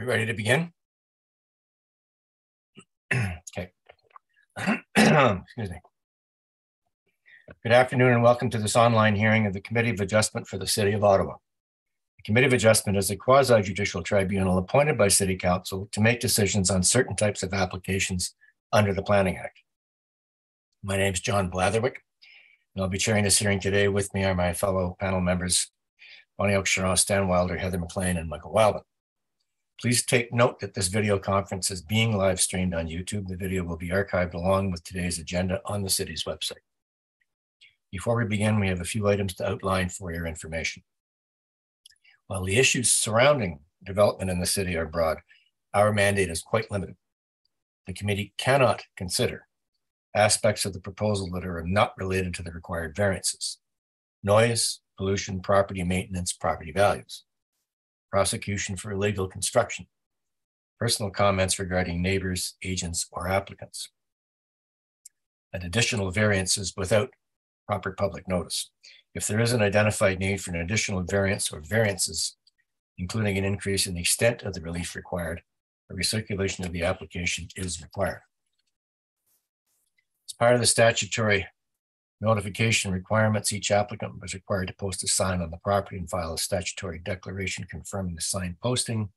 we ready to begin? okay. Excuse me. Good afternoon and welcome to this online hearing of the Committee of Adjustment for the City of Ottawa. The Committee of Adjustment is a quasi-judicial tribunal appointed by City Council to make decisions on certain types of applications under the Planning Act. My name is John Blatherwick, and I'll be chairing this hearing today. With me are my fellow panel members, Bonnie Oakes Charron, Stan Wilder, Heather McLean, and Michael Wildman. Please take note that this video conference is being live streamed on YouTube. The video will be archived along with today's agenda on the city's website. Before we begin, we have a few items to outline for your information. While the issues surrounding development in the city are broad, our mandate is quite limited. The committee cannot consider aspects of the proposal that are not related to the required variances. Noise, pollution, property maintenance, property values prosecution for illegal construction, personal comments regarding neighbors, agents, or applicants, and additional variances without proper public notice. If there is an identified need for an additional variance or variances, including an increase in the extent of the relief required, a recirculation of the application is required. As part of the statutory notification requirements, each applicant was required to post a sign on the property and file a statutory declaration confirming the sign posting.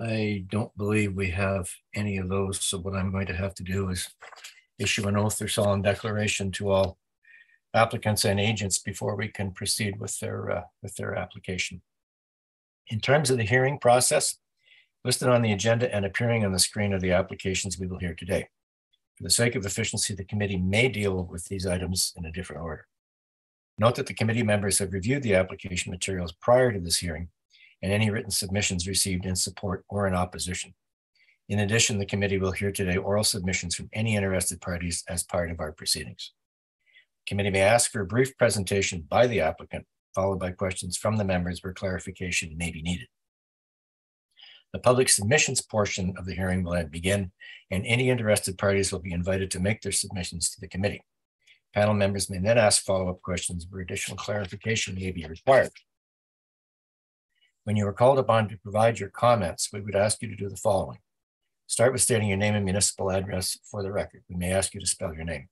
I don't believe we have any of those, so what I'm going to have to do is issue an oath or solemn declaration to all applicants and agents before we can proceed with their uh, with their application. In terms of the hearing process, listed on the agenda and appearing on the screen are the applications we will hear today. For the sake of efficiency, the committee may deal with these items in a different order. Note that the committee members have reviewed the application materials prior to this hearing and any written submissions received in support or in opposition. In addition, the committee will hear today oral submissions from any interested parties as part of our proceedings. The committee may ask for a brief presentation by the applicant, followed by questions from the members where clarification may be needed. The public submissions portion of the hearing will begin, and any interested parties will be invited to make their submissions to the committee. Panel members may then ask follow-up questions where additional clarification may be required. When you are called upon to provide your comments, we would ask you to do the following. Start with stating your name and municipal address for the record. We may ask you to spell your name.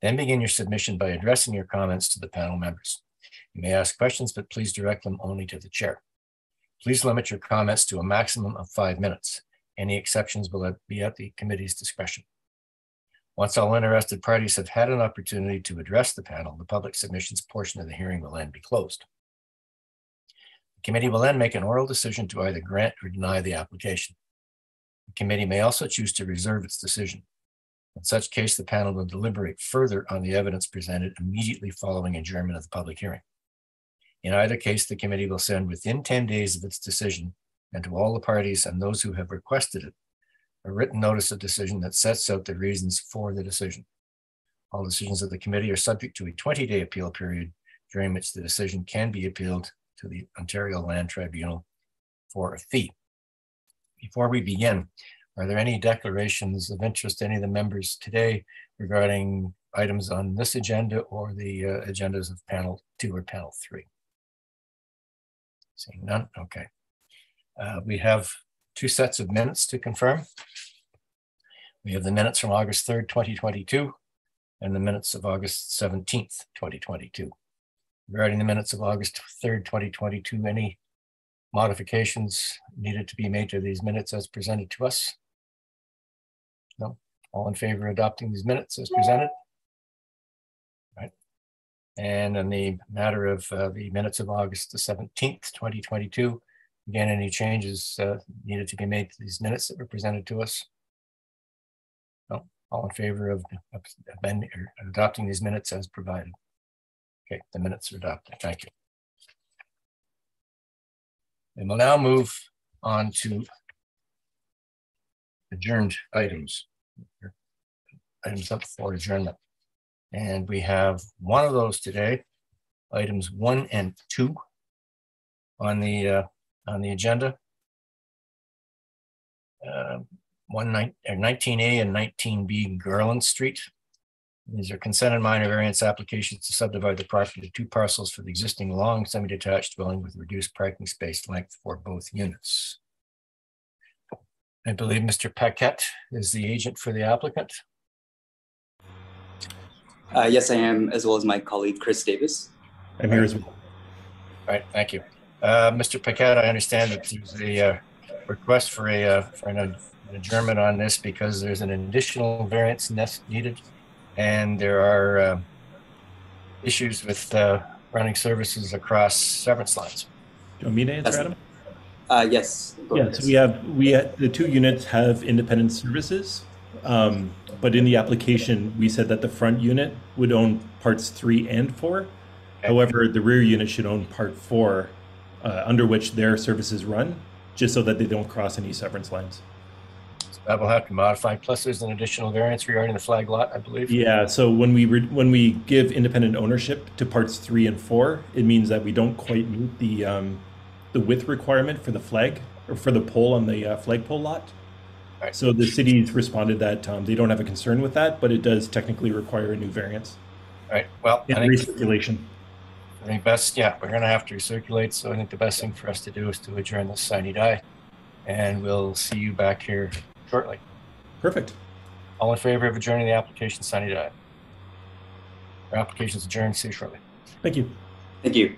Then begin your submission by addressing your comments to the panel members. You may ask questions, but please direct them only to the chair. Please limit your comments to a maximum of five minutes. Any exceptions will be at the committee's discretion. Once all interested parties have had an opportunity to address the panel, the public submissions portion of the hearing will then be closed. The committee will then make an oral decision to either grant or deny the application. The committee may also choose to reserve its decision. In such case, the panel will deliberate further on the evidence presented immediately following adjournment of the public hearing. In either case, the committee will send within 10 days of its decision and to all the parties and those who have requested it a written notice of decision that sets out the reasons for the decision. All decisions of the committee are subject to a 20 day appeal period during which the decision can be appealed to the Ontario Land Tribunal for a fee. Before we begin, are there any declarations of interest to any of the members today regarding items on this agenda or the uh, agendas of panel two or panel three? Seeing none, okay. Uh, we have two sets of minutes to confirm. We have the minutes from August 3rd, 2022, and the minutes of August 17th, 2022. Regarding the minutes of August 3rd, 2022, any modifications needed to be made to these minutes as presented to us? No? All in favor of adopting these minutes as presented? And in the matter of uh, the minutes of August the 17th, 2022, again, any changes uh, needed to be made to these minutes that were presented to us? No, all in favor of or adopting these minutes as provided? Okay, the minutes are adopted. Thank you. And we'll now move on to adjourned items. Items up for adjournment. And we have one of those today, items one and two on the uh, on the agenda. Uh, one nine, 19A uh, and 19B Garland Street. These are consent and minor variance applications to subdivide the property to two parcels for the existing long semi-detached dwelling with reduced parking space length for both units. I believe Mr. Paquette is the agent for the applicant. Uh, yes, I am, as well as my colleague Chris Davis. I'm here as well. All right, thank you. Uh, Mr. Paquette, I understand that there's a uh, request for a, uh, for an adjournment on this because there's an additional variance nes- needed. And there are uh, issues with uh, running services across severance lines. Do you want me to answer, Yes. Adam? Uh, yes. go Yeah, so we have, we, ha- the two units have independent services. Um, but in the application, we said that the front unit would own parts three and four. However, the rear unit should own part four, uh, under which their services run, just so that they don't cross any severance lines. So That will have to modify. Plus, there's an additional variance regarding the flag lot, I believe. Yeah, so when we re- when we give independent ownership to parts three and four, it means that we don't quite meet the um, the width requirement for the flag or for the pole on the uh, flagpole lot. Right. So the city's responded that um, they don't have a concern with that, but it does technically require a new variance All right, well, I think recirculation. I think best, yeah, we're gonna have to recirculate, so I think the best thing for us to do is to adjourn this sine die. And we'll see you back here shortly. Perfect. All in favor of adjourning the application sine die? Our application's adjourned, see you shortly. Thank you. Thank you.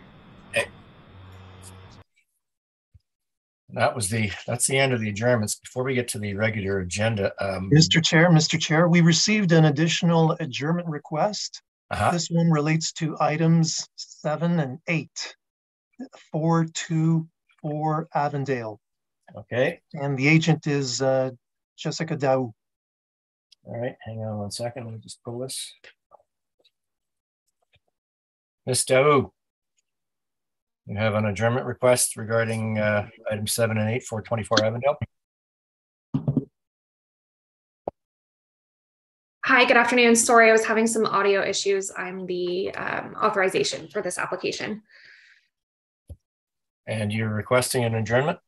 That was the, that's the end of the adjournments. Before we get to the regular agenda, um. Mr. Chair, Mr. Chair, we received an additional adjournment request. uh-huh, This one relates to items seven and eight. Four, two, four Avondale, Okay, and the agent is uh, Jessica Dow. all right, hang on one second, let me just pull this. Ms. Dow. You have an adjournment request regarding uh item seven and eight, four twenty-four Avondale. Hi, good afternoon. Sorry, I was having some audio issues. I'm the um, authorization for this application. And you're requesting an adjournment?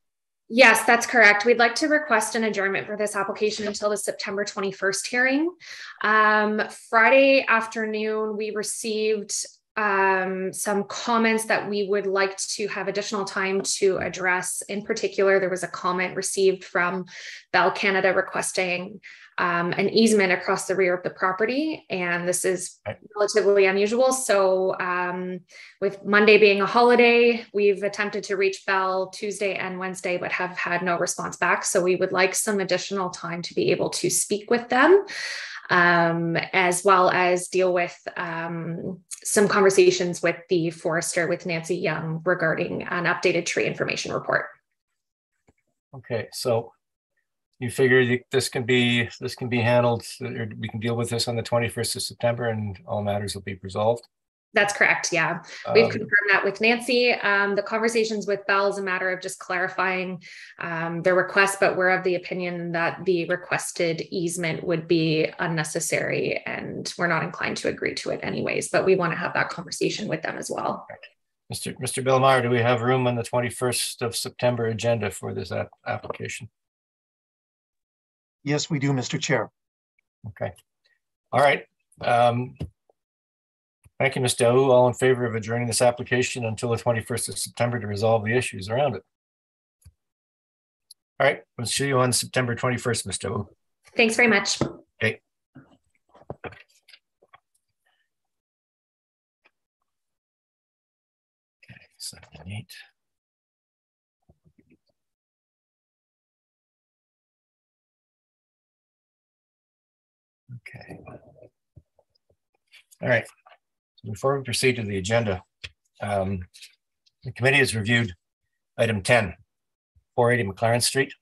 Yes, that's correct. We'd like to request an adjournment for this application until the September 21st hearing. Um, Friday afternoon, we received um, some comments that we would like to have additional time to address. In particular, there was a comment received from Bell Canada requesting um, an easement across the rear of the property, and this is relatively unusual. So, um, with Monday being a holiday, we've attempted to reach Bell Tuesday and Wednesday, but have had no response back. So, we would like some additional time to be able to speak with them, um, as well as deal with um, some conversations with the forester, with Nancy Young regarding an updated tree information report. Okay, so you figure this can be, this can be handled, we can deal with this on the twenty-first of September and all matters will be resolved? That's correct. Yeah. We've Um, confirmed that with Nancy. Um, the conversations with Bell is a matter of just clarifying um, their request, but we're of the opinion that the requested easement would be unnecessary and we're not inclined to agree to it anyways, but we want to have that conversation with them as well. Mr. Mr. Bellemare, do we have room on the twenty-first of September agenda for this app- application? Yes, we do, Mr. Chair. Okay, all right. Um, Thank you, Ms. Dao. All in favor of adjourning this application until the twenty-first of September to resolve the issues around it? All right, we'll see you on September twenty-first, Ms. Dao. Thanks very much. Seven and eight. Okay. All right. Before we proceed to the agenda, um, the committee has reviewed item 10, 480 McLaren Street.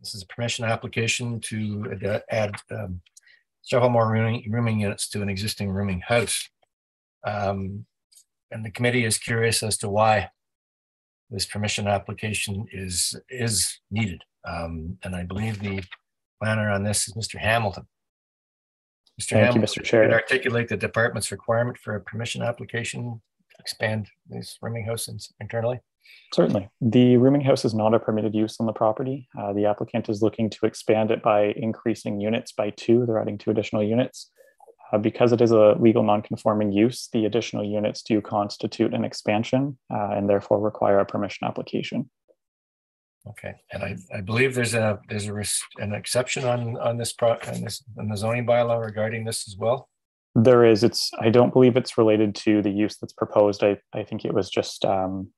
This is a permission application to ad- add um, several more rooming, rooming units to an existing rooming house. Um, and the committee is curious as to why this permission application is, is needed. Um, and I believe the planner on this is Mr. Hamilton. Mr. Thank you, Hamilton, Mr. could Chair. articulate the department's requirement for a permission application to expand these rooming houses internally? Certainly. The rooming house is not a permitted use on the property. Uh, the applicant is looking to expand it by increasing units by two. They're adding two additional units. Uh, because it is a legal non-conforming use, the additional units do constitute an expansion uh, and therefore require a permission application. Okay, and I, I believe there's a, there's a, res- an exception on, on this pro, on this, on the zoning bylaw regarding this as well. There is, it's, I don't believe it's related to the use that's proposed. I, I think it was just um,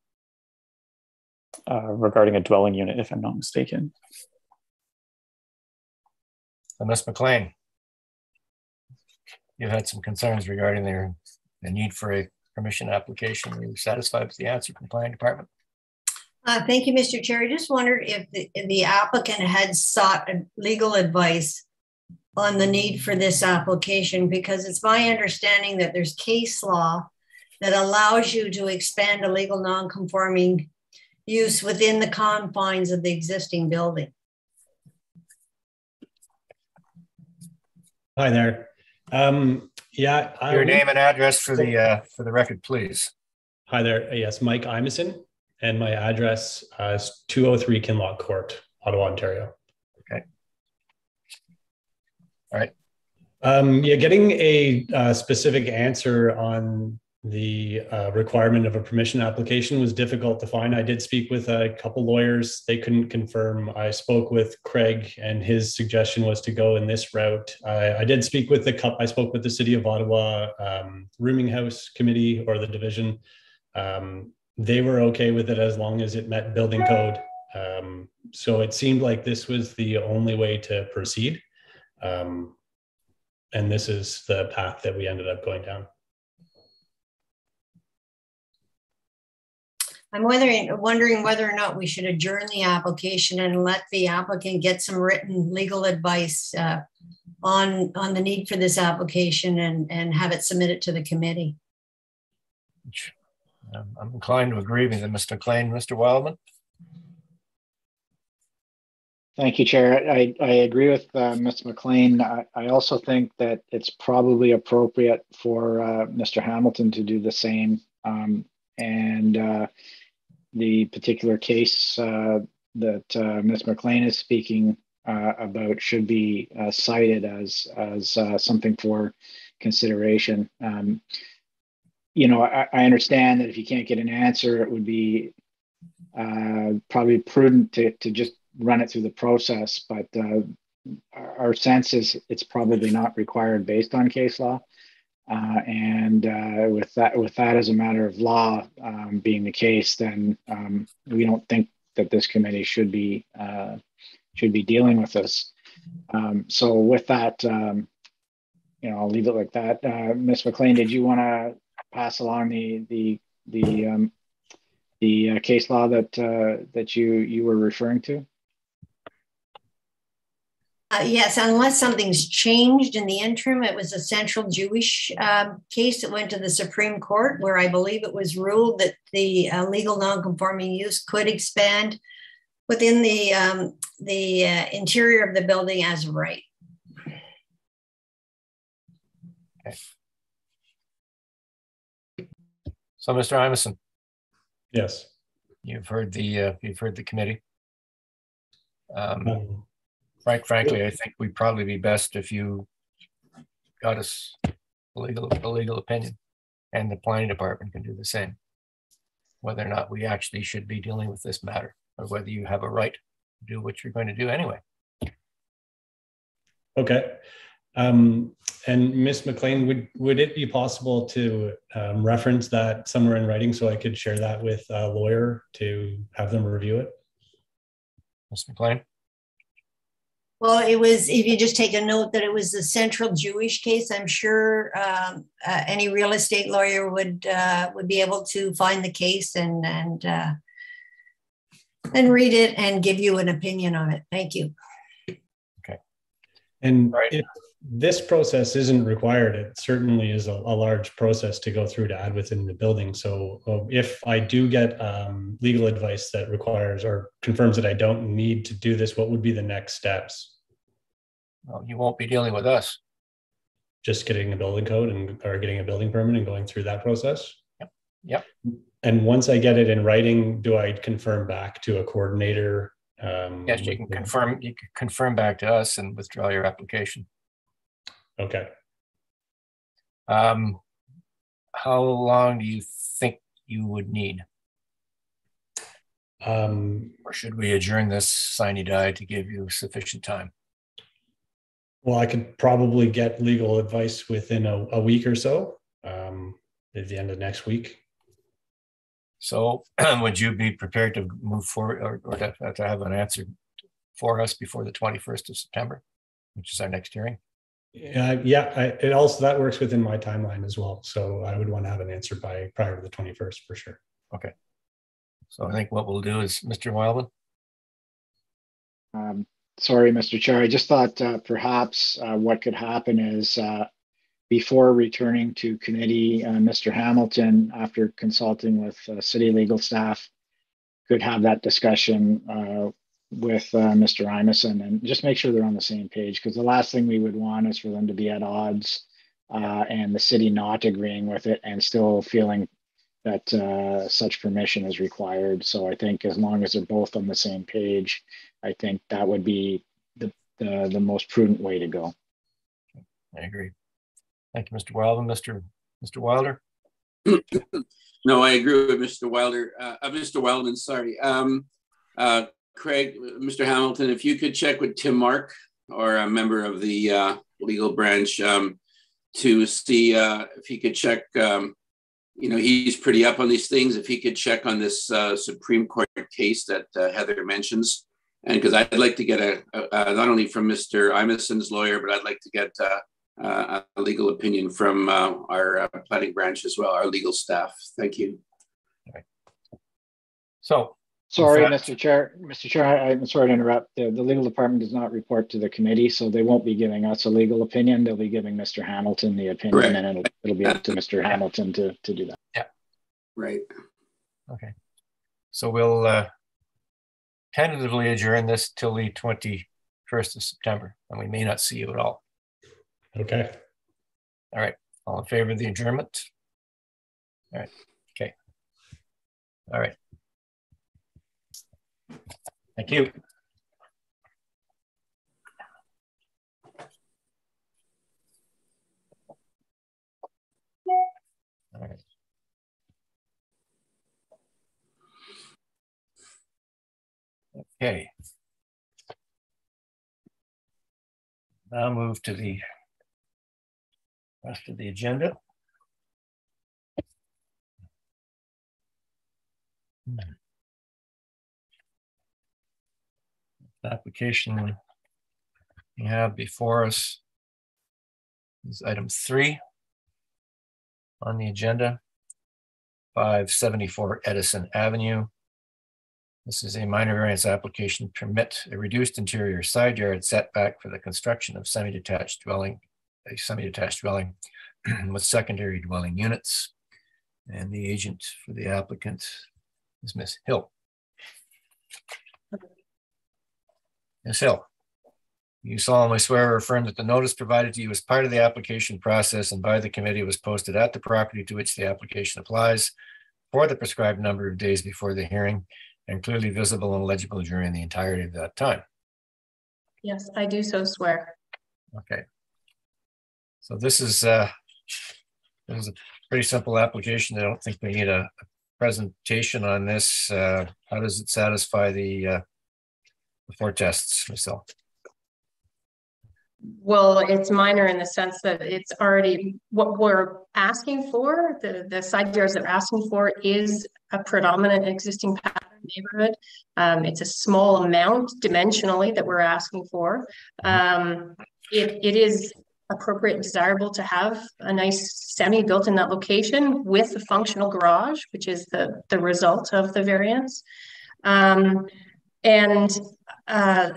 uh, regarding a dwelling unit, if I'm not mistaken. So Ms. McLean. you've had some concerns regarding their, the need for a permission application. Are you satisfied with the answer from planning department? Uh, thank you, Mr. Chair. I just wondered if the, if the applicant had sought legal advice on the need for this application, because it's my understanding that there's case law that allows you to expand a legal non-conforming use within the confines of the existing building. Hi there. Um, yeah. I Your would- name and address for the, uh, for the record, please. Hi there. Yes, Mike Imison, and my address uh, is 203 Kinlock Court, Ottawa, Ontario. Okay. All right. Um, yeah, getting a uh, specific answer on the uh, requirement of a permission application was difficult to find. I did speak with a couple lawyers. They couldn't confirm. I spoke with Craig, and his suggestion was to go in this route. I, I did speak with the cup. I spoke with the City of Ottawa um, Rooming House Committee or the division. Um, they were okay with it as long as it met building code. Um, so it seemed like this was the only way to proceed. Um, and this is the path that we ended up going down. I'm wondering, wondering whether or not we should adjourn the application and let the applicant get some written legal advice uh, on, on the need for this application and, and have it submitted to the committee. Um, I'm inclined to agree with Mr. McLean. Mr. Wildman? Thank you, Chair. I, I agree with uh, Ms. McLean. I, I also think that it's probably appropriate for uh, Mr. Hamilton to do the same. Um, and uh, the particular case uh, that uh, Ms. McLean is speaking uh, about should be uh, cited as as something for consideration. Um, you know, I, I understand that if you can't get an answer, it would be uh, probably prudent to to just run it through the process. But uh, our sense is it's probably not required based on case law. Uh, and uh, with that, with that as a matter of law um, being the case, then um, we don't think that this committee should be uh, should be dealing with this. Um, so with that, um, you know, I'll leave it like that. Uh, Ms. McLean, did you want to pass along the the the um, the uh, case law that uh, that you you were referring to? Uh, yes, unless something's changed in the interim, it was a central Jewish um, case that went to the Supreme Court, where I believe it was ruled that the uh, legal non-conforming use could expand within the um, the uh, interior of the building as of right. So, Mr. Imison, Yes. you've heard the, uh, you've heard the committee. Um, Um, Frank, frankly, I think we'd probably be best if you got us a legal, a legal opinion. And the planning department can do the same. Whether or not we actually should be dealing with this matter, or whether you have a right to do what you're going to do anyway. Okay. Um, and Ms. McLean, would would it be possible to um, reference that somewhere in writing so I could share that with a lawyer to have them review it? Ms. McLean? Well, it was, if you just take a note that it was the central Jewish case, I'm sure um, uh, any real estate lawyer would uh, would be able to find the case and and uh, and read it and give you an opinion on it. Thank you. Okay. And Right. if this process isn't required, it certainly is a, a large process to go through to add within the building. So uh, if I do get um, legal advice that requires or confirms that I don't need to do this, what would be the next steps? Well, you won't be dealing with us. Just getting a building code and or getting a building permit and going through that process? Yep. Yep. And once I get it in writing, do I confirm back to a coordinator? Um, Yes, you can confirm, you can confirm back to us and withdraw your application. Okay. Um, how long do you think you would need? Um, Or should we adjourn this sine die to give you sufficient time? well, I could probably get legal advice within a, a week or so, um, at the end of next week. So would you be prepared to move forward or, or to, to have an answer for us before the twenty-first of September, which is our next hearing? Uh, yeah, I, it also that works within my timeline as well. So I would want to have an answer by prior to the 21st for sure. Okay. So I think what we'll do is, Mr. Wildman, Um, sorry, Mr. Chair, I just thought uh, perhaps uh, what could happen is uh, before returning to committee, uh, Mr. Hamilton, after consulting with uh, city legal staff, could have that discussion uh, with uh, Mr. Imison and just make sure they're on the same page, because the last thing we would want is for them to be at odds uh, and the city not agreeing with it and still feeling that uh, such permission is required. So I think as long as they're both on the same page, I think that would be the, the, the most prudent way to go. I agree. Thank you, Mr. Wildman. Mr. Mr. Wilder, No, I agree with Mr. Wilder, uh, uh, Mr. Wildman, sorry. Um, uh, Craig, Mr. Hamilton, if you could check with Tim Marc or a member of the, uh, legal branch, um, to see, uh, if he could check, um, you know, he's pretty up on these things. If he could check on this, uh, Supreme Court case that uh, Heather mentions. And because I'd like to get a, a, a- not only from Mr. Imison's lawyer, but I'd like to get, uh, a legal opinion from uh, our planning branch as well, our legal staff. Thank you. so Sorry, Mr. Chair, Mr. Chair, I- I'm sorry to interrupt. The, the legal department does not report to the committee, so they won't be giving us a legal opinion. They'll be giving Mr. Hamilton the opinion Correct. and it'll, it'll be up to Mr. Hamilton to, to do that. Yeah. Right. Okay. So we'll uh, tentatively adjourn this till the twenty-first of September, and we may not see you at all. Okay. All right. All in favor of the adjournment? All right. Okay. All right. Thank you. Okay. Now move to the rest of the agenda. The Application we have before us is item three on the agenda. Five seventy-four Edison Avenue. This is a minor variance application permit a reduced interior side yard setback for the construction of semi-detached dwelling, a semi-detached dwelling with secondary dwelling units. And the agent for the applicant is Ms. Hill. Ms. Hill, you solemnly swear or affirm that the notice provided to you as part of the application process and by the committee was posted at the property to which the application applies for the prescribed number of days before the hearing and clearly visible and legible during the entirety of that time. Yes, I do so swear. Okay. So this is, uh, this is a pretty simple application. I don't think we need a a presentation on this. Uh, how does it satisfy the, uh, four tests, Michelle? Well, it's minor in the sense that it's already, what we're asking for, the, the side yards that we're asking for is a predominant existing pattern neighborhood. Um, it's a small amount dimensionally that we're asking for. Um, it, it is appropriate and desirable to have a nice semi built in that location with a functional garage, which is the, the result of the variance. Um, and, uh,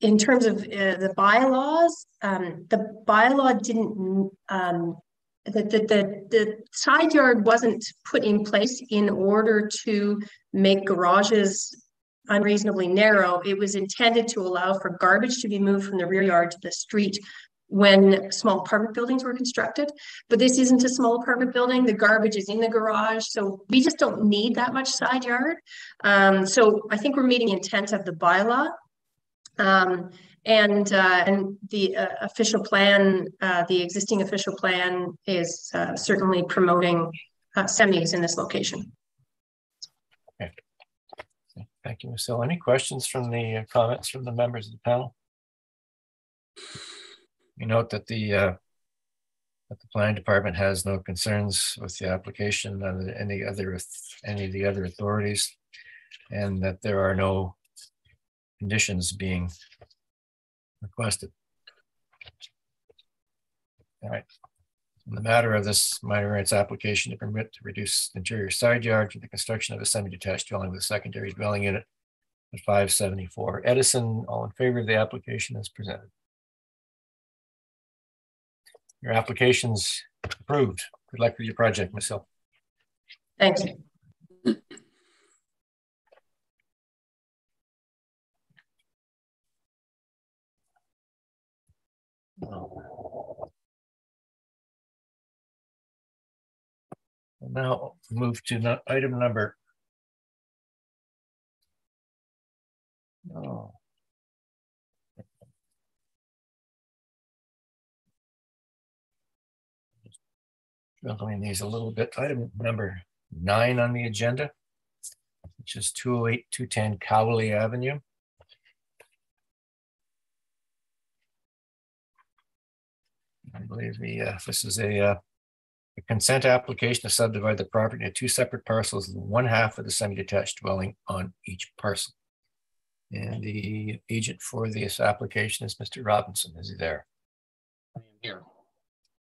in terms of uh, the bylaws, um, the bylaw didn't, um, the, the, the, the side yard wasn't put in place in order to make garages unreasonably narrow. It was intended to allow for garbage to be moved from the rear yard to the street when small apartment buildings were constructed. But this isn't a small apartment building. The garbage is in the garage. So we just don't need that much side yard. Um, so I think we're meeting the intent of the bylaw. Um, and, uh, and the uh, official plan, uh, the existing official plan is uh, certainly promoting uh, semis in this location. Okay. Thank you, Ms. Hill. Any questions from the uh, comments from the members of the panel? You note that the uh, that the planning department has no concerns with the application and any other any of the other authorities, and that there are no conditions being requested. All right. In the matter of this minor variance application to permit to reduce the interior side yard for the construction of a semi-detached dwelling with a secondary dwelling unit at five seventy-four Edison, all in favor of the application as presented. Your application's approved. Good luck with your project, Ms. Hill. Thank you. Now move to item number. Oh. Juggling these a little bit. Item number nine on the agenda, which is 208 210 Cowley Avenue. I believe the, uh, this is a, uh, a consent application to subdivide the property into two separate parcels, one half of the semi-detached dwelling on each parcel. And the agent for this application is Mr. Robinson. Is he there? I am here.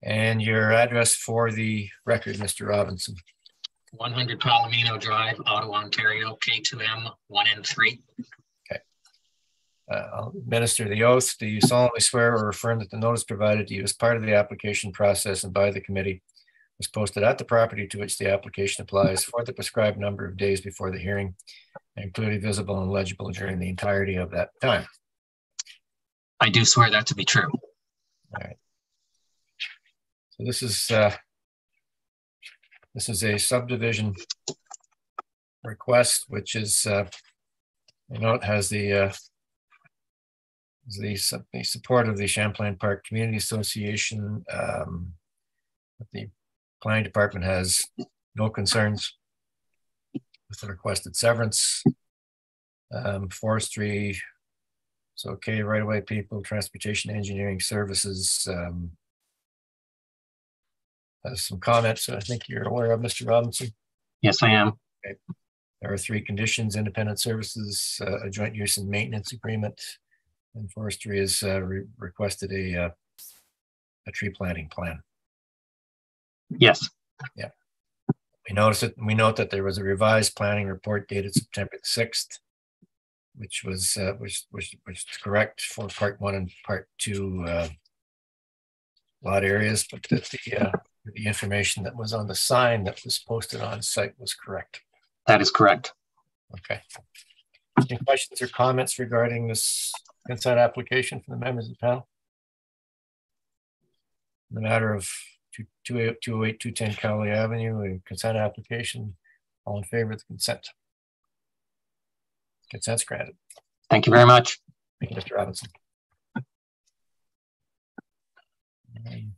And your address for the record, Mr. Robinson. 100 Palomino Drive, Ottawa, Ontario, K2M 1N3. Uh, I'll administer the oath. Do you solemnly swear or affirm that the notice provided to you as part of the application process and by the committee was posted at the property to which the application applies for the prescribed number of days before the hearing, and clearly visible and legible during the entirety of that time? I do swear that to be true. All right. So this is, uh, this is a subdivision request, which is, uh, you know, it has the, uh, the, the support of the Champlain Park Community Association. Um, the planning department has no concerns with the requested severance. Um, forestry, it's okay, right away people, transportation, engineering services, um, has some comments I think you're aware of, Mr. Robinson. Yes, I am. There are three conditions, independent services, uh, a joint use and maintenance agreement. And forestry has uh, re- requested a, uh, a tree planting plan. Yes, Yeah. We notice it, we note that there was a revised planning report dated September sixth, which was, uh, which, which, which is correct for part one and part two, uh, lot areas, but that the, uh, the information that was on the sign that was posted on site was correct. that is correct. Okay. Any questions or comments regarding this consent application from the members of the panel? In The matter of two, two, eight, two oh eight, two ten Cowley Avenue, a consent application, all in favor of the consent? Consent's granted. Thank you very much. Thank you, Mr. Robinson. Um,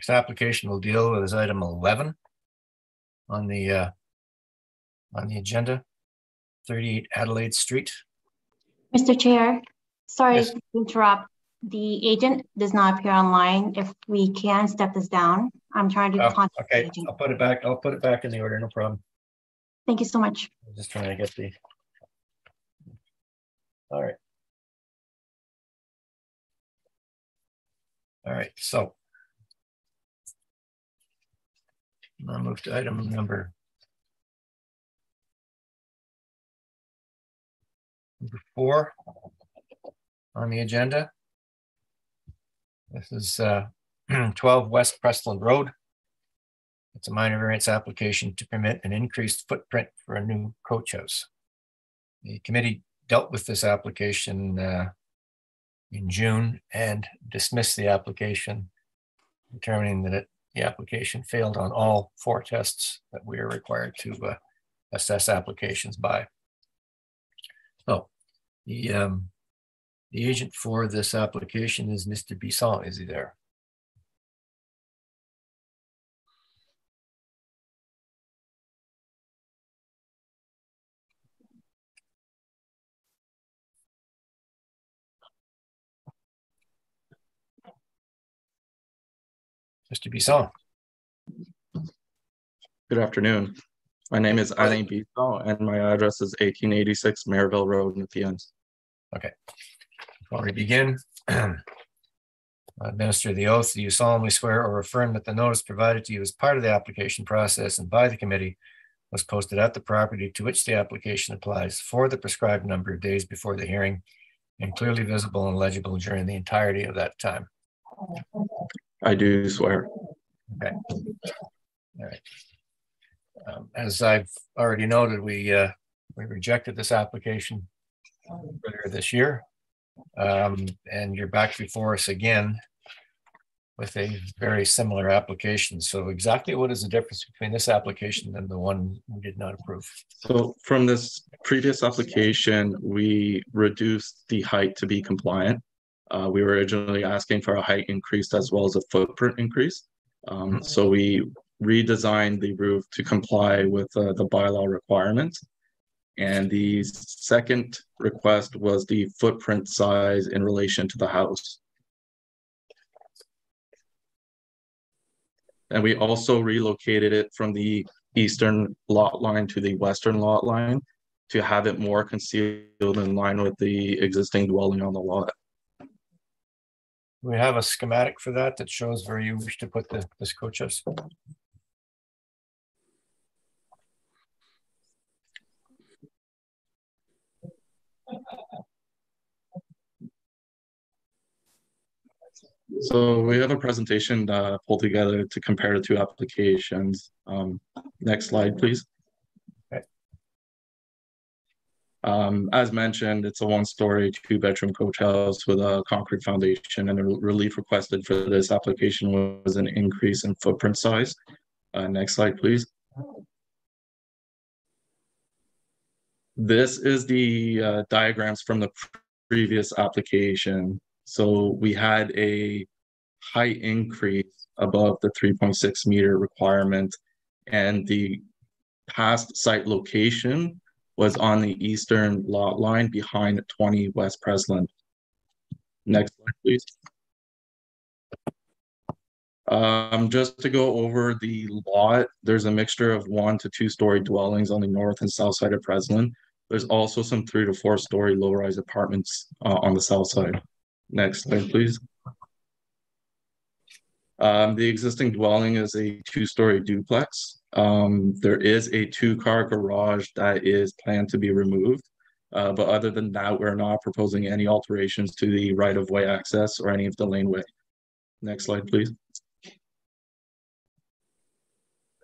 Next application will deal with is item eleven on the, uh, on the agenda, thirty-eight Adelaide Street. Mr. Chair, sorry Yes. to interrupt. The agent does not appear online. If we can step this down, I'm trying to Oh, contact the Okay, agent. I'll put it back, I'll put it back in the order, no problem. Thank you so much. I'm Just trying to get the. All right. All right, so. I'll move to item number. Number four. On the agenda. This is uh, twelve West Presland Road. It's a minor variance application to permit an increased footprint for a new coach house. The committee dealt with this application uh, in June and dismissed the application, determining that it, the application failed on all four tests that we are required to uh, assess applications by. So the um, the agent for this application is Mr. Bisson. Is he there? Mr. Bisson. Good afternoon. My name is Alain Bisson and my address is 1886 Merivale Road, Nepean. Okay. Before we begin, administer the oath. Do you solemnly swear or affirm that the notice provided to you as part of the application process and by the committee was posted at the property to which the application applies for the prescribed number of days before the hearing and clearly visible and legible during the entirety of that time? I do swear. Okay. All right. Um, As I've already noted, we, uh, we rejected this application earlier this year. Um, and you're back before us again with a very similar application. So exactly what is the difference between this application and the one we did not approve? So from this previous application, we reduced the height to be compliant. Uh, we were originally asking for a height increase as well as a footprint increase. Um, so we redesigned the roof to comply with uh, the bylaw requirements. And the second request was the footprint size in relation to the house. And we also relocated it from the eastern lot line to the western lot line to have it more concealed in line with the existing dwelling on the lot. We have a schematic for that that shows where you wish to put the, this coach house. So we have a presentation uh, pulled together to compare the two applications. Um, next slide, please. Okay. Um, as mentioned, it's a one-story, two-bedroom coach house with a concrete foundation, and the relief requested for this application was an increase in footprint size. Uh, next slide, please. This is the uh, diagrams from the previous application. So we had a height increase above the 3.6 meter requirement, and the past site location was on the eastern lot line behind 20 West Presland. Next slide, please. Um, just to go over the lot, there's a mixture of one to two story dwellings on the north and south side of Presland. There's also some three to four story low rise apartments uh, on the south side. Next slide, please. Um, the existing dwelling is a two-story duplex. Um, there is a two-car garage that is planned to be removed. Uh, but other than that, we're not proposing any alterations to the right-of-way access or any of the laneway. Next slide, please.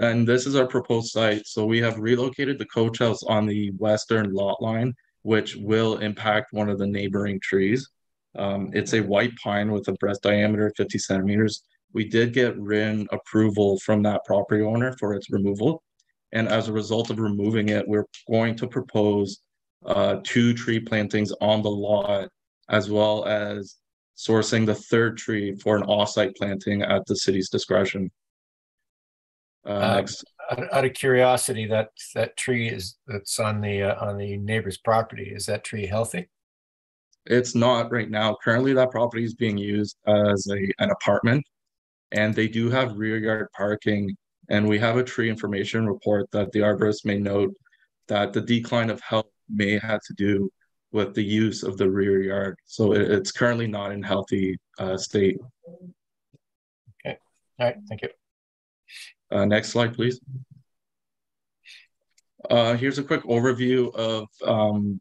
And this is our proposed site. So we have relocated the coach house on the western lot line, which will impact one of the neighboring trees. Um, it's a white pine with a breast diameter of 50 centimeters. We did get written approval from that property owner for its removal. And as a result of removing it, we're going to propose uh, two tree plantings on the lot, as well as sourcing the third tree for an offsite planting at the city's discretion. Uh, Uh, out of curiosity, that, that tree is, that's on the, uh, on the neighbor's property, is that tree healthy? It's not right now. Currently, that property is being used as a, an apartment. And they do have rear yard parking. And we have a tree information report that the arborist may note that the decline of health may have to do with the use of the rear yard. So it- it's currently not in healthy uh, state. Okay, all right, thank you. Uh, next slide, please. Uh, here's a quick overview of um,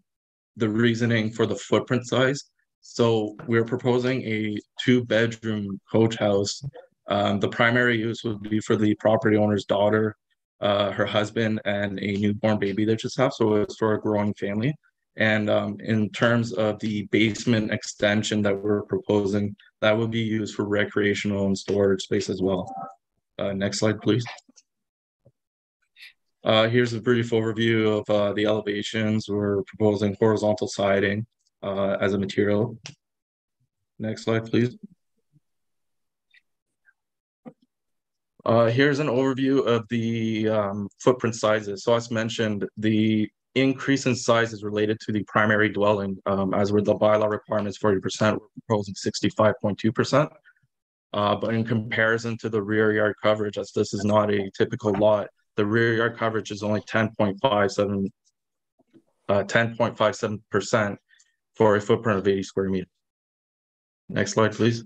the reasoning for the footprint size. So we're proposing a two-bedroom coach house. Um, the primary use would be for the property owner's daughter, uh, her husband, and a newborn baby they just have. So it's for a growing family. And um, in terms of the basement extension that we're proposing, that will be used for recreational and storage space as well. Uh, next slide, please. Uh, here's a brief overview of uh, the elevations. We're proposing horizontal siding uh, as a material. Next slide, please. Uh, here's an overview of the um, footprint sizes. So as mentioned, the increase in size is related to the primary dwelling. Um, as with the bylaw requirements 40%, we're proposing 65.2%. Uh, but in comparison to the rear yard coverage, as this is not a typical lot, the rear yard coverage is only 10.57 uh, 10.57% for a footprint of 80 square meters. Next slide, please.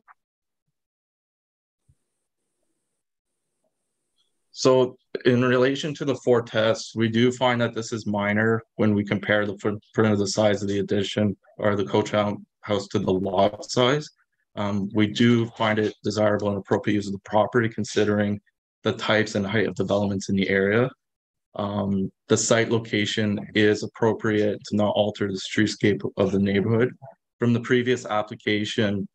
So in relation to the four tests, we do find that this is minor when we compare the footprint of the size of the addition or the coach house to the lot size. Um, we do find it desirable and appropriate use of the property considering the types and height of developments in the area. Um, the site location is appropriate to not alter the streetscape of the neighborhood. From the previous application,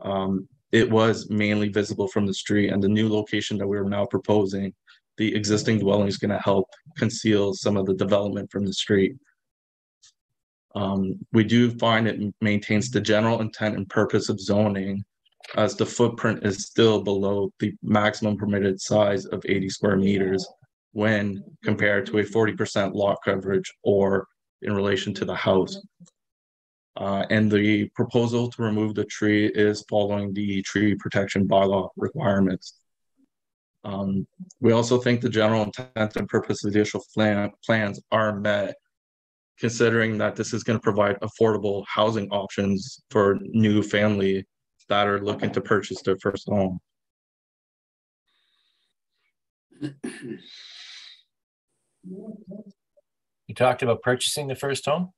um, it was mainly visible from the street and the new location that we're now proposing the existing dwelling is going to help conceal some of the development from the street. Um, we do find it maintains the general intent and purpose of zoning as the footprint is still below the maximum permitted size of 80 square meters when compared to a 40% lot coverage or in relation to the house. Uh, and the proposal to remove the tree is following the tree protection bylaw requirements. Um, we also think the general intent and purpose of the initial plan, plans are met, considering that this is going to provide affordable housing options for new family that are looking to purchase their first home. You talked about purchasing the first home.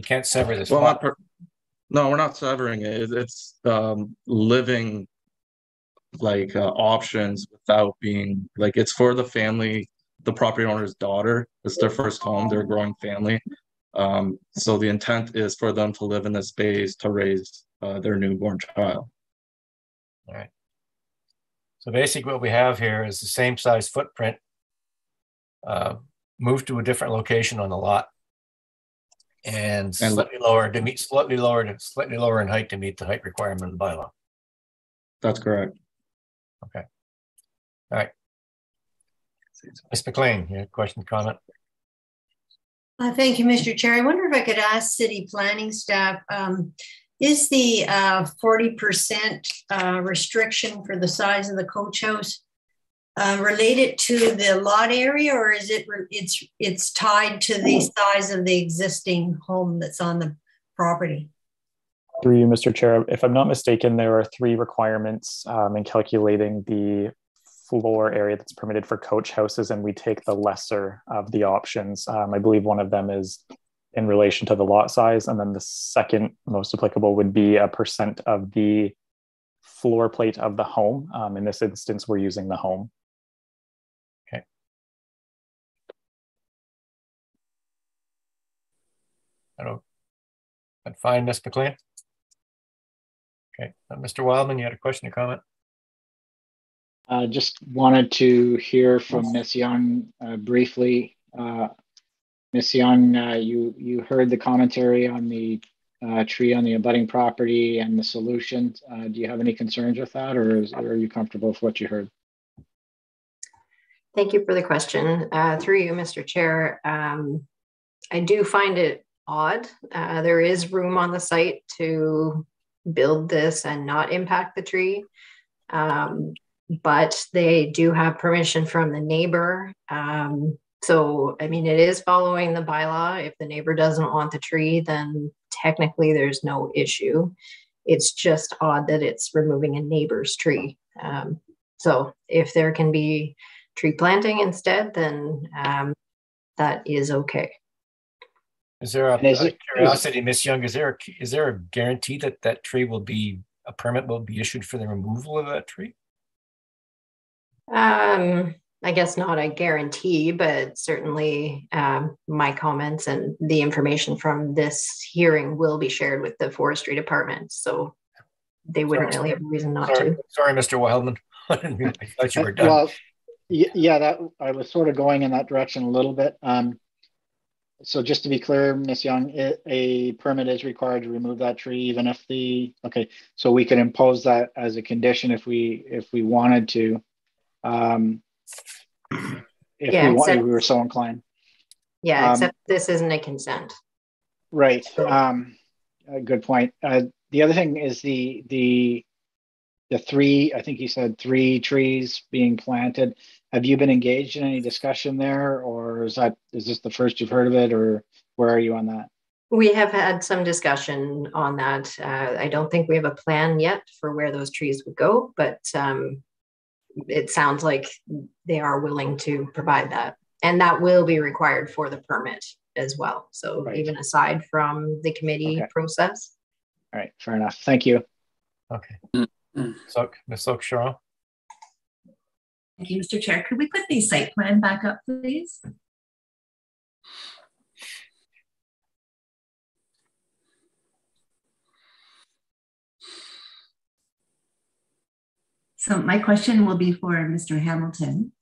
You can't sever this. Well, no, we're not severing it. It's um, living like uh, options without being like it's for the family the property owner's daughter. It's their first home they're a growing family. Um, so the intent is for them to live in this space to raise uh, their newborn child. All right. So basically what we have here is the same size footprint uh, moved to a different location on the lot and, and slightly lower to meet slightly lower to slightly lower in height to meet the height requirement of the bylaw that's correct Okay. All right. Ms. McLean, you have a question, comment? Uh, thank you, Mr. Chair. I wonder if I could ask city planning staff, um, is the 40% uh, uh, restriction for the size of the coach house uh, related to the lot area or is it it's it's tied to the size of the existing home that's on the property? Through you, Mr. Chair, if I'm not mistaken, there are three requirements um, in calculating the floor area that's permitted for coach houses, and we take the lesser of the options. Um, I believe one of them is in relation to the lot size, and then the second most applicable would be a percent of the floor plate of the home. Um, in this instance, we're using the home. I don't. I'd find Ms. McLean. Okay, uh, Mr. Wildman, you had a question or comment? I uh, just wanted to hear from Ms. Young uh, briefly. Uh, Ms. Young, uh, you, you heard the commentary on the uh, tree on the abutting property and the solution. do you have any concerns with that or, is, or are you comfortable with what you heard? Thank you for the question. through you, Mr. Chair. Um, I do find it odd. there is room on the site to build this and not impact the tree. Um, but they do have permission from the neighbor. Um, so, I mean, it is following the bylaw. If the neighbor doesn't want the tree, then technically there's no issue. It's just odd that it's removing a neighbor's tree. Um, so, if there can be tree planting instead, then um, that is okay. Is there a, is it, curiosity, Miss Young? Is there a, is there a guarantee that that tree will be a permit will be issued for the removal of that tree? Um, I guess not a guarantee, but certainly um, my comments and the information from this hearing will be shared with the forestry department. So they wouldn't Sorry. really have a reason not Sorry, to. sorry, Mr. Wildman. I thought you were done. Well, yeah, that I was sort of going in that direction a little bit. Um, so just to be clear, Ms. Young, a permit is required to remove that tree, even if the, okay, so we could impose that as a condition if we, if we wanted to. Um, if Yeah, we want, if except- we were so inclined. Yeah, Um, except this isn't a consent. Right. Um, a good point. Uh, the other thing is the, the, the three, I think you said three trees being planted. Have you been engaged in any discussion there or is that, is this the first you've heard of it or where are you on that? We have had some discussion on that. Uh, I don't think we have a plan yet for where those trees would go, but um, it sounds like they are willing to provide that. And that will be required for the permit as well. So Right. even aside from the committee Okay. process. All right, fair enough. Thank you. Okay. So, Ms. Oakes Charron, Thank you, Mr. Chair. Could we put the site plan back up, please? So my question will be for Mr. Hamilton.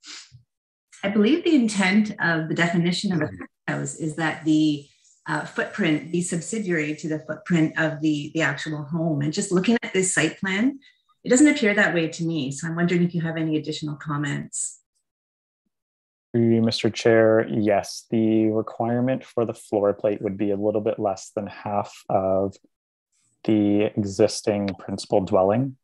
I believe the intent of the definition of a house is that the uh, footprint be subsidiary to the footprint of the, the actual home. And just looking at this site plan, it doesn't appear that way to me. So I'm wondering if you have any additional comments. Through you, Mr. Chair, yes, the requirement for the floor plate would be a little bit less than half of the existing principal dwelling.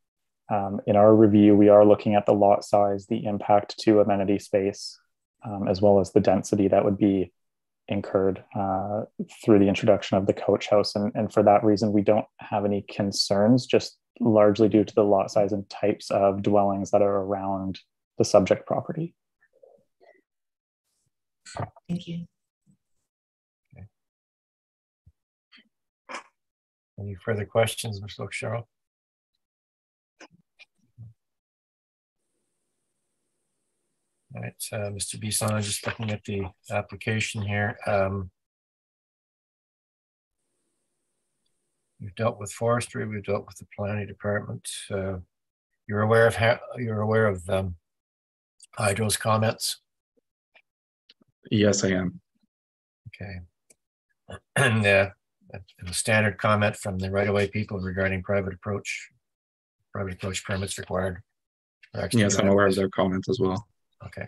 Um, in our review, we are looking at the lot size, the impact to amenity space, um, as well as the density that would be incurred uh, through the introduction of the coach house. And, and for that reason, we don't have any concerns, just largely due to the lot size and types of dwellings that are around the subject property. Thank you. any further questions, Ms. Oakes Charron? All right, uh, Mr. Bisson, just looking at the application here. um, We've dealt with forestry, we've dealt with the planning department. uh, You're aware of, ha- you're aware of um, Hydro's comments? Yes, I am. Okay. And uh, a standard comment from the right-of-way people regarding private approach, private approach permits required. Yes, I'm aware of their comments as well. Okay.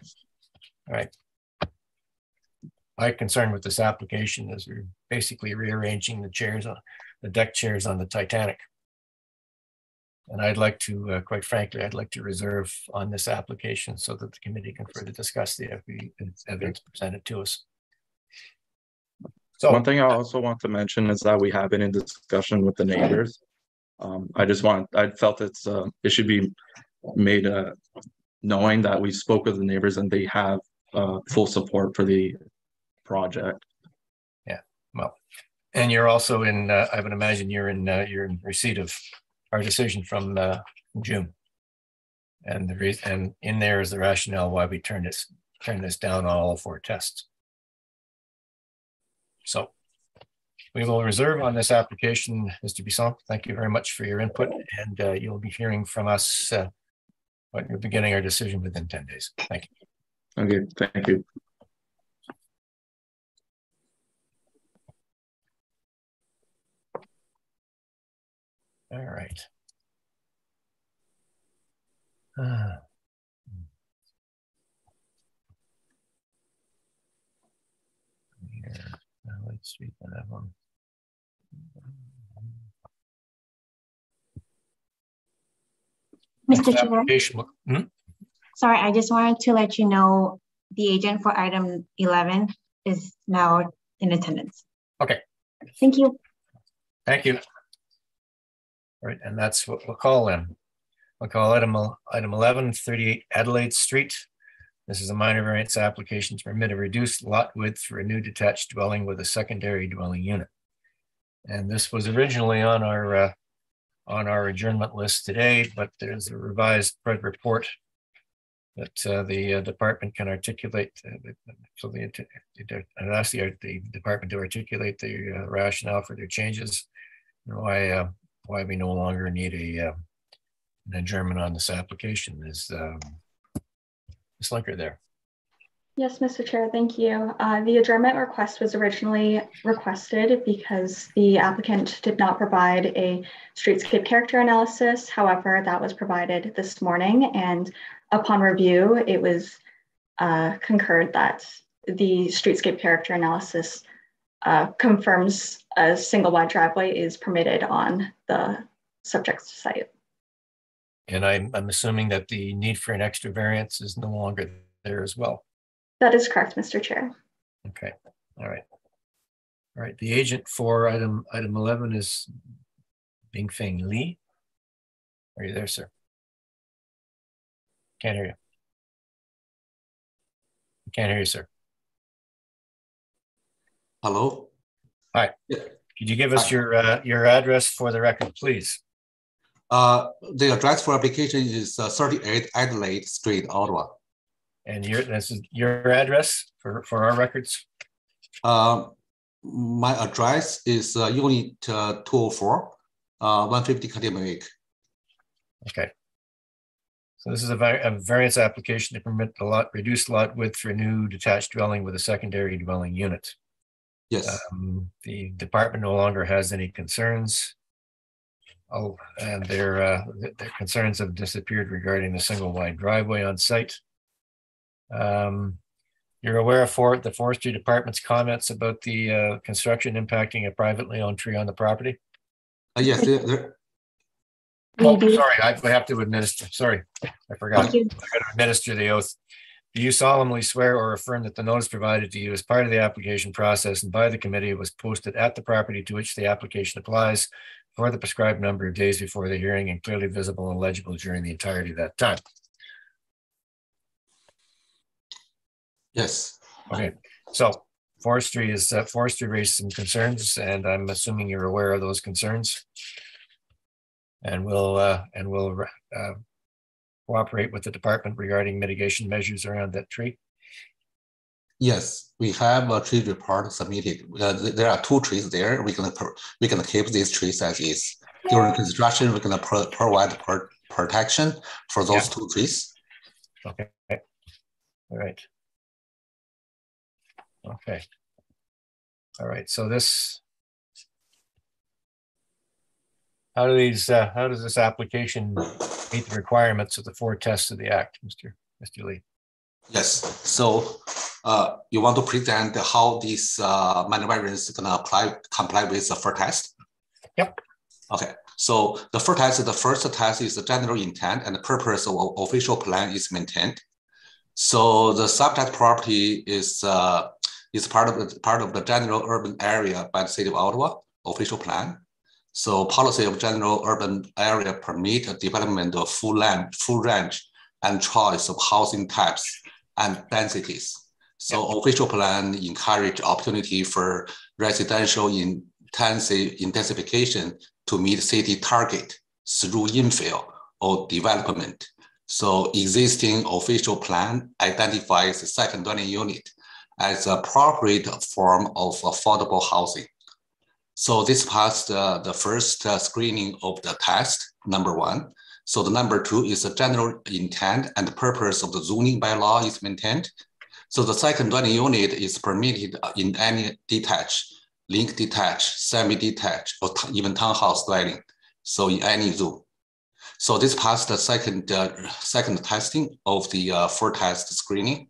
All right. My concern with this application is we're basically rearranging the chairs, on the deck chairs on the Titanic. And I'd like to, uh, quite frankly, I'd like to reserve on this application so that the committee can further discuss the ev- evidence presented to us. So- One thing I also want to mention is that we have been in discussion with the neighbors. Um, I just want, I felt it's, uh, it should be made, uh, knowing that we spoke with the neighbors and they have, uh, full support for the project. And you're also in, uh, I would imagine you're in, uh, you're in receipt of our decision from, uh, June. And the and in there is the rationale why we turned this, turned this down on all four tests. So we will reserve on this application, Mr. Bisson. Thank you very much for your input and, uh, you'll be hearing from us, uh, when we're beginning our decision within ten days. Thank you. Okay, thank you. All right. Ah. Here, Valley Street, and that one. Mr. Next Chair, hmm? sorry, I just wanted to let you know the agent for item 11 is now in attendance. Okay, Thank you. thank you. Right, and that's what we'll call them. We'll call item, item 11, 38 Adelaide Street. This is a minor variance application to permit a reduced lot width for a new detached dwelling with a secondary dwelling unit. And this was originally on our, uh, on our adjournment list today, but there's a revised report that uh, the uh, department can articulate, uh, so the, I'd ask the, the department to articulate the uh, rationale for their changes. and Why, uh, why we no longer need a, uh, an adjournment on this application is um, Ms. Linker there. Yes, Mr. Chair, thank you. Uh, the adjournment request was originally requested because the applicant did not provide a streetscape character analysis. However, that was provided this morning and upon review, it was uh, concurred that the streetscape character analysis uh, confirms a single wide driveway is permitted on the subject site. And I'm, I'm assuming that the need for an extra variance is no longer there as well. That is correct, Mr. Chair. Okay, all right. All right, the agent for item, item 11 is Bingfeng Li. Are you there, sir? Can't hear you. Can't hear you, sir. Hello. Hi. Yeah. Could you give us Hi. your uh, your address for the record, please? Uh, the address for application is uh, 38 Adelaide Street, Ottawa. And your this is your address for for our records. Uh, my address is uh, Unit uh, 204, uh, 150 Academic. Okay. So this is a, var- a variance application to permit the lot reduced lot width for a new detached dwelling with a secondary dwelling unit. Yes. Um, the department no longer has any concerns. Oh, and their uh, their concerns have disappeared regarding the single wide driveway on site. Um, you're aware of for the forestry department's comments about the uh, construction impacting a privately owned tree on the property? Uh, yes, there, there- Oh, sorry, I I have to administer, sorry, I forgot. I got to administer the oath. Do you solemnly swear or affirm that the notice provided to you as part of the application process and by the committee was posted at the property to which the application applies for the prescribed number of days before the hearing and clearly visible and legible during the entirety of that time? yes. Okay, so forestry is, uh, forestry raised some concerns and I'm assuming you're aware of those concerns. And we'll, uh, and we'll, uh, cooperate with the department regarding mitigation measures around that tree. Yes, we have a tree report submitted. Uh, th- there are two trees there. We're gonna we're gonna keep these trees as is. During construction, we're gonna pro- provide protection for those Yeah. two trees. Okay, all right. Okay. All right, so this. How do these, uh, how does this application meet the requirements of the four tests of the act, Mr. Mr. Li? Yes, so uh, you want to present how this uh, is gonna apply, comply with the first test? Yep. Okay, so the first test, the first test is the general intent and the purpose of official plan is maintained. So the subject property is uh, is part of the part of the general urban area by the city of Ottawa official plan. So policy of general urban area permit development of full land, full range and choice of housing types and densities. So official plan encourage opportunity for residential intensive intensification to meet city target through infill or development. So existing official plan identifies the second dwelling unit as appropriate form of affordable housing. So this passed uh, the first uh, screening of the test, number one. So the number two is the general intent and purpose of the zoning bylaw is maintained. So the second dwelling unit is permitted in any detached, link detached, semi-detached, or even townhouse dwelling. So in any zone. So this passed the second uh, second testing of the uh, four test screening.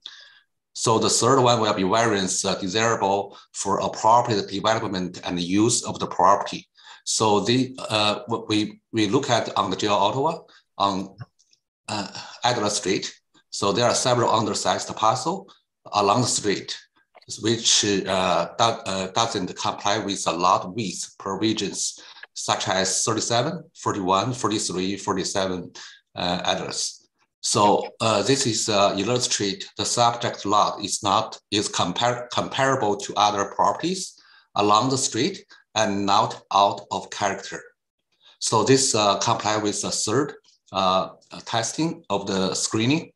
So the third one will be variance uh, desirable for appropriate development and use of the property. So the uh, we we look at on the GeoOttawa on uh, Adler Street. So there are several undersized parcel along the street, which uh, that, uh, doesn't comply with the lot width provisions such as 37, 41, 43, 47 uh, address. So uh, this is uh, illustrate the subject lot is not is compar comparable to other properties along the street and not out of character. So this uh, comply with the third uh, testing of the screening.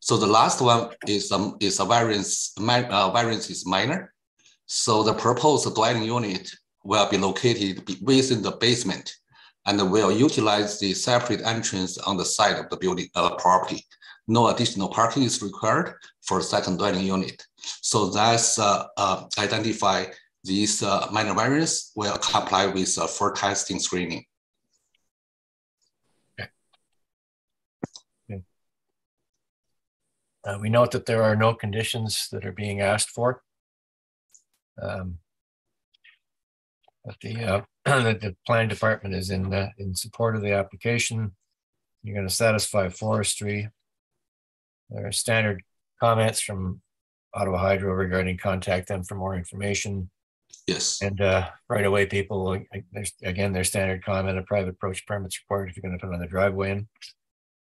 So the last one is um, is a variance. Uh, variance is minor. So the proposed dwelling unit will be located within the basement and will utilize the separate entrance on the side of the building uh, property. No additional parking is required for second dwelling unit. So that's uh, uh, identify these uh, minor variance will comply with uh, for testing screening. Uh, we note that there are no conditions that are being asked for. Um, but the, uh, that the planning department is in, uh, in support of the application. You're going to satisfy forestry. There are standard comments from Ottawa Hydro regarding contact them for more information. Yes. And uh, right away, people, there's again, their standard comment, a private approach permits required if you're going to put another driveway in.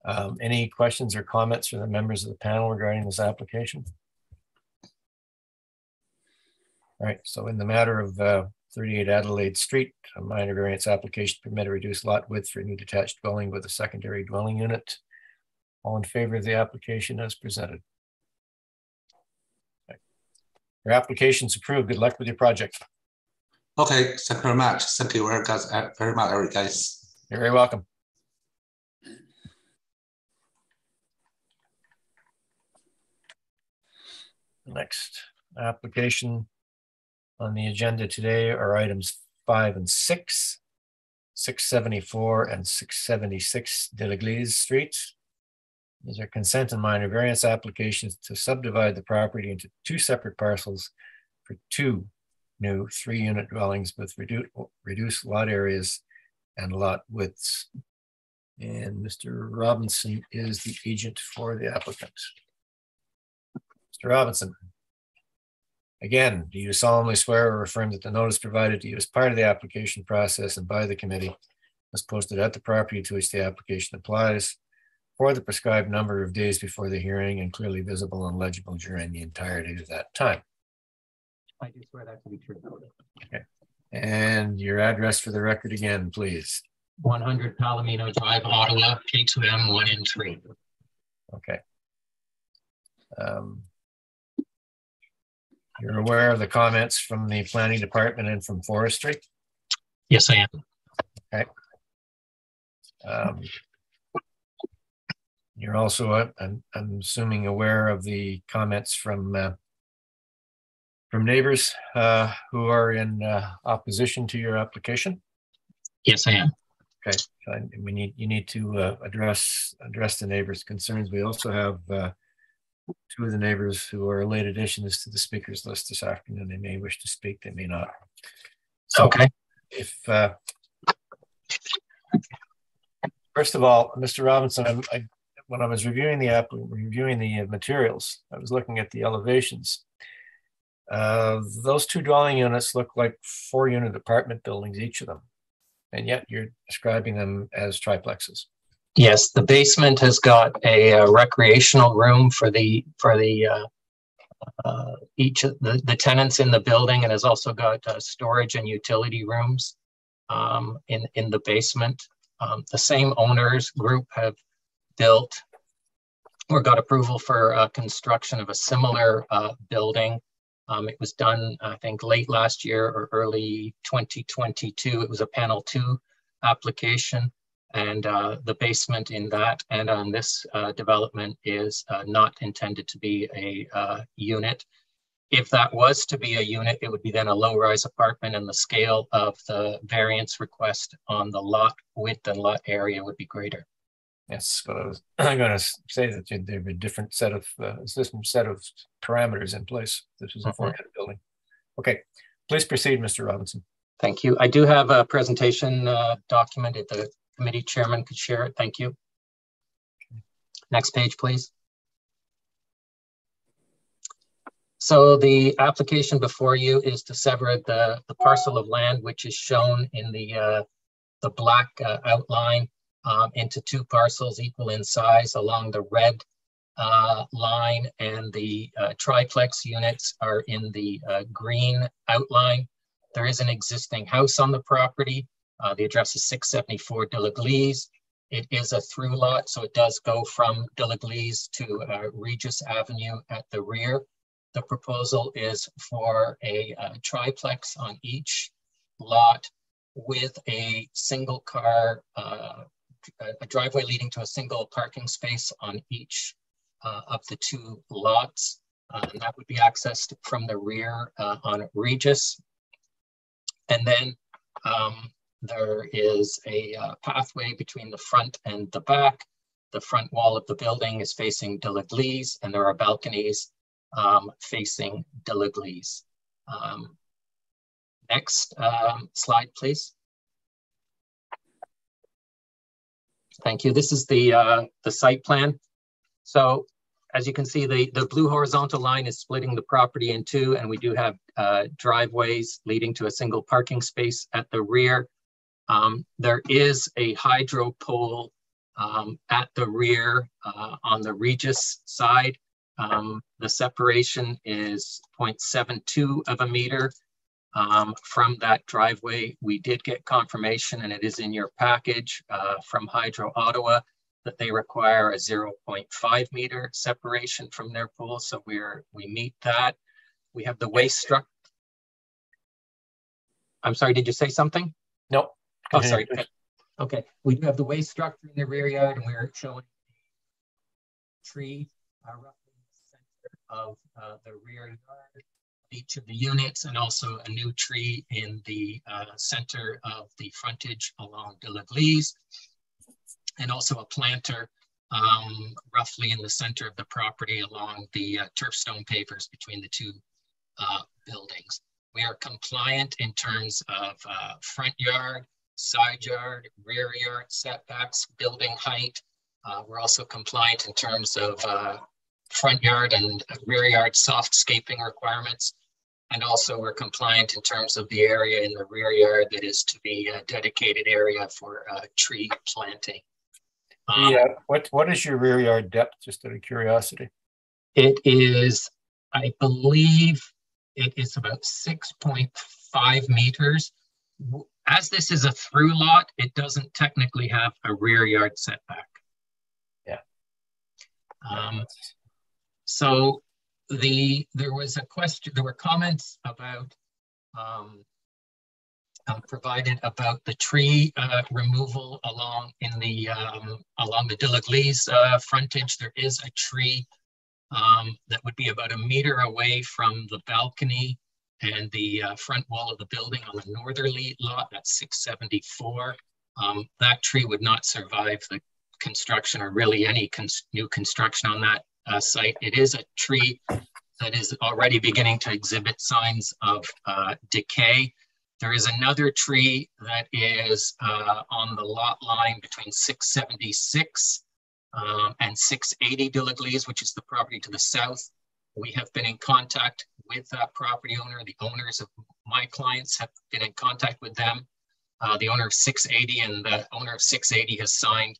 Um, any questions or comments from the members of the panel regarding this application? All right, so in the matter of uh, 38 Adelaide Street, a minor variance application to permit a reduced lot width for a new detached dwelling with a secondary dwelling unit. All in favor of the application as presented. Okay. Your application's approved. Good luck with your project. Okay, thank you very much. Thank you very, guys, uh, very much, Eric, guys. You're very welcome. Next application on the agenda today are items five and six, 674 and 676 De l'Église Street. These are consent and minor variance applications to subdivide the property into two separate parcels for two new three-unit dwellings with reduced reduced lot areas and lot widths. And Mr. Robinson is the agent for the applicant. Mr. Robinson. Again, do you solemnly swear or affirm that the notice provided to you as part of the application process and by the committee was posted at the property to which the application applies for the prescribed number of days before the hearing and clearly visible and legible during the entirety of that time? I do swear that to be true. Okay. And your address for the record again, please. 100 Palomino Drive, Ottawa, K2M 1 in 3. Okay. Um, you're aware of the comments from the planning department and from forestry? Yes, I am. Okay. Um, you're also, uh, I'm, I'm, assuming, aware of the comments from uh, from neighbors uh, who are in uh, opposition to your application. Yes, I am. Okay, we need you need to uh, address address the neighbors' concerns. We also have uh, two of the neighbors who are late additions to the speakers list this afternoon. They may wish to speak, they may not. So okay. If uh, first of all, Mr. Robinson, I, I, when I was reviewing the app, reviewing the materials, I was looking at the elevations. Uh, those two dwelling units look like four-unit apartment buildings, each of them, and yet you're describing them as triplexes. Yes, the basement has got a, a uh, recreational room for the for the uh, uh, each of the, the tenants in the building, and has also got uh, storage and utility rooms um, in in the basement. Um, the same owners group have built or got approval for uh, construction of a similar uh, building. Um, it was done, I think, late last year or early 2022. It was a panel two application and uh, the basement in that and on this uh, development is uh, not intended to be a uh, unit. If that was to be a unit, it would be then a low-rise apartment and the scale of the variance request on the lot width and lot area would be greater. Yes, but I was I'm going to say that there'd be a different set of uh, system set of parameters in place. This is a mm -hmm. four-unit building. Okay, please proceed, Mr. Robinson. Thank you. I do have a presentation uh, document at the committee chairman could share it. Thank you. Next page, please. So the application before you is to sever the, the parcel of land, which is shown in the, uh, the black uh, outline um, into two parcels equal in size along the red uh, line and the uh, triplex units are in the uh, green outline. There is an existing house on the property uh, the address is 674 de l'Église. it is a through lot, so it does go from De l'Église to uh, Regis Avenue at the rear. The proposal is for a, a triplex on each lot with a single car, uh, a driveway leading to a single parking space on each uh, of the two lots. Uh, and that would be accessed from the rear uh, on Regis. And then um, there is a uh, pathway between the front and the back. The front wall of the building is facing De l'Église, and there are balconies um, facing De l'Église. Um, next um, slide, please. Thank you. This is the, uh, the site plan. So as you can see, the, the blue horizontal line is splitting the property in two, and we do have uh, driveways leading to a single parking space at the rear. Um, there is a hydro pole um, at the rear uh, on the Regis side. Um, the separation is 0.72 of a meter um, from that driveway. We did get confirmation, and it is in your package uh, from Hydro Ottawa that they require a 0.5 meter separation from their pool. So we're we meet that. We have the waste structure. I'm sorry, did you say something? No. Oh, sorry. Okay. We do have the waste structure in the rear yard, and we're showing a tree uh, roughly in the center of uh, the rear yard each of the units and also a new tree in the uh, center of the frontage along De l'Église and also a planter um, roughly in the center of the property along the uh, turf stone pavers between the two uh, buildings. We are compliant in terms of uh, front yard, side yard, rear yard setbacks, building height. Uh, we're also compliant in terms of uh, front yard and rear yard soft scaping requirements. And also we're compliant in terms of the area in the rear yard that is to be a dedicated area for uh, tree planting. Um, yeah. What What is your rear yard depth? Just out of curiosity. It is, I believe, it is about 6.5 meters. As this is a through lot, it doesn't technically have a rear yard setback. Yeah. Um, so the there was a question, there were comments about um, uh, provided about the tree uh, removal along in the um, along the De uh, frontage. There is a tree um, that would be about a meter away from the balcony and the uh, front wall of the building on the northerly lot. That's 674. Um, that tree would not survive the construction or really any new construction on that uh, site. It is a tree that is already beginning to exhibit signs of uh, decay. There is another tree that is uh, on the lot line between 676 um, and 680 De l'Église, which is the property to the south. We have been in contact with that property owner. The owners of my clients have been in contact with them. Uh, the owner of 680 and the owner of 680 has signed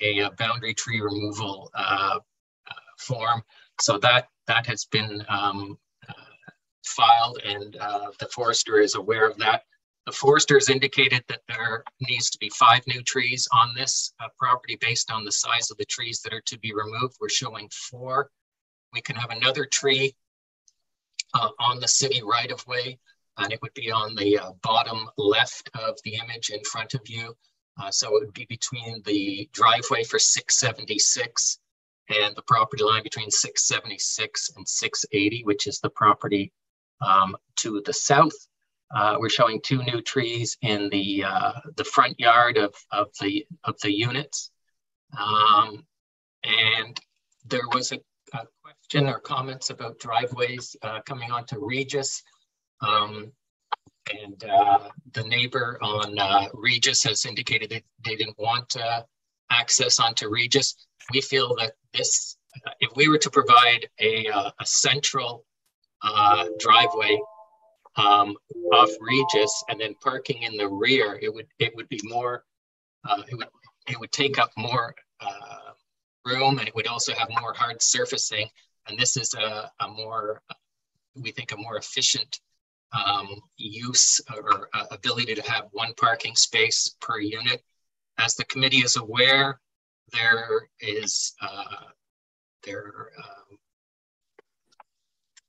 a, a boundary tree removal uh, uh, form. So that that has been um, filed and uh, the forester is aware of that. The forester has indicated that there needs to be five new trees on this uh, property based on the size of the trees that are to be removed. We're showing four. We can have another tree uh, on the city right of way, and it would be on the uh, bottom left of the image in front of you. Uh, so it would be between the driveway for 676 and the property line between 676 and 680, which is the property um, to the south, uh, we're showing two new trees in the uh, the front yard of, of the of the units. Um, and there was a, a, question or comments about driveways uh, coming onto Regis. Um, and uh, the neighbor on uh, Regis has indicated that they didn't want uh, access onto Regis. We feel that this, if we were to provide a, a central uh, driveway um, off Regis and then parking in the rear, it would it would be more uh, it would it would take up more uh, room and it would also have more hard surfacing. And this is a, a more we think a more efficient um, use or uh, ability to have one parking space per unit. as the committee is aware, there is uh, there um,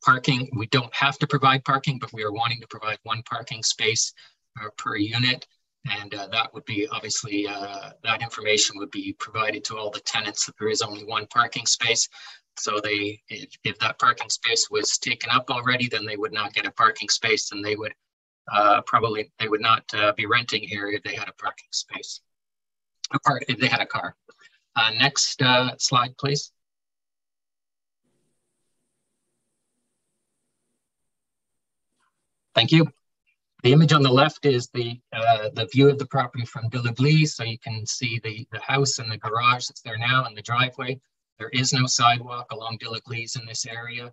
parking. We don't have to provide parking, but we are wanting to provide one parking space uh, per unit. And uh, that would be obviously, uh, that information would be provided to all the tenants that there is only one parking space. So they, if, if that parking space was taken up already, then they would not get a parking space and they would uh, probably, they would not uh, be renting here if they had a parking space. Apart if they had a car. Uh, next slide, please. Thank you. The image on the left is the uh, the view of the property from L'Église. So you can see the, the house and the garage that's there now and the driveway. There is no sidewalk along L'Église in this area.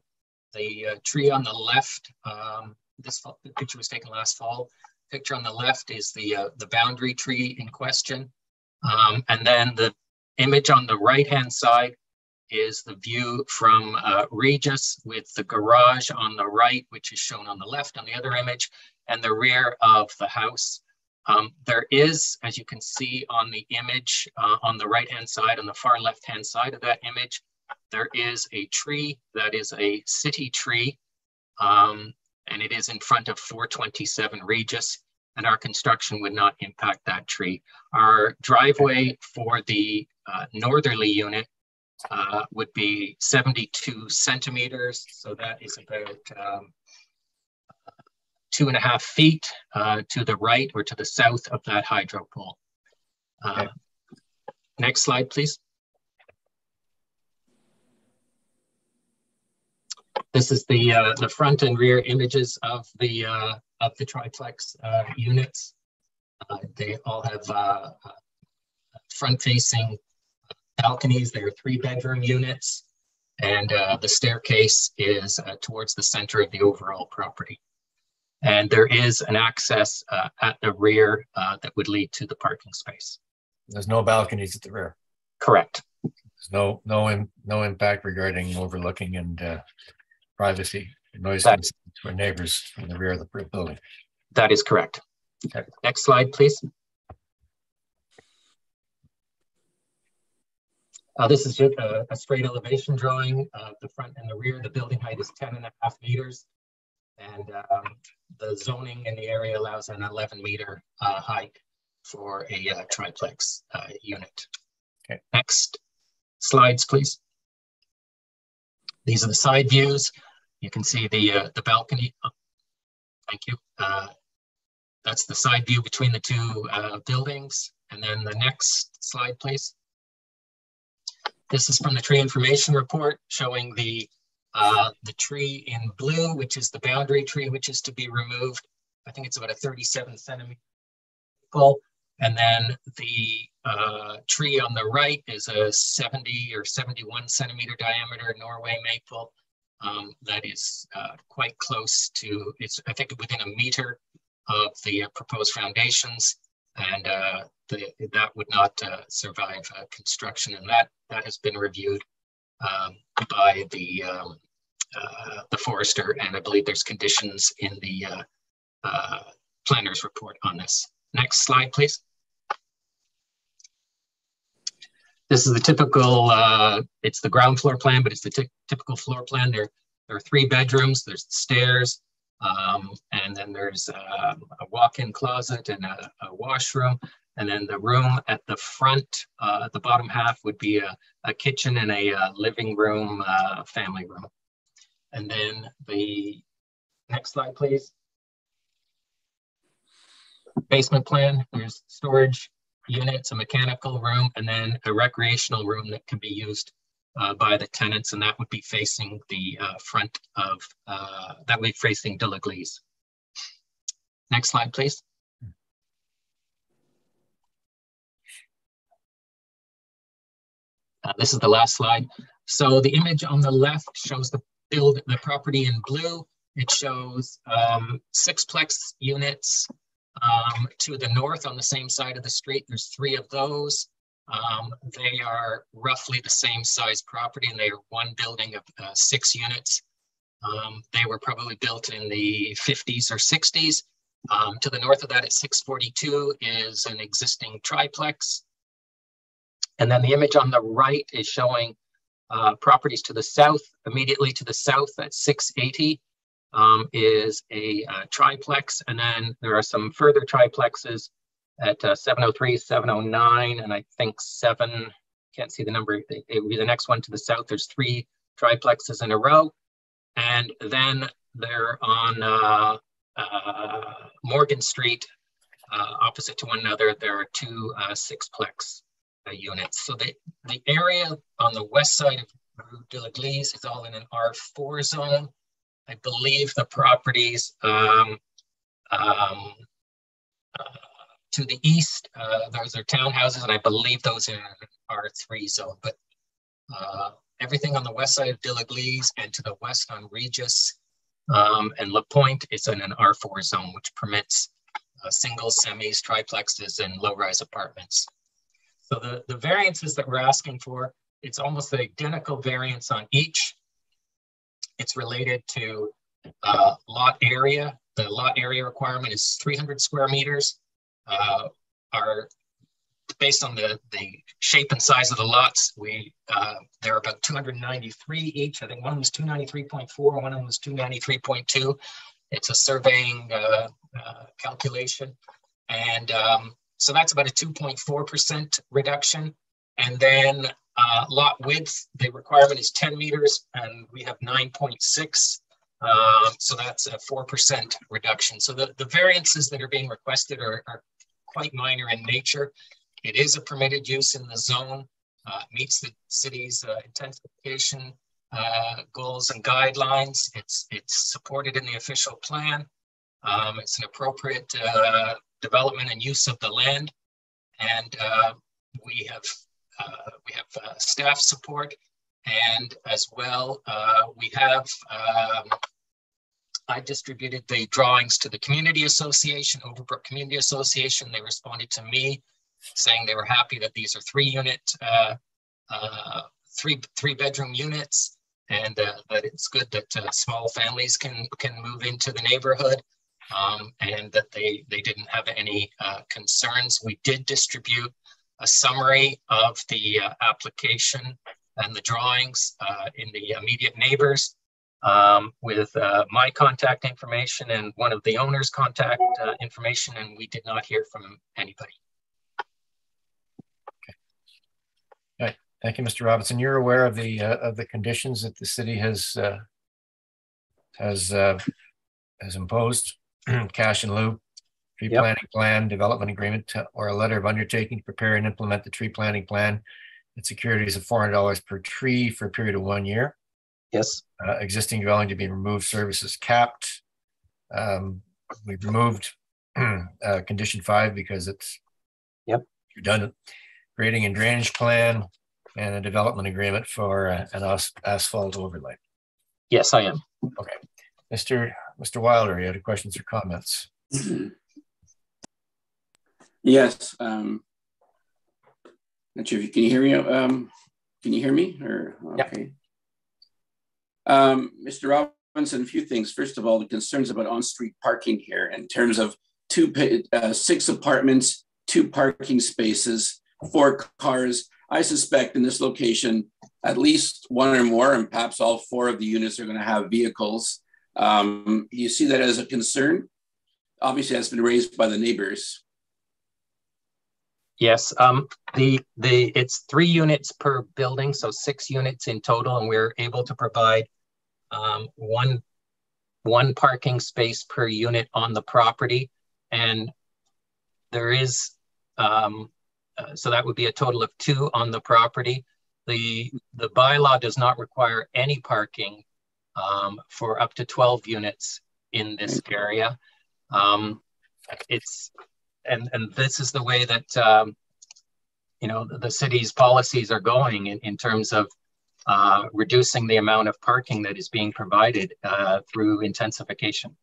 The uh, tree on the left, um, this picture was taken last fall. Picture on the left is the, uh, the boundary tree in question. Um, and then the image on the right-hand side is the view from uh, Regis with the garage on the right, which is shown on the left on the other image, and the rear of the house. Um, there is, as you can see on the image uh, on the right-hand side, on the far left-hand side of that image, there is a tree that is a city tree, um, and it is in front of 427 Regis, and our construction would not impact that tree. Our driveway for the uh, northerly unit uh, would be 72 centimeters. So that is about um, two and a half feet uh, to the right or to the south of that hydro pole. Uh, okay. Next slide, please. This is the uh, the front and rear images of the uh, of the triplex uh, units. they all have front-facing balconies. There are three bedroom units and uh, the staircase is uh, towards the center of the overall property. And there is an access uh, at the rear uh, that would lead to the parking space. There's no balconies at the rear. Correct. There's no no Im- no impact regarding overlooking and uh, privacy, noise that, for neighbors from the rear of the building. That is correct. Okay. Next slide, please. Uh, this is just a, a, straight elevation drawing of the front and the rear. The building height is 10 and a half meters. And um, the zoning in the area allows an 11 meter uh, height for a uh, triplex uh, unit. Okay. Next slides, please. These are the side views. You can see the, uh, the balcony. Oh, thank you. Uh, that's the side view between the two buildings. And then the next slide, please. This is from the tree information report showing the uh, the tree in blue, which is the boundary tree, which is to be removed. I think it's about a 37 centimeter And then the uh, tree on the right is a 70 or 71 centimeter diameter Norway maple. Um, that is uh, quite close to, it's I think within a meter of the uh, proposed foundations and uh, the, that would not uh, survive uh, construction. And that that has been reviewed um, by the um, uh, the forester, and I believe there's conditions in the uh, uh, planner's report on this. Next slide, please. This is the typical, it's the ground floor plan, but it's the typical floor plan. There, there are three bedrooms, there's the stairs, um, and then there's a, a walk-in closet and a, a, washroom. And then the room at the front, uh, the bottom half would be a, a kitchen and a, living room, uh, family room. And then the next slide, please. Basement plan, there's storage units, a mechanical room, and then a recreational room that can be used uh, by the tenants, and that would be facing the uh, front of, uh, that be facing De L'Église. Next slide, please. Uh, this is the last slide. So the image on the left shows the build, the property in blue. It shows um, sixplex units um, to the north on the same side of the street. There's three of those. Um, they are roughly the same size property and they are one building of uh, six units. Um, they were probably built in the 50s or 60s Um, to the north of that at 642 is an existing triplex. And then the image on the right is showing uh, properties to the south, immediately to the south at 680 um, is a uh, triplex. And then there are some further triplexes at uh, 703, 709, and I think seven, can't see the number, it, would be the next one to the south. There's three triplexes in a row. And then they're on uh, uh, Morgan Street, uh, opposite to one another, there are two uh, sixplex uh, units. So the, the area on the west side of Rue de l'Église is all in an R4 zone. I believe the properties um, um, to the east, uh, those are townhouses, and I believe those are R3 zone. But uh, everything on the west side of de l'Église and to the west on Regis um, and La Pointe is in an R4 zone, which permits uh, single semis, triplexes, and low-rise apartments. So the, the variances that we're asking for, it's almost the identical variance on each. It's related to uh, lot area. The lot area requirement is 300 square meters. Uh, our based on the, the shape and size of the lots, we uh, they're about 293 each. I think one of them was 293.4, one of them was 293.2. It's a surveying uh, uh, calculation. And um, so that's about a 2.4% reduction. And then uh, lot width, the requirement is 10 meters, and we have 9.6. Um, so that's a 4% reduction. So the, the variances that are being requested are, are quite minor in nature. It is a permitted use in the zone, uh, meets the city's uh, intensification uh, goals and guidelines. It's, it's supported in the official plan. Um, it's an appropriate uh, development and use of the land. And uh, we have, uh, we have staff support and as well, we have um, I distributed the drawings to the Community Association, Overbrook Community Association. They responded to me saying they were happy that these are three unit, uh, uh, three three bedroom units, and uh, that it's good that uh, small families can can move into the neighborhood, um, and that they they didn't have any uh, concerns. We did distribute a summary of the uh, application and the drawings in the immediate neighbors. Um, with uh, my contact information and one of the owner's contact uh, information, and we did not hear from anybody. Okay. All right. Thank you, Mr. Robinson. You're aware of the uh, of the conditions that the city has uh, has uh, has imposed, cash in lieu, tree yep. planting plan, development agreement, or a letter of undertaking to prepare and implement the tree planting plan. The security is of four hundred dollars per tree for a period of one year. Yes. Uh, existing dwelling to be removed. Services capped. Um, we've removed uh, condition five because it's yep redundant. Grading and drainage plan and a development agreement for uh, an as- asphalt overlay. Yes, I am. Okay. Mr. Mr. Wilder, you had questions or comments? Yes. Um, not sure if you can hear me. Um, can you hear me? Or okay. Um, Mr. Robinson, a few things. First of all, the concerns about on-street parking here in terms of two, uh, six apartments, two parking spaces, four cars. I suspect in this location, at least one or more, and perhaps all four of the units are going to have vehicles. Um, you see that as a concern? Obviously, that's been raised by the neighbors. Yes, um, the the it's three units per building, so six units in total, and we're able to provide um, one one parking space per unit on the property, and there is um, uh, so that would be a total of two on the property. The, the bylaw does not require any parking um, for up to 12 units in this area. Um, it's, and, and this is the way that, um, you know, the, the city's policies are going in, in terms of uh, reducing the amount of parking that is being provided uh, through intensification.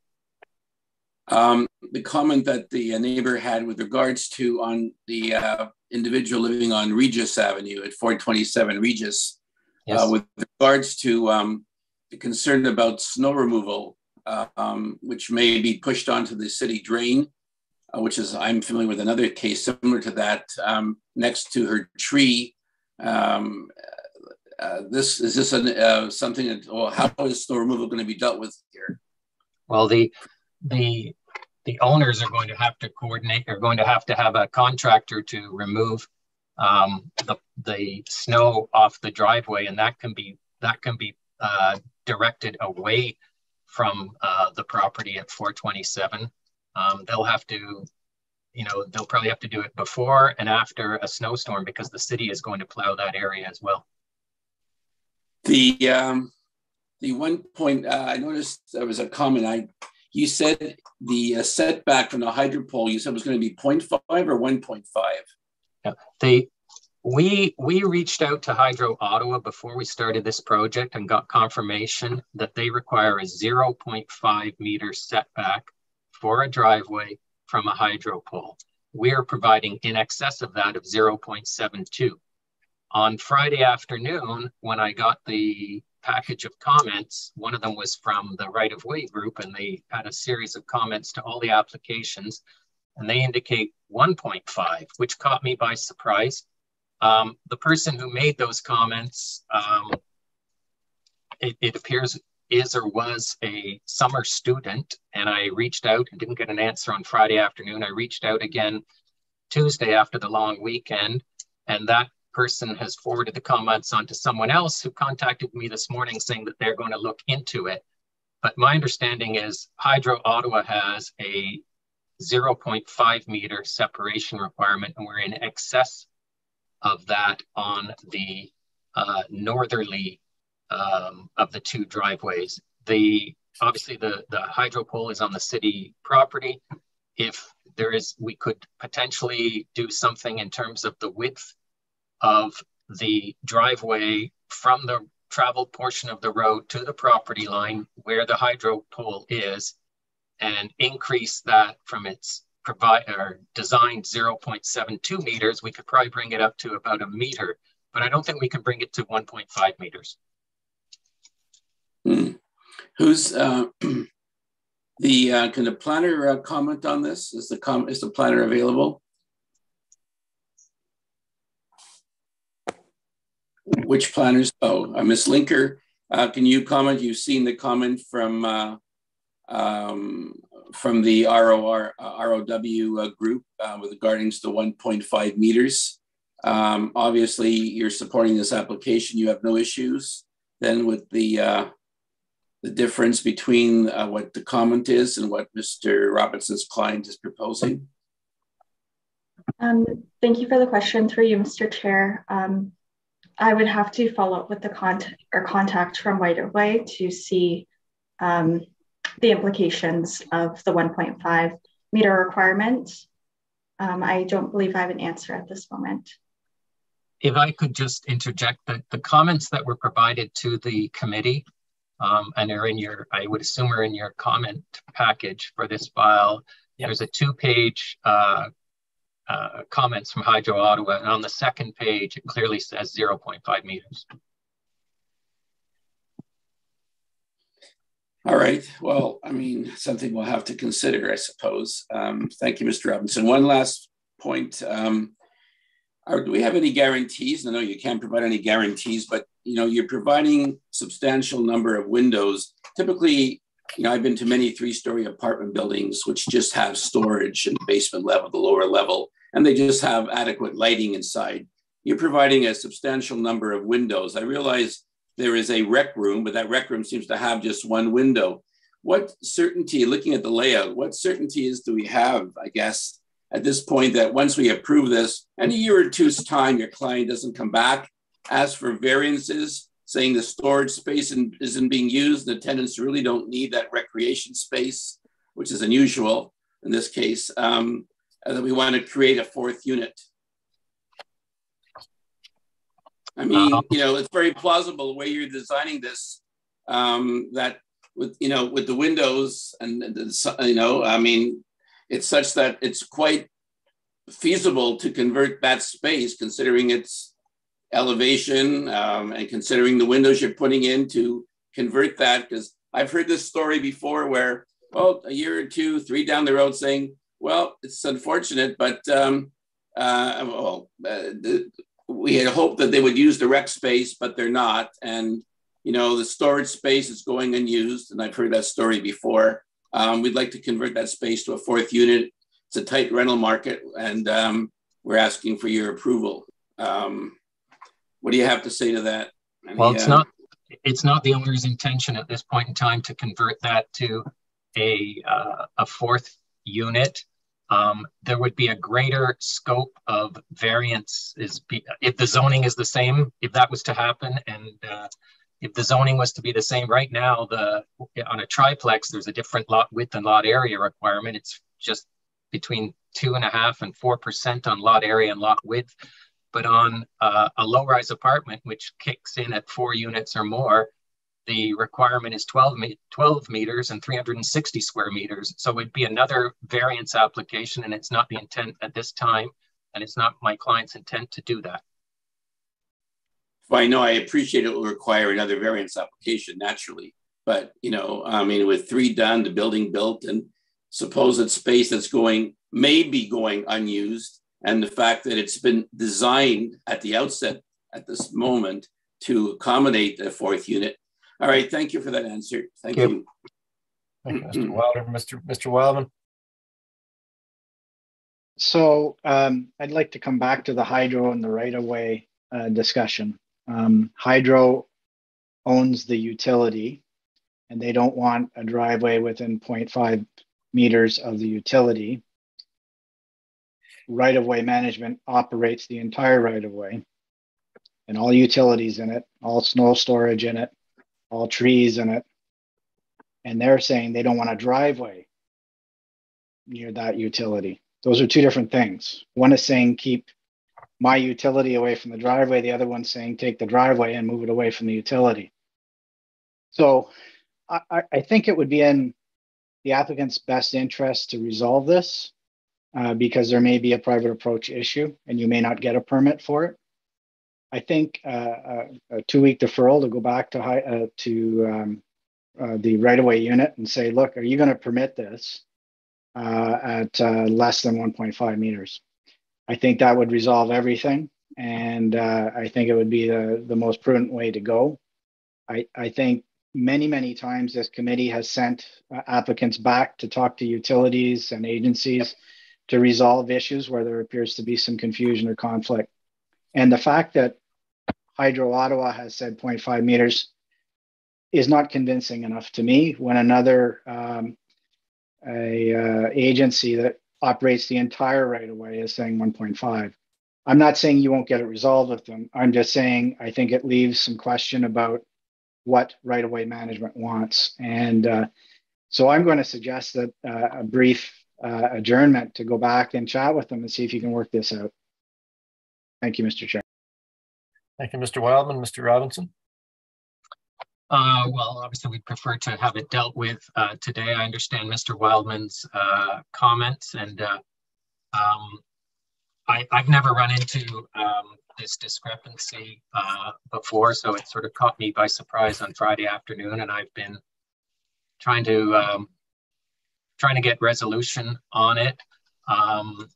Um, the comment that the neighbor had with regards to on the uh, individual living on Regis Avenue at 427 Regis, uh, yes. uh, with regards to um, the concern about snow removal. um, which may be pushed onto the city drain, uh, which is, I'm familiar with another case similar to that um, next to her tree. Um, uh, this is this an, uh, something that, well, how is snow removal going to be dealt with here? Well, the the the owners are going to have to coordinate. They're going to have to have a contractor to remove um, the the snow off the driveway, and that can be that can be uh, directed away from uh, the property at 427. Um, they'll have to, you know, they'll probably have to do it before and after a snowstorm because the city is going to plow that area as well. The um, the one point uh, I noticed there was a comment. I you said the uh, setback from the hydro pole. You said was going to be 0.5 or 1.5. Yeah, they we we reached out to Hydro Ottawa before we started this project and got confirmation that they require a 0.5 meter setback for a driveway from a hydro pole. We are providing in excess of that of 0.72. On Friday afternoon, when I got the package of comments, one of them was from the right of way group, and they had a series of comments to all the applications, and they indicate 1.5, which caught me by surprise. Um, the person who made those comments, um, it, it appears is or was a summer student, and I reached out and didn't get an answer on Friday afternoon. I reached out again Tuesday after the long weekend, and that person has forwarded the comments on to someone else who contacted me this morning saying that they're going to look into it. But my understanding is Hydro Ottawa has a 0.5 meter separation requirement, and we're in excess of that on the uh, northerly um, of the two driveways. The obviously the the hydro pole is on the city property. If there is, we could potentially do something in terms of the width of the driveway from the traveled portion of the road to the property line where the hydro pole is and increase that from its provide or designed 0.72 meters, we could probably bring it up to about a meter, but I don't think we can bring it to 1.5 meters. Who's uh, the uh, can the planner uh, comment on this? Is the com is the planner available? Which planners? Oh, uh, Miss Linker, uh, can you comment? You've seen the comment from uh, um, from the ROR uh, ROW uh, group uh, with regarding to 1.5 meters. Um, obviously, you're supporting this application. You have no issues then with the uh, the difference between uh, what the comment is and what Mr. Robinson's client is proposing. Um, thank you for the question through you, Mr. Chair. Um, I would have to follow up with the contact or contact from Right of Way to see um, the implications of the 1.5 meter requirement. Um, I don't believe I have an answer at this moment. If I could just interject that the comments that were provided to the committee um, and are in your, I would assume are in your comment package for this file. Yep. There's a two page uh, uh, comments from Hydro Ottawa. And on the second page, it clearly says 0.5 meters. All right. Well, I mean, something we'll have to consider, I suppose. Um, thank you, Mr. Robinson. One last point. Um, are, do we have any guarantees? I know you can't provide any guarantees, but you know, you're providing substantial number of windows. Typically, you know, I've been to many three-story apartment buildings which just have storage in the basement level, the lower level, and they just have adequate lighting inside. You're providing a substantial number of windows. I realize there is a rec room, but that rec room seems to have just one window. What certainty, looking at the layout, what certainties do we have, I guess, at this point that once we approve this, in a year or two's time, your client doesn't come back, ask for variances, saying the storage space isn't being used, the tenants really don't need that recreation space, which is unusual in this case, um, and that we want to create a fourth unit. I mean, uh-huh. you know, it's very plausible the way you're designing this. Um, that with you know with the windows and the, you know, I mean, it's such that it's quite feasible to convert that space, considering its elevation um, and considering the windows you're putting in to convert that. Because I've heard this story before where, well, a year or two, three down the road saying, well, it's unfortunate, but um, uh, well, uh, we had hoped that they would use the rec space, but they're not. And, you know, the storage space is going unused. And I've heard that story before. Um, we'd like to convert that space to a fourth unit. It's a tight rental market, and um, we're asking for your approval. Um, what do you have to say to that? Well, it's uh, not it's not the owner's intention at this point in time to convert that to a uh, a fourth unit. Um, there would be a greater scope of variance is be, if the zoning is the same. If that was to happen, and uh, if the zoning was to be the same, right now the on a triplex there's a different lot width and lot area requirement. It's just between two and a half and four percent on lot area and lot width. But on uh, a low rise apartment, which kicks in at four units or more, the requirement is 12, me 12 meters and 360 square meters. So it'd be another variance application, and it's not the intent at this time, and it's not my client's intent to do that. Well, I know I appreciate it will require another variance application naturally, but you know, I mean, with three done, the building built, and supposed space that's going may be going unused, and the fact that it's been designed at the outset at this moment to accommodate the fourth unit. All right, thank you for that answer. Thank you. Thank you, Mr. Wilder. Mr. Mr. Wildman. So um, I'd like to come back to the hydro and the right-of-way uh, discussion. Um, hydro owns the utility, and they don't want a driveway within 0.5 meters of the utility right of way management operates the entire right of way and all utilities in it, all snow storage in it, all trees in it. And they're saying they don't want a driveway near that utility. Those are two different things. One is saying keep my utility away from the driveway, the other one's saying take the driveway and move it away from the utility. So I, I think it would be in the applicant's best interest to resolve this uh, because there may be a private approach issue and you may not get a permit for it. I think uh, a, a two-week deferral to go back to high, uh, to um, uh, the right-of-way unit and say, look, are you going to permit this uh, at less than 1.5 meters? I think that would resolve everything, and I think it would be the, the most prudent way to go. I, I think many, many times this committee has sent applicants back to talk to utilities and agencies to resolve issues where there appears to be some confusion or conflict. And the fact that Hydro Ottawa has said 0.5 meters is not convincing enough to me when another um, a, uh, agency that operates the entire right of way is saying 1.5. I'm not saying you won't get it resolved with them. I'm just saying I think it leaves some question about what right of way management wants. And uh, so I'm going to suggest that uh, a brief uh, adjournment to go back and chat with them and see if you can work this out. Thank you, Mr. Chair. Thank you, Mr. Wildman. Mr. Robinson? Uh, well, obviously, we prefer to have it dealt with uh, today. I understand Mr. Wildman's uh, comments, and uh, um, I, have never run into um, this discrepancy uh, before, so it sort of caught me by surprise on Friday afternoon, and I've been trying to um, trying to get resolution on it. Um,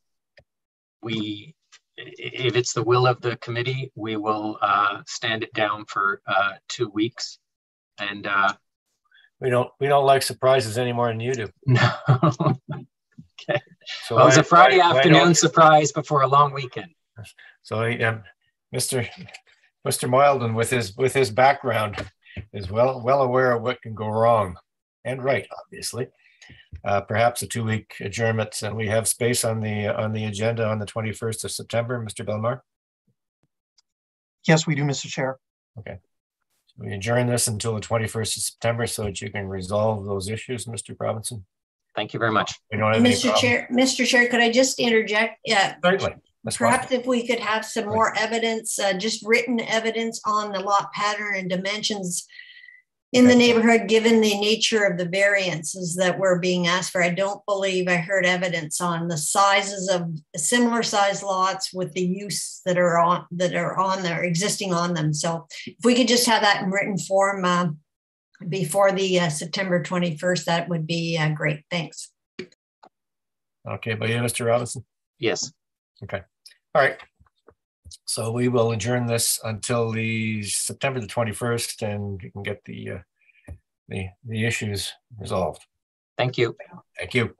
we, if it's the will of the committee, we will uh, stand it down for uh, two weeks. And uh, we don't we don't like surprises any more than you do. No. okay. So well, it was a Friday why, afternoon why surprise before a long weekend. So um, Mr. Mr. Wildman, with his with his background, is well well aware of what can go wrong and right, obviously uh, perhaps a two-week adjournment, and we have space on the on the agenda on the 21st of September. Mr. Bellemare? Yes, we do, Mr. Chair. Okay. So we adjourn this until the 21st of September so that you can resolve those issues, Mr. Robinson. Thank you very much. Mr. Chair, Mr. Chair, could I just interject? Yeah. Certainly. Perhaps if we could have some more evidence, uh, just written evidence on the lot pattern and dimensions in the neighborhood, given the nature of the variances that were being asked for, I don't believe I heard evidence on the sizes of similar size lots with the use that are on that are on there existing on them. So if we could just have that in written form, uh, before the uh, September 21st, that would be uh, great. Thanks. Okay, but yeah, Mr. Robinson? Yes. Okay, all right. So we will adjourn this until the September the twenty-first and you can get the, uh, the, the issues resolved. Thank you. Thank you.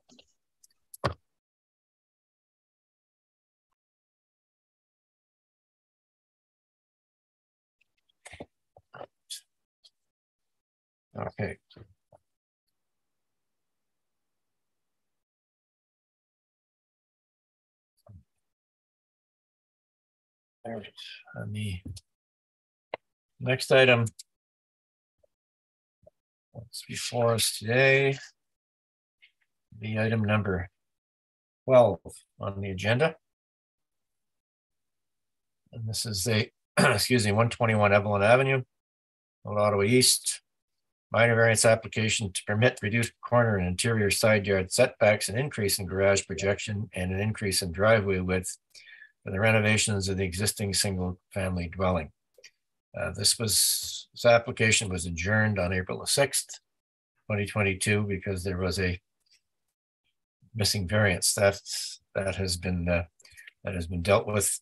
Okay. All right, on the next item. What's before us today? The item number twelve on the agenda. And this is a, excuse me, one twenty-one Evelyn Avenue, Old Ottawa East. Minor variance application to permit reduced corner and interior side yard setbacks, an increase in garage projection, and an increase in driveway width for the renovations of the existing single-family dwelling. Uh, This was, this application was adjourned on April the sixth, twenty twenty-two, because there was a missing variance. That, that has been, uh, that has been dealt with.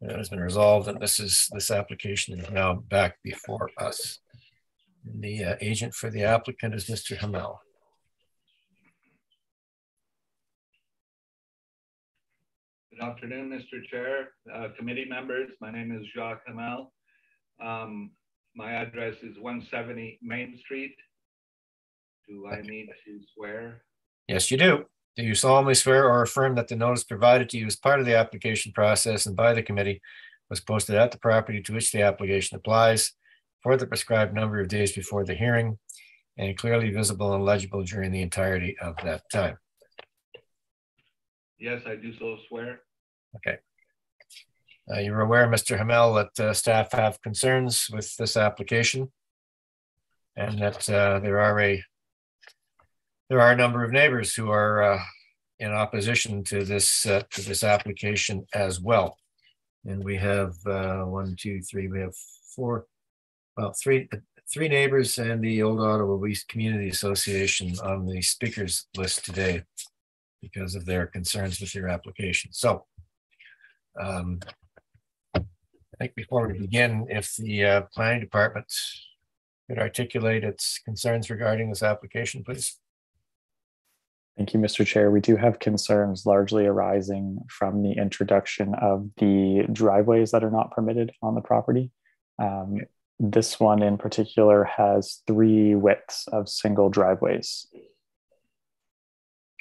That has been resolved, and this is, this application is now back before us. And The uh, agent for the applicant is Mr. Hamel. Good afternoon, Mr. Chair, uh, committee members. My name is Jacques Hamel. Um, my address is 170 Main Street. Do I need to swear? Yes, you do. Do you solemnly swear or affirm that the notice provided to you as part of the application process and by the committee was posted at the property to which the application applies for the prescribed number of days before the hearing and clearly visible and legible during the entirety of that time? Yes, I do so swear. Okay. Uh, You're aware, Mr. Hamel, that uh, staff have concerns with this application and that uh, there are a there are a number of neighbors who are uh, in opposition to this uh, to this application as well. And we have uh, one, two, three, we have four, well, three, three neighbors and the Old Ottawa East Community Association on the speakers list today because of their concerns with your application. So um, I think before we begin, if the uh, planning department could articulate its concerns regarding this application, please. Thank you, Mr. Chair. We do have concerns largely arising from the introduction of the driveways that are not permitted on the property. Um, this one in particular has three widths of single driveways.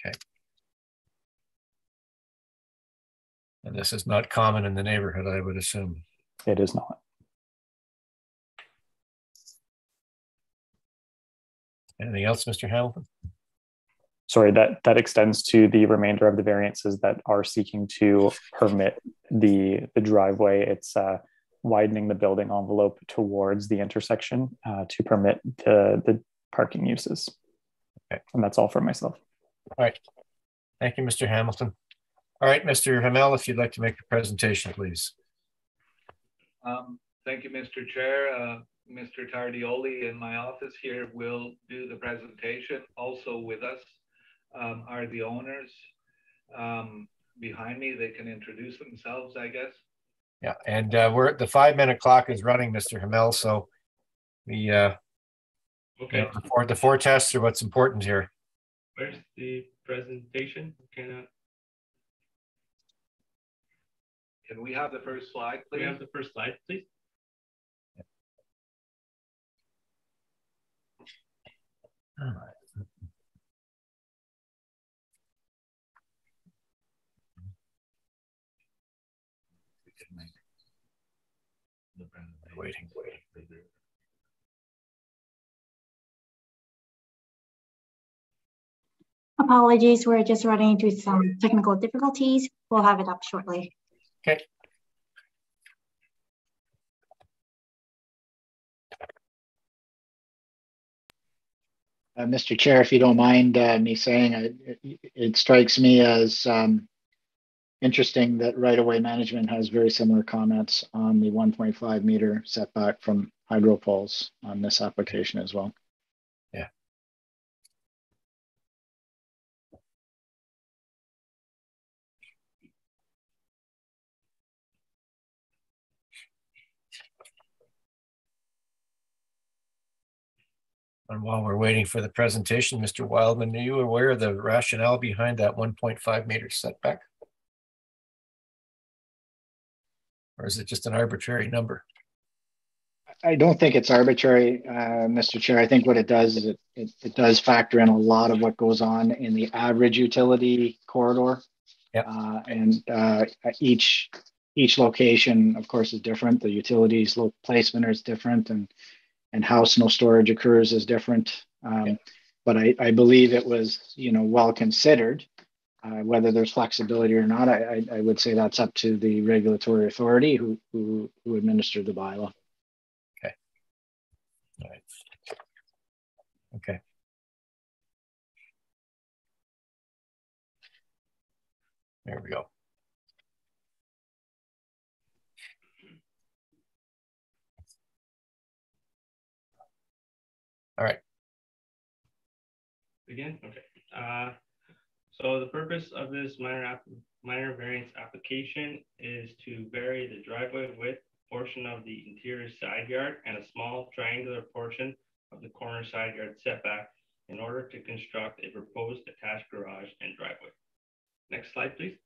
Okay. And this is not common in the neighborhood, I would assume. It is not. Anything else, Mr. Hamilton? Sorry, that, that extends to the remainder of the variances that are seeking to permit the, the driveway. It's uh, widening the building envelope towards the intersection uh, to permit the, the parking uses. Okay. And that's all for myself. All right. Thank you, Mr. Hamilton. All right, Mr. Hamel, if you'd like to make a presentation, please. Um, thank you, Mr. Chair. Uh, Mr. Tardioli in my office here will do the presentation. Also with us um, are the owners um, behind me. They can introduce themselves, I guess. Yeah, and uh, we're the five minute clock is running, Mr. Hamel. So the uh, Okay. you know, the four the four tests are what's important here. Where's the presentation? Can, I- Can we have the first slide, please? we have the first slide, please? Waiting, waiting. Apologies, we're just running into some technical difficulties. We'll have it up shortly. Okay. Uh, Mr. Chair, if you don't mind uh, me saying, uh, it, it strikes me as um, interesting that right-of-way management has very similar comments on the 1.5 meter setback from hydro poles on this application as well. And while we're waiting for the presentation, Mr. Wildman, are you aware of the rationale behind that 1.5 meter setback? Or is it just an arbitrary number? I don't think it's arbitrary, uh, Mr. Chair. I think what it does is it, it, it, does factor in a lot of what goes on in the average utility corridor. Yep. Uh, and uh, each each location, of course, is different. The utilities placement is different, and and how snow storage occurs is different. Um, yep. But I, I believe it was you know well considered. Uh, whether there's flexibility or not, I, I, I would say that's up to the regulatory authority who who, who administered the bylaw. Okay. All right. Okay. There we go. All right. Again, Okay. Uh, so the purpose of this minor, minor variance application is to vary the driveway width portion of the interior side yard and a small triangular portion of the corner side yard setback in order to construct a proposed attached garage and driveway. Next slide, please.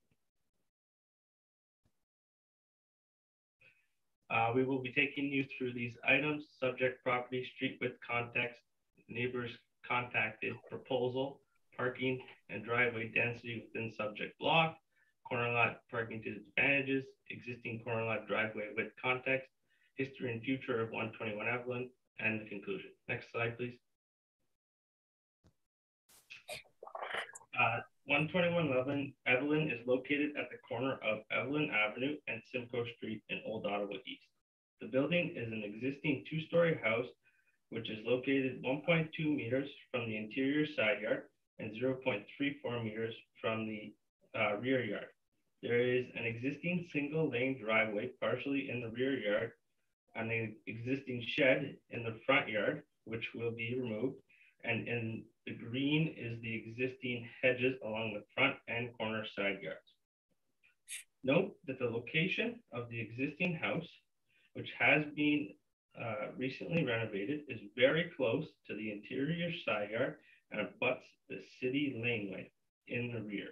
Uh, we will be taking you through these items, subject property, street width context, neighbors contacted, proposal, parking and driveway density within subject block, corner lot parking disadvantages, existing corner lot driveway with context, history and future of 121 Evelyn, and the conclusion. Next slide, please. Uh, 121 Evelyn, is located at the corner of Evelyn Avenue and Simcoe Street in Old Ottawa East. The building is an existing two-story house, which is located 1.2 meters from the interior side yard and 0.34 meters from the uh, rear yard. There is an existing single lane driveway partially in the rear yard and an existing shed in the front yard, which will be removed. And in the green is the existing hedges along the front and corner side yards. Note that the location of the existing house, which has been uh, recently renovated, is very close to the interior side yard and abuts the city laneway in the rear.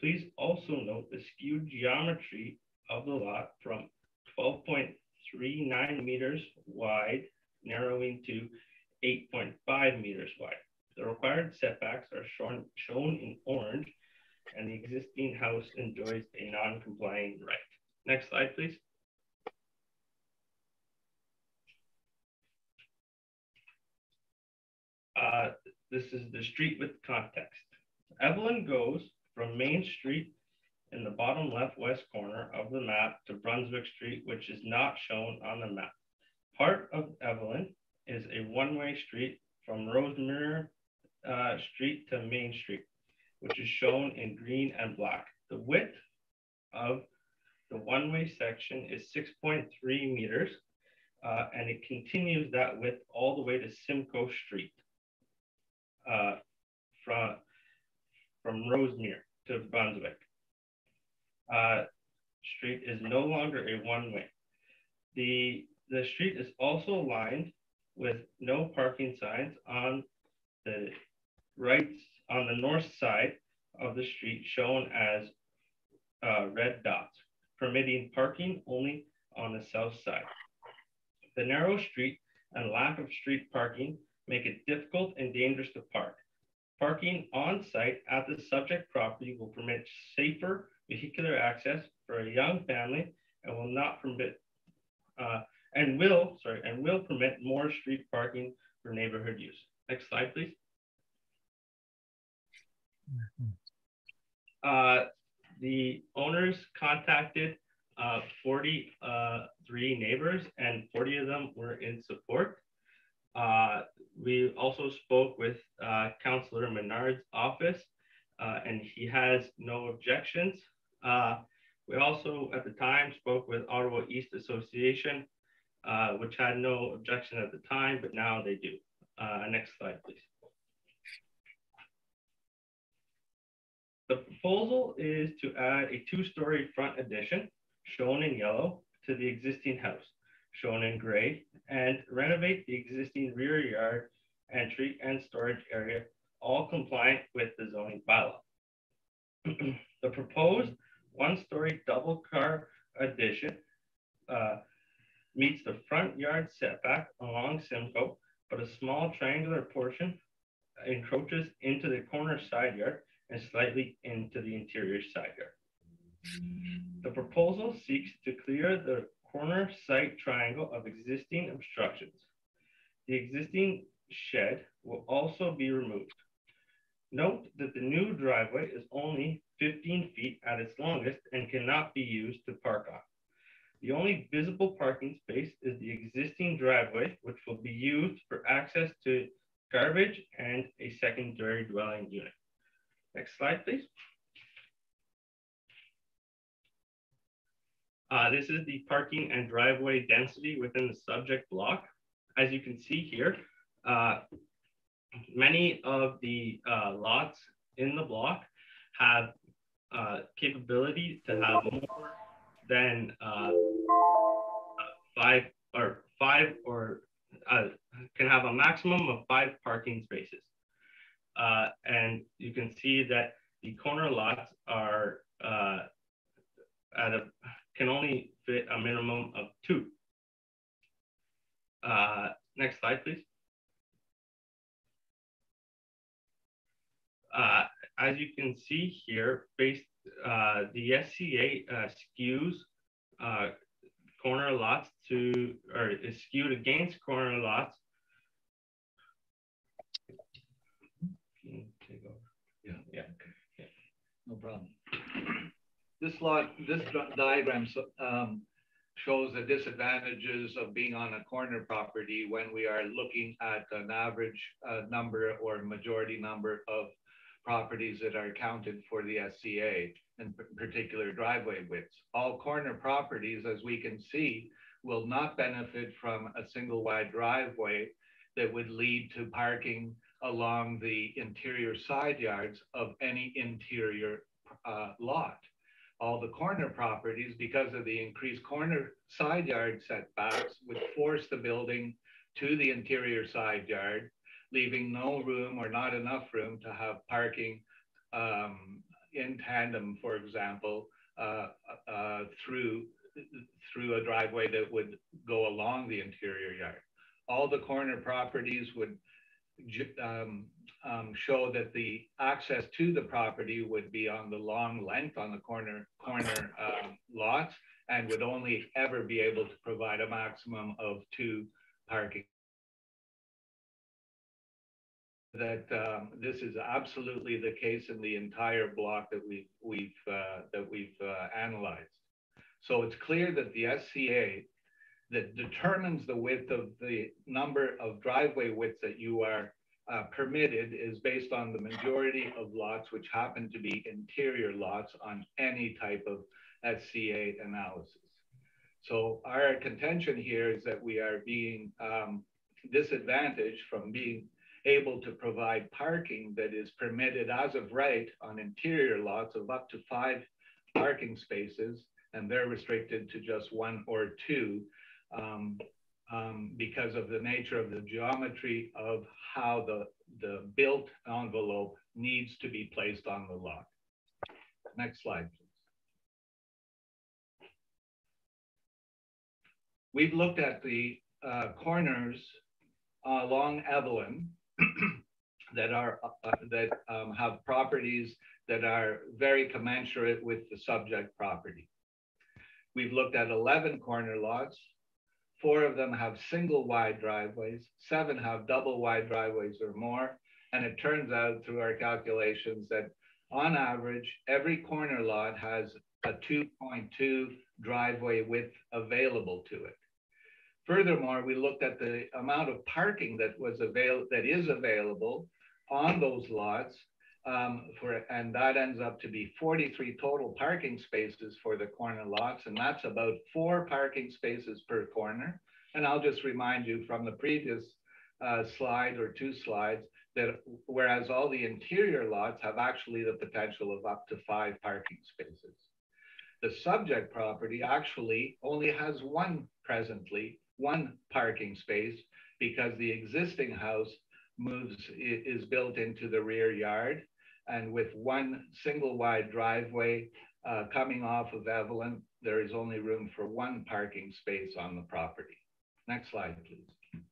Please also note the skewed geometry of the lot from 12.39 meters wide, narrowing to 8.5 meters wide. The required setbacks are shown, shown in orange, and the existing house enjoys a non-complying right. Next slide, please. Uh, this is the street with context. Evelyn goes from Main Street in the bottom left west corner of the map to Brunswick Street, which is not shown on the map. Part of Evelyn is a one-way street from Rosemere uh, Street to Main Street, which is shown in green and black. The width of the one-way section is 6.3 meters, uh, and it continues that width all the way to Simcoe Street uh, from, from Rosemere to Brunswick. Uh, street is no longer a one-way. The, the street is also lined with no parking signs on the right, on the north side of the street shown as uh, red dots, permitting parking only on the south side. The narrow street and lack of street parking make it difficult and dangerous to park. Parking on site at the subject property will permit safer vehicular access for a young family and will not permit uh, and will sorry and will permit more street parking for neighborhood use. Next slide, please. Uh, the owners contacted uh, 43 neighbors and 40 of them were in support. Uh, we also spoke with uh, Councillor Menard's office, uh, and he has no objections. Uh, we also, at the time, spoke with Ottawa East Association, uh, which had no objection at the time, but now they do. Uh, next slide, please. The proposal is to add a two-story front addition, shown in yellow, to the existing house shown in gray, and renovate the existing rear yard entry, and storage area, all compliant with the zoning bylaw. the proposed one-story double car addition uh, meets the front yard setback along Simcoe, but a small triangular portion encroaches into the corner side yard and slightly into the interior side yard. The proposal seeks to clear the corner site triangle of existing obstructions. The existing shed will also be removed. Note that the new driveway is only 15 feet at its longest and cannot be used to park on. The only visible parking space is the existing driveway, which will be used for access to garbage and a secondary dwelling unit. Next slide, please. Uh, this is the parking and driveway density within the subject block. As you can see here, uh, many of the uh, lots in the block have uh, capability to have more than uh, five or five or uh, can have a maximum of five parking spaces. Uh, and you can see that the corner lots are uh, at a can only fit a minimum of two. Uh, next slide, please. Uh, as you can see here, based uh, the SCA uh, skews uh, corner lots to, or is skewed against corner lots. Yeah, yeah, no problem. This lot, this diagram um, shows the disadvantages of being on a corner property when we are looking at an average uh, number or majority number of properties that are counted for the SCA and particular driveway widths. All corner properties, as we can see, will not benefit from a single wide driveway that would lead to parking along the interior side yards of any interior uh, lot. All the corner properties, because of the increased corner side yard setbacks, would force the building to the interior side yard leaving no room or not enough room to have parking um, in tandem, for example, uh, uh, through, through a driveway that would go along the interior yard. All the corner properties would um, um, show that the access to the property would be on the long length on the corner corner um, lots and would only ever be able to provide a maximum of two parking that um, this is absolutely the case in the entire block that we've, we've, uh, that we've uh, analyzed. So it's clear that the SCA that determines the width of the number of driveway widths that you are uh, permitted is based on the majority of lots, which happen to be interior lots on any type of SCA analysis. So our contention here is that we are being um, disadvantaged from being able to provide parking that is permitted as of right on interior lots of up to five parking spaces, and they're restricted to just one or two um, um, because of the nature of the geometry of how the, the built envelope needs to be placed on the lot. Next slide, please. We've looked at the uh, corners along Evelyn that are uh, that um, have properties that are very commensurate with the subject property. We've looked at 11 corner lots. Four of them have single wide driveways. Seven have double wide driveways or more. And it turns out through our calculations that on average, every corner lot has a 2.2 driveway width available to it. Furthermore, we looked at the amount of parking that was avail that is available on those lots um, for, and that ends up to be 43 total parking spaces for the corner lots, and that's about four parking spaces per corner. And I'll just remind you from the previous uh, slide or two slides that whereas all the interior lots have actually the potential of up to five parking spaces. The subject property actually only has one presently one parking space because the existing house moves is built into the rear yard and with one single wide driveway uh, coming off of Evelyn, there is only room for one parking space on the property. Next slide, please.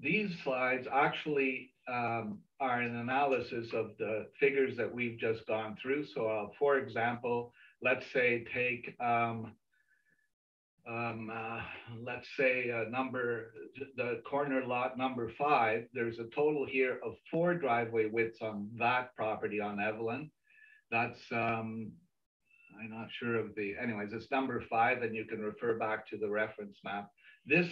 These slides actually um, are an analysis of the figures that we've just gone through. So uh, for example, let's say take um, um, uh, let's say uh, number, the corner lot number five, there's a total here of four driveway widths on that property on Evelyn. That's, um, I'm not sure of the, anyways, it's number five and you can refer back to the reference map. This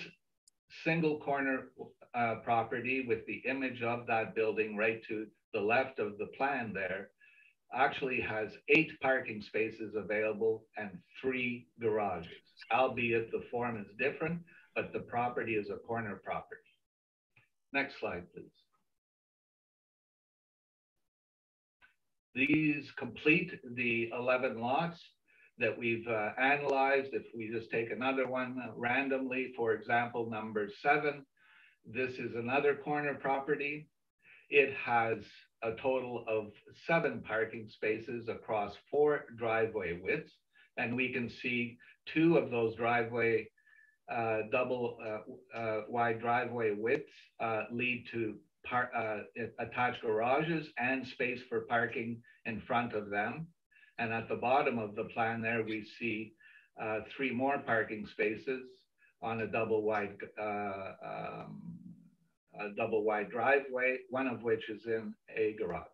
single corner uh, property with the image of that building right to the left of the plan there actually has eight parking spaces available and three garages, albeit the form is different, but the property is a corner property. Next slide, please. These complete the 11 lots that we've uh, analyzed. If we just take another one randomly, for example, number seven, this is another corner property. It has a total of seven parking spaces across four driveway widths. And we can see two of those driveway, uh, double uh, uh, wide driveway widths uh, lead to par uh, attached garages and space for parking in front of them. And at the bottom of the plan there, we see uh, three more parking spaces on a double wide um, a double wide driveway, one of which is in a garage.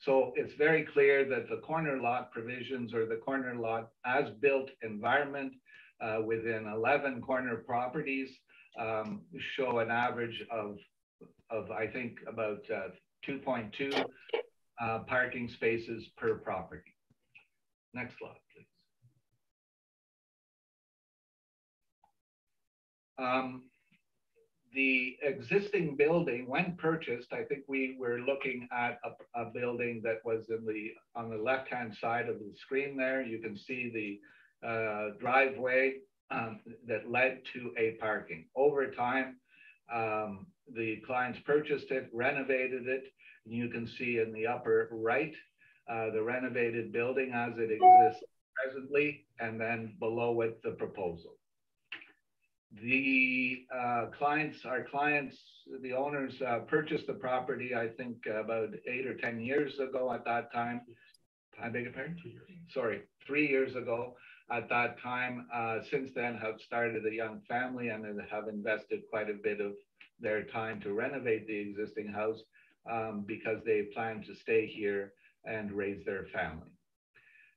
So it's very clear that the corner lot provisions or the corner lot as built environment uh, within 11 corner properties um, show an average of, of I think about uh, 2.2 uh, parking spaces per property. Next slide, please. Um, the existing building, when purchased, I think we were looking at a, a building that was in the on the left-hand side of the screen there. You can see the uh, driveway um, that led to a parking. Over time, um, the clients purchased it, renovated it. And you can see in the upper right, uh, the renovated building as it exists presently, and then below it, the proposal. The uh, clients, our clients, the owners uh, purchased the property, I think about eight or 10 years ago at that time. I beg your pardon? Sorry, three years ago at that time. Uh, since then have started a young family and have invested quite a bit of their time to renovate the existing house um, because they plan to stay here and raise their family.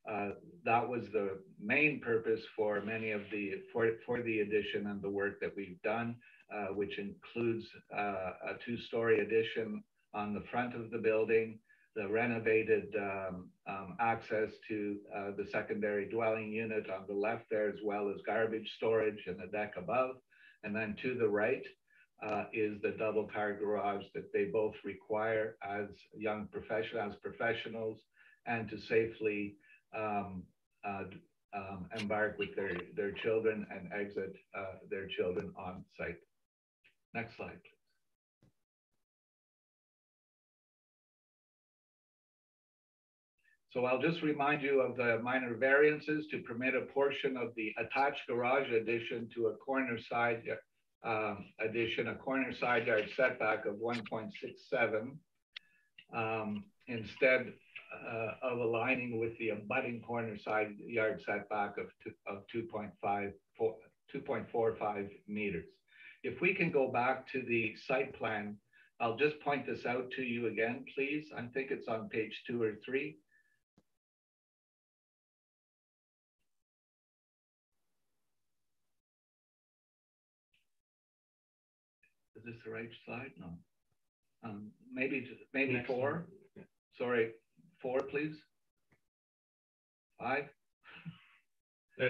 Uh, that was the main purpose for many of the for, for the addition and the work that we've done, uh, which includes uh, a two-story addition on the front of the building, the renovated um, um, access to uh, the secondary dwelling unit on the left there, as well as garbage storage and the deck above, and then to the right. Uh, is the double car garage that they both require as young professionals, as professionals, and to safely um, uh, um, embark with their, their children and exit uh, their children on site. Next slide. So I'll just remind you of the minor variances to permit a portion of the attached garage addition to a corner side um, addition, a corner side yard setback of 1.67. Um, instead, uh, of aligning with the abutting corner side yard setback of, two, of 2.45 meters. If we can go back to the site plan, I'll just point this out to you again, please. I think it's on page two or three. Is this the right slide? No. Um, maybe maybe Next four. One. Sorry, Four, please. Five.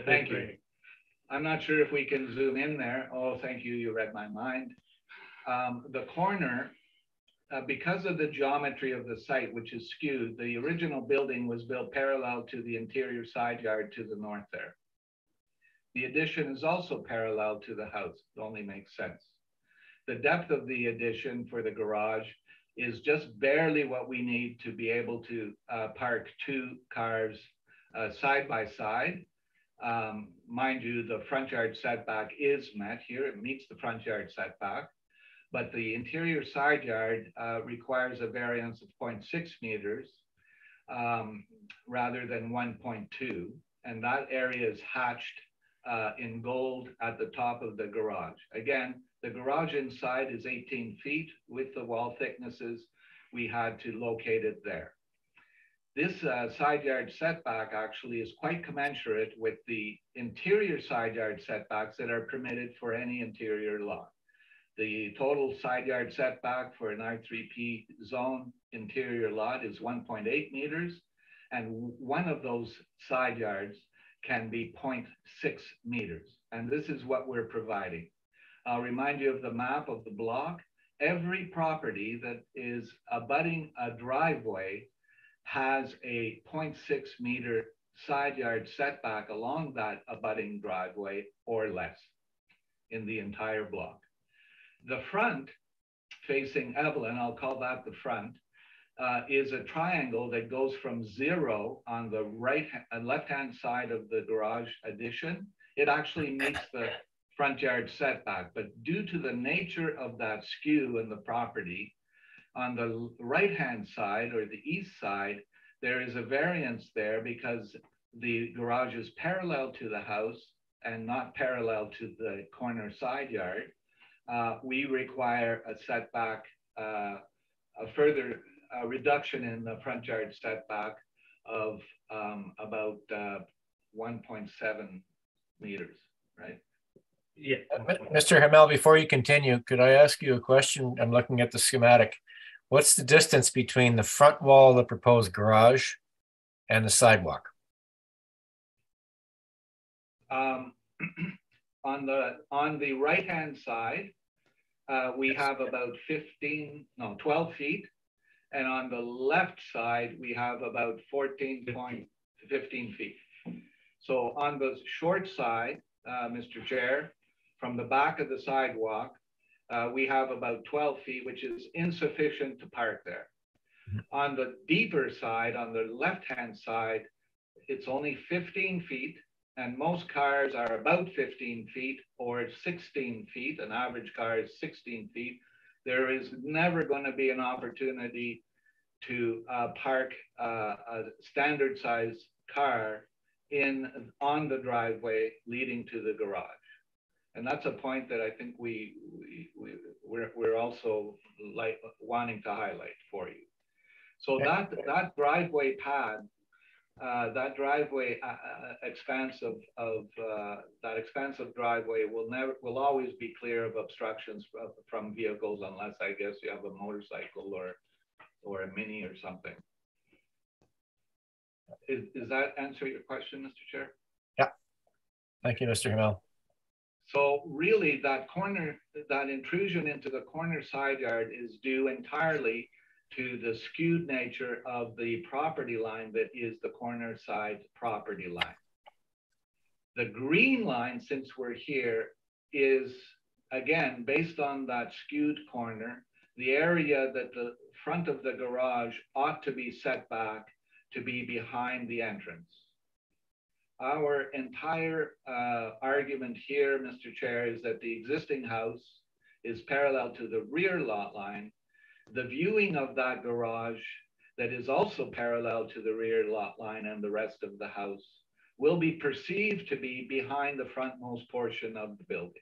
Thank you. I'm not sure if we can zoom in there. Oh, thank you. You read my mind. Um, the corner, uh, because of the geometry of the site, which is skewed, the original building was built parallel to the interior side yard to the north there. The addition is also parallel to the house. It only makes sense. The depth of the addition for the garage is just barely what we need to be able to uh, park two cars uh, side by side. Um, mind you, the front yard setback is met here. It meets the front yard setback, but the interior side yard uh, requires a variance of 0.6 meters um, rather than 1.2. And that area is hatched uh, in gold at the top of the garage. Again, the garage inside is 18 feet with the wall thicknesses. We had to locate it there. This uh, side yard setback actually is quite commensurate with the interior side yard setbacks that are permitted for any interior lot. The total side yard setback for an R3P zone interior lot is 1.8 meters, and one of those side yards can be 0.6 meters. And this is what we're providing. I'll remind you of the map of the block. Every property that is abutting a driveway has a 0.6 meter side yard setback along that abutting driveway or less in the entire block. The front facing Evelyn, I'll call that the front, uh, is a triangle that goes from zero on the right and uh, left hand side of the garage addition. It actually meets the front yard setback, but due to the nature of that skew in the property, on the right hand side or the east side, there is a variance there because the garage is parallel to the house and not parallel to the corner side yard. Uh, we require a setback, uh, a further reduction in the front yard setback of um, about uh, 1.7 meters, right? Yeah. Mr. Hamel, before you continue, could I ask you a question? I'm looking at the schematic. What's the distance between the front wall of the proposed garage and the sidewalk? Um, on the on the right hand side, uh, we have about 15, no, 12 feet and on the left side, we have about 14.15 feet. So on the short side, uh, Mr. Chair, from the back of the sidewalk, uh, we have about 12 feet, which is insufficient to park there. On the deeper side, on the left-hand side, it's only 15 feet, and most cars are about 15 feet or 16 feet. An average car is 16 feet there is never going to be an opportunity to uh, park uh, a standard size car in on the driveway leading to the garage. And that's a point that I think we, we, we we're, we're also like wanting to highlight for you. So that, that driveway pad uh, that driveway uh, uh, expanse of, of uh, that expansive driveway will never will always be clear of obstructions from, from vehicles unless I guess you have a motorcycle or or a mini or something. Is, does that answer your question, Mr. Chair? Yeah. Thank you, Mr. Hamel. So really that corner, that intrusion into the corner side yard is due entirely to the skewed nature of the property line that is the corner side property line. The green line, since we're here, is again based on that skewed corner, the area that the front of the garage ought to be set back to be behind the entrance. Our entire uh, argument here, Mr. Chair, is that the existing house is parallel to the rear lot line the viewing of that garage that is also parallel to the rear lot line and the rest of the house will be perceived to be behind the frontmost portion of the building.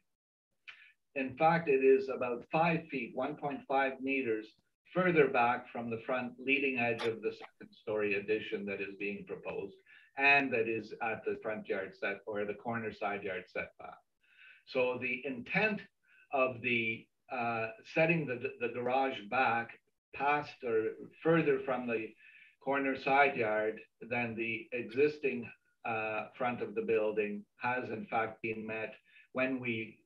In fact, it is about five feet, 1.5 meters further back from the front leading edge of the second story addition that is being proposed and that is at the front yard set or the corner side yard setback. So the intent of the uh, setting the, the garage back past or further from the corner side yard than the existing uh, front of the building has in fact been met when we,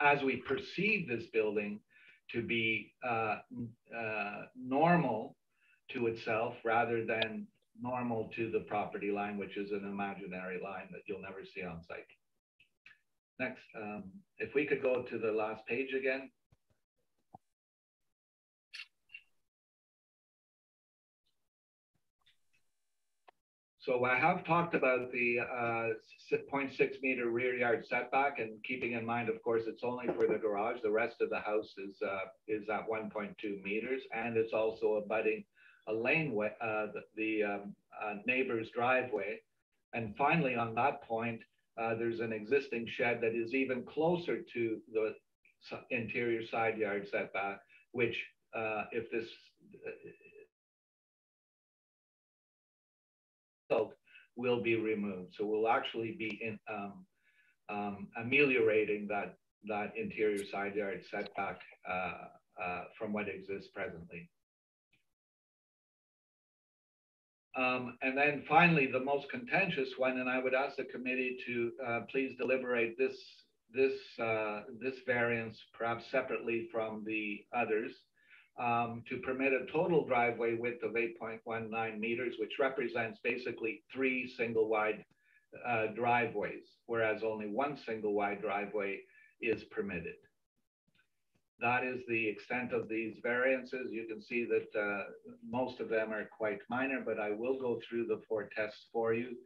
as we perceive this building to be uh, uh, normal to itself rather than normal to the property line, which is an imaginary line that you'll never see on site. next, um, if we could go to the last page again. So I have talked about the uh, 0.6 meter rear yard setback and keeping in mind, of course, it's only for the garage. The rest of the house is, uh, is at 1.2 meters and it's also abutting a laneway, uh, the, the um, uh, neighbor's driveway. And finally, on that point, uh, there's an existing shed that is even closer to the interior side yard setback, which uh, if this will be removed. So we'll actually be in, um, um, ameliorating that, that interior side yard setback uh, uh, from what exists presently. Um, and then finally, the most contentious one, and I would ask the committee to uh, please deliberate this, this, uh, this variance perhaps separately from the others um, to permit a total driveway width of 8.19 meters, which represents basically three single wide uh, driveways, whereas only one single wide driveway is permitted. That is the extent of these variances. You can see that uh, most of them are quite minor, but I will go through the four tests for you.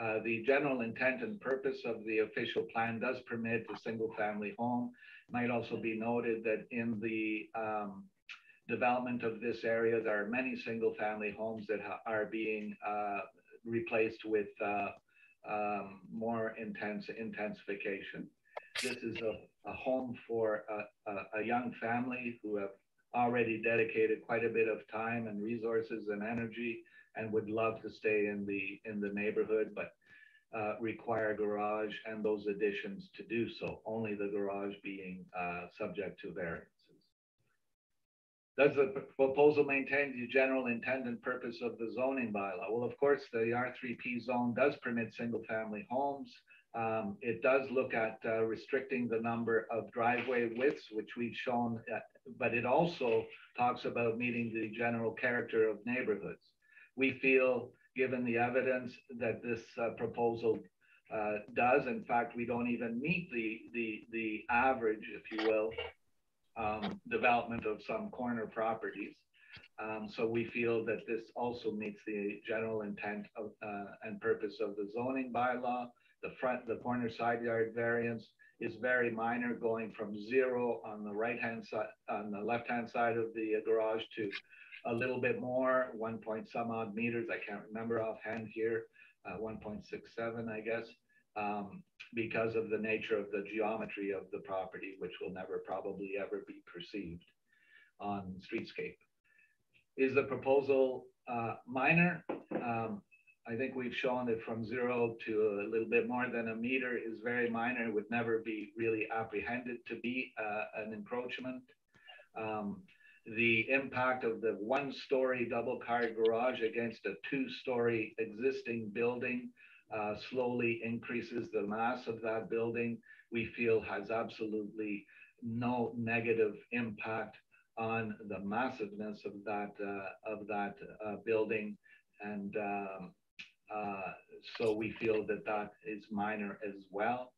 Uh, the general intent and purpose of the official plan does permit a single family home. Might also be noted that in the um, development of this area, there are many single family homes that are being uh, replaced with uh, um, more intense intensification. This is a, a home for a, a, a, young family who have already dedicated quite a bit of time and resources and energy and would love to stay in the in the neighborhood, but uh, require garage and those additions to do so, only the garage being uh, subject to variances Does the proposal maintain the general intent and purpose of the zoning bylaw? Well, of course, the R3P zone does permit single family homes. Um, it does look at uh, restricting the number of driveway widths, which we've shown, uh, but it also talks about meeting the general character of neighborhoods. We feel, given the evidence, that this uh, proposal uh, does. In fact, we don't even meet the, the, the average, if you will, um, development of some corner properties. Um, so we feel that this also meets the general intent of, uh, and purpose of the zoning bylaw. The front, the corner side yard variance is very minor, going from zero on the right hand side, on the left hand side of the garage to a little bit more, one point some odd meters. I can't remember offhand here, uh, 1.67, I guess um, because of the nature of the geometry of the property, which will never probably ever be perceived on streetscape. Is the proposal uh, minor? Um, I think we've shown that from zero to a little bit more than a meter is very minor, would never be really apprehended to be uh, an encroachment. Um, the impact of the one story double car garage against a two story existing building uh, slowly increases the mass of that building, we feel has absolutely no negative impact on the massiveness of that uh, of that uh, building, and um, uh, so we feel that that is minor as well.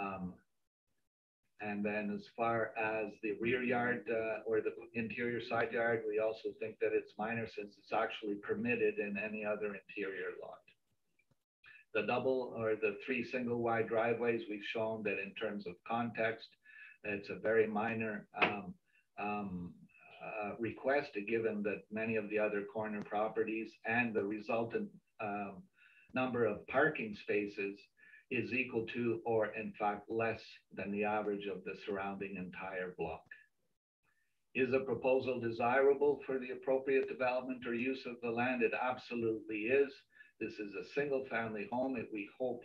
Um, and then as far as the rear yard uh, or the interior side yard, we also think that it's minor since it's actually permitted in any other interior lot the double or the three single wide driveways, we've shown that in terms of context, it's a very minor um, um, uh, request, given that many of the other corner properties and the resultant um, number of parking spaces is equal to or in fact less than the average of the surrounding entire block. Is a proposal desirable for the appropriate development or use of the land? It absolutely is. This is a single family home. It, we hope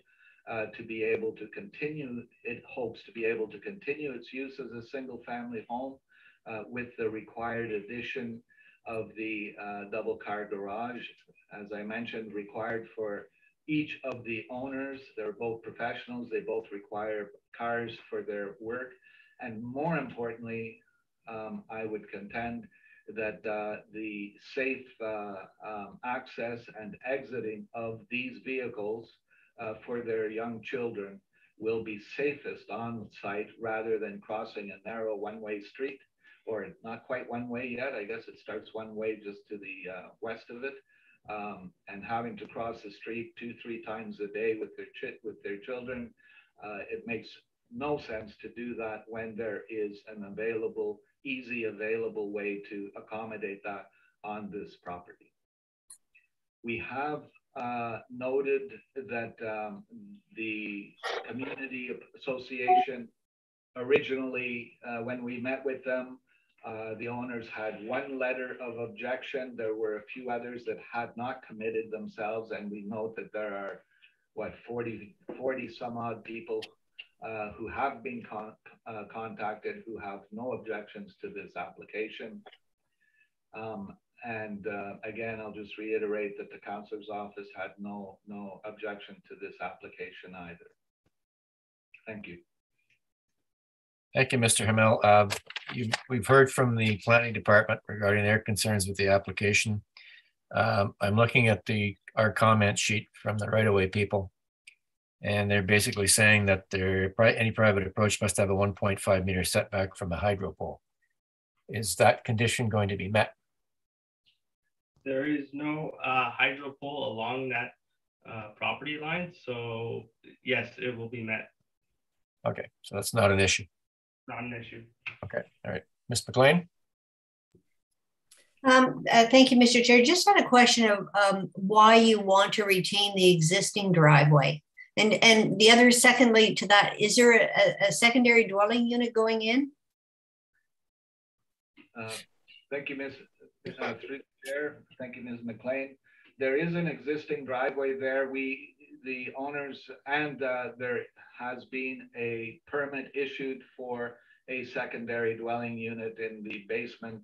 uh, to be able to continue, it hopes to be able to continue its use as a single family home uh, with the required addition of the uh, double car garage, as I mentioned, required for each of the owners. They're both professionals. They both require cars for their work. And more importantly, um, I would contend that uh, the safe uh, um, access and exiting of these vehicles uh, for their young children will be safest on site rather than crossing a narrow one-way street or not quite one way yet. I guess it starts one way just to the uh, west of it. Um, and having to cross the street two, three times a day with their ch- with their children, uh, it makes no sense to do that when there is an available, easy available way to accommodate that on this property. We have uh, noted that um, the community association originally, uh, when we met with them, uh, the owners had one letter of objection. There were a few others that had not committed themselves, and we note that there are what 40, 40 some odd people uh, who have been con uh, contacted who have no objections to this application. Um, and uh, again, I'll just reiterate that the councillor's office had no, no objection to this application either. Thank you. Thank you, Mr. Hamel. Uh, we've heard from the planning department regarding their concerns with the application. Um, I'm looking at the our comment sheet from the right-of-way people, and they're basically saying that there any private approach must have a 1.5 meter setback from a hydro pole. Is that condition going to be met? There is no uh, hydro pole along that uh, property line, so yes, it will be met. Okay, so that's not an issue not an issue. Okay, all right. Ms. McLean? Um, uh, thank you, Mr. Chair. Just had a question of um, why you want to retain the existing driveway. And, and the other, secondly to that, is there a, a secondary dwelling unit going in? Uh, thank you, Ms. Uh, Chair. Thank you, Ms. McLean. There is an existing driveway there. We, the owners, and uh, there has been a permit issued for a secondary dwelling unit in the basement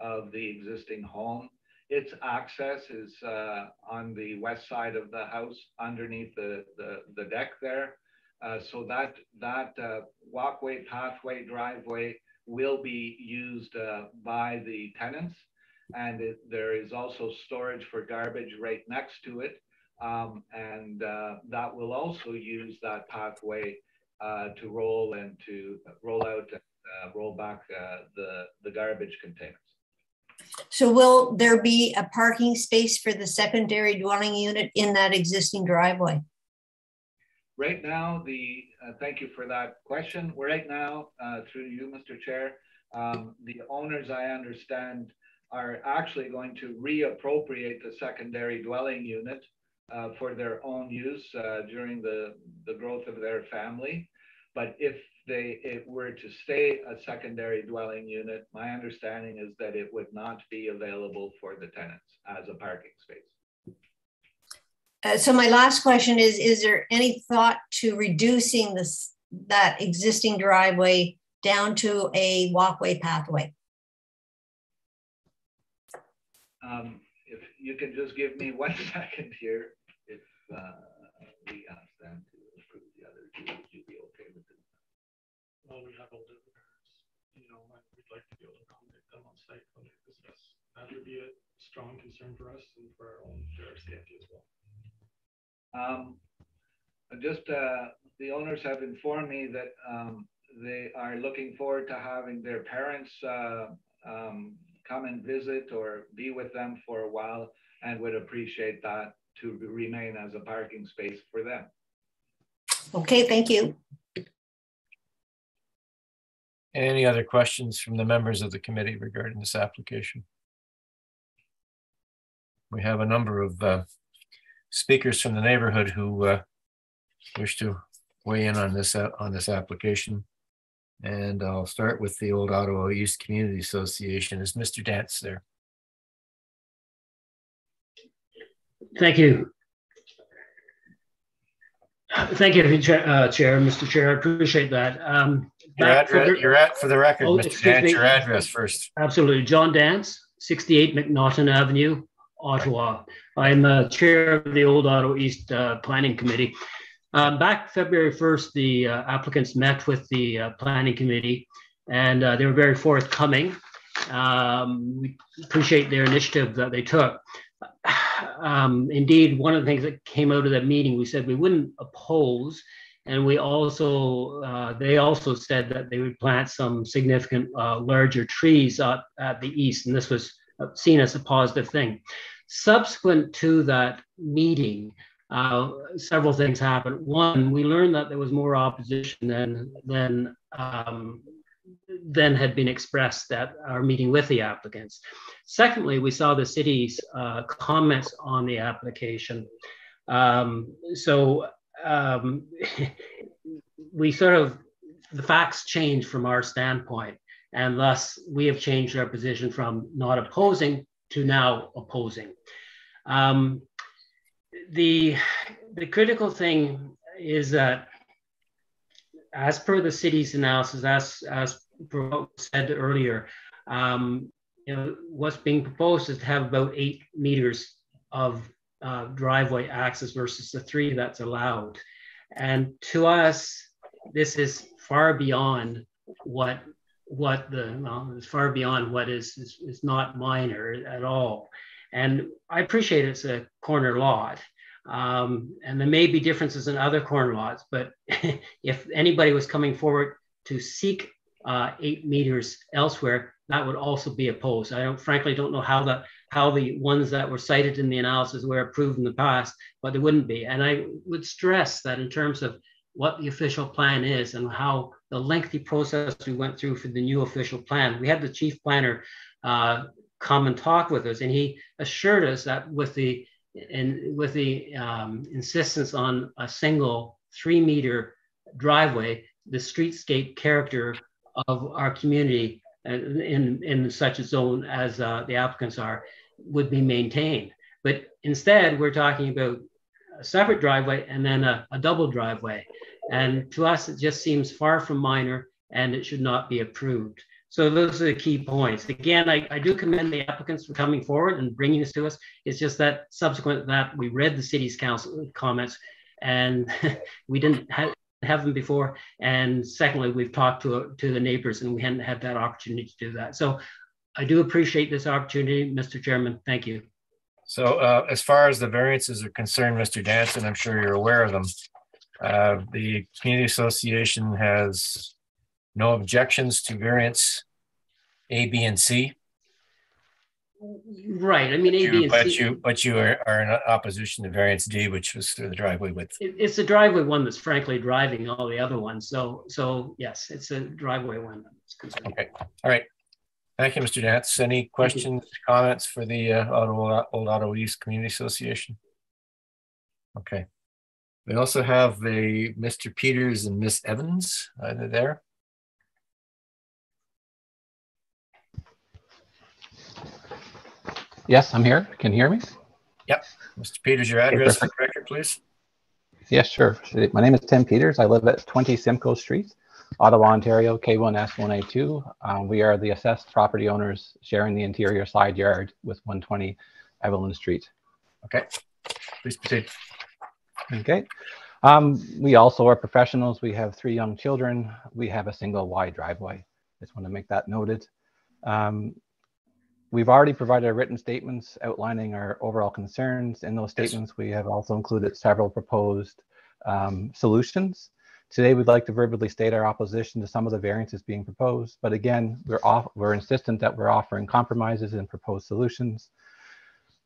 of the existing home. Its access is uh, on the west side of the house underneath the, the, the deck there. Uh, so that, that uh, walkway, pathway, driveway will be used uh, by the tenants. And it, there is also storage for garbage right next to it. Um, and uh, that will also use that pathway uh, to roll and to roll out and uh, roll back uh, the, the garbage containers. So will there be a parking space for the secondary dwelling unit in that existing driveway? Right now, the uh, thank you for that question. Right now, uh, through you, Mr. Chair, um, the owners, I understand, are actually going to reappropriate the secondary dwelling unit uh, for their own use uh, during the, the growth of their family. But if they it were to stay a secondary dwelling unit, my understanding is that it would not be available for the tenants as a parking space. Uh, so my last question is, is there any thought to reducing this that existing driveway down to a walkway pathway? Um, you can just give me one second here uh, we ask them to approve the other two, would you be okay with it? Well, we have older parents, you know, we'd like to be able to accommodate them on site when they discuss. That would be a strong concern for us and for our own safety as well. Um, just uh, the owners have informed me that um, they are looking forward to having their parents uh, um, come and visit or be with them for a while and would appreciate that to remain as a parking space for them. Okay, thank you. Any other questions from the members of the committee regarding this application? We have a number of uh, speakers from the neighborhood who uh, wish to weigh in on this uh, on this application. And I'll start with the Old Ottawa East Community Association. Is Mr. Dance there? Thank you. Thank you, Chair, uh, Chair, Mr. Chair. I appreciate that. Um, your, address, the, your ad, for the record, oh, Mr. Dance, me. your address first. Absolutely. John Dance, 68 McNaughton Avenue, Ottawa. I'm uh, chair of the Old Ottawa East uh, Planning Committee. Um, back February 1st, the uh, applicants met with the uh, Planning Committee and uh, they were very forthcoming. Um, we appreciate their initiative that they took um, indeed, one of the things that came out of that meeting, we said we wouldn't oppose And we also, uh, they also said that they would plant some significant uh, larger trees at, at the east, and this was seen as a positive thing. Subsequent to that meeting, uh, several things happened. One, we learned that there was more opposition than than um, than had been expressed at our meeting with the applicants. Secondly, we saw the city's uh, comments on the application. Um, so um, we sort of the facts changed from our standpoint, and thus we have changed our position from not opposing to now opposing. Um, the the critical thing is that as per the city's analysis, as as said earlier, um, you know, what's being proposed is to have about eight meters of uh, driveway access versus the three that's allowed. And to us, this is far beyond what what the well, is far beyond what is, is is not minor at all. And I appreciate it's a corner lot, um, and there may be differences in other corner lots, but if anybody was coming forward to seek uh, eight meters elsewhere, that would also be opposed. I don't, frankly, don't know how the how the ones that were cited in the analysis were approved in the past, but they wouldn't be. And I would stress that in terms of what the official plan is and how the lengthy process we went through for the new official plan. We had the chief planner uh, come and talk with us, and he assured us that with the and with the um, insistence on a single three meter driveway, the streetscape character of our community uh, in, in such a zone as uh, the applicants are would be maintained. But instead, we're talking about a separate driveway and then a, a double driveway. And to us, it just seems far from minor and it should not be approved. So those are the key points. Again, I, I do commend the applicants for coming forward and bringing this to us. It's just that subsequent to that, we read the city's council comments and we didn't ha have them before. And secondly, we've talked to, to the neighbors and we hadn't had that opportunity to do that. So I do appreciate this opportunity, Mr. Chairman. Thank you. So uh, as far as the variances are concerned, Mr. Danson, I'm sure you're aware of them. Uh, the community association has no objections to variance A, B, and C. Right. I mean, A, B, and But C. you, but you are, are in opposition to variance D, which was through the driveway width. It's the driveway one that's frankly driving all the other ones. So, so yes, it's a driveway one. that's. Okay, all right. Thank you, Mr. Dance. Any questions, comments for the uh, Ottawa, Old Ottawa East Community Association? Okay. We also have a Mr. Peters and Miss Evans. either there? Yes, I'm here. Can you hear me? Yep. Mr. Peters, your address for the record, please. Yes, sure. My name is Tim Peters. I live at 20 Simcoe Street, Ottawa, Ontario, K1S1A2. Um, we are the assessed property owners sharing the interior side yard with 120 Evelyn Street. Okay, please proceed. Okay. Um, we also are professionals. We have three young children. We have a single wide driveway. Just want to make that noted. Um, we've already provided our written statements outlining our overall concerns. In those statements, we have also included several proposed um, solutions. Today, we'd like to verbally state our opposition to some of the variances being proposed. But again, we're off, we're insistent that we're offering compromises and proposed solutions.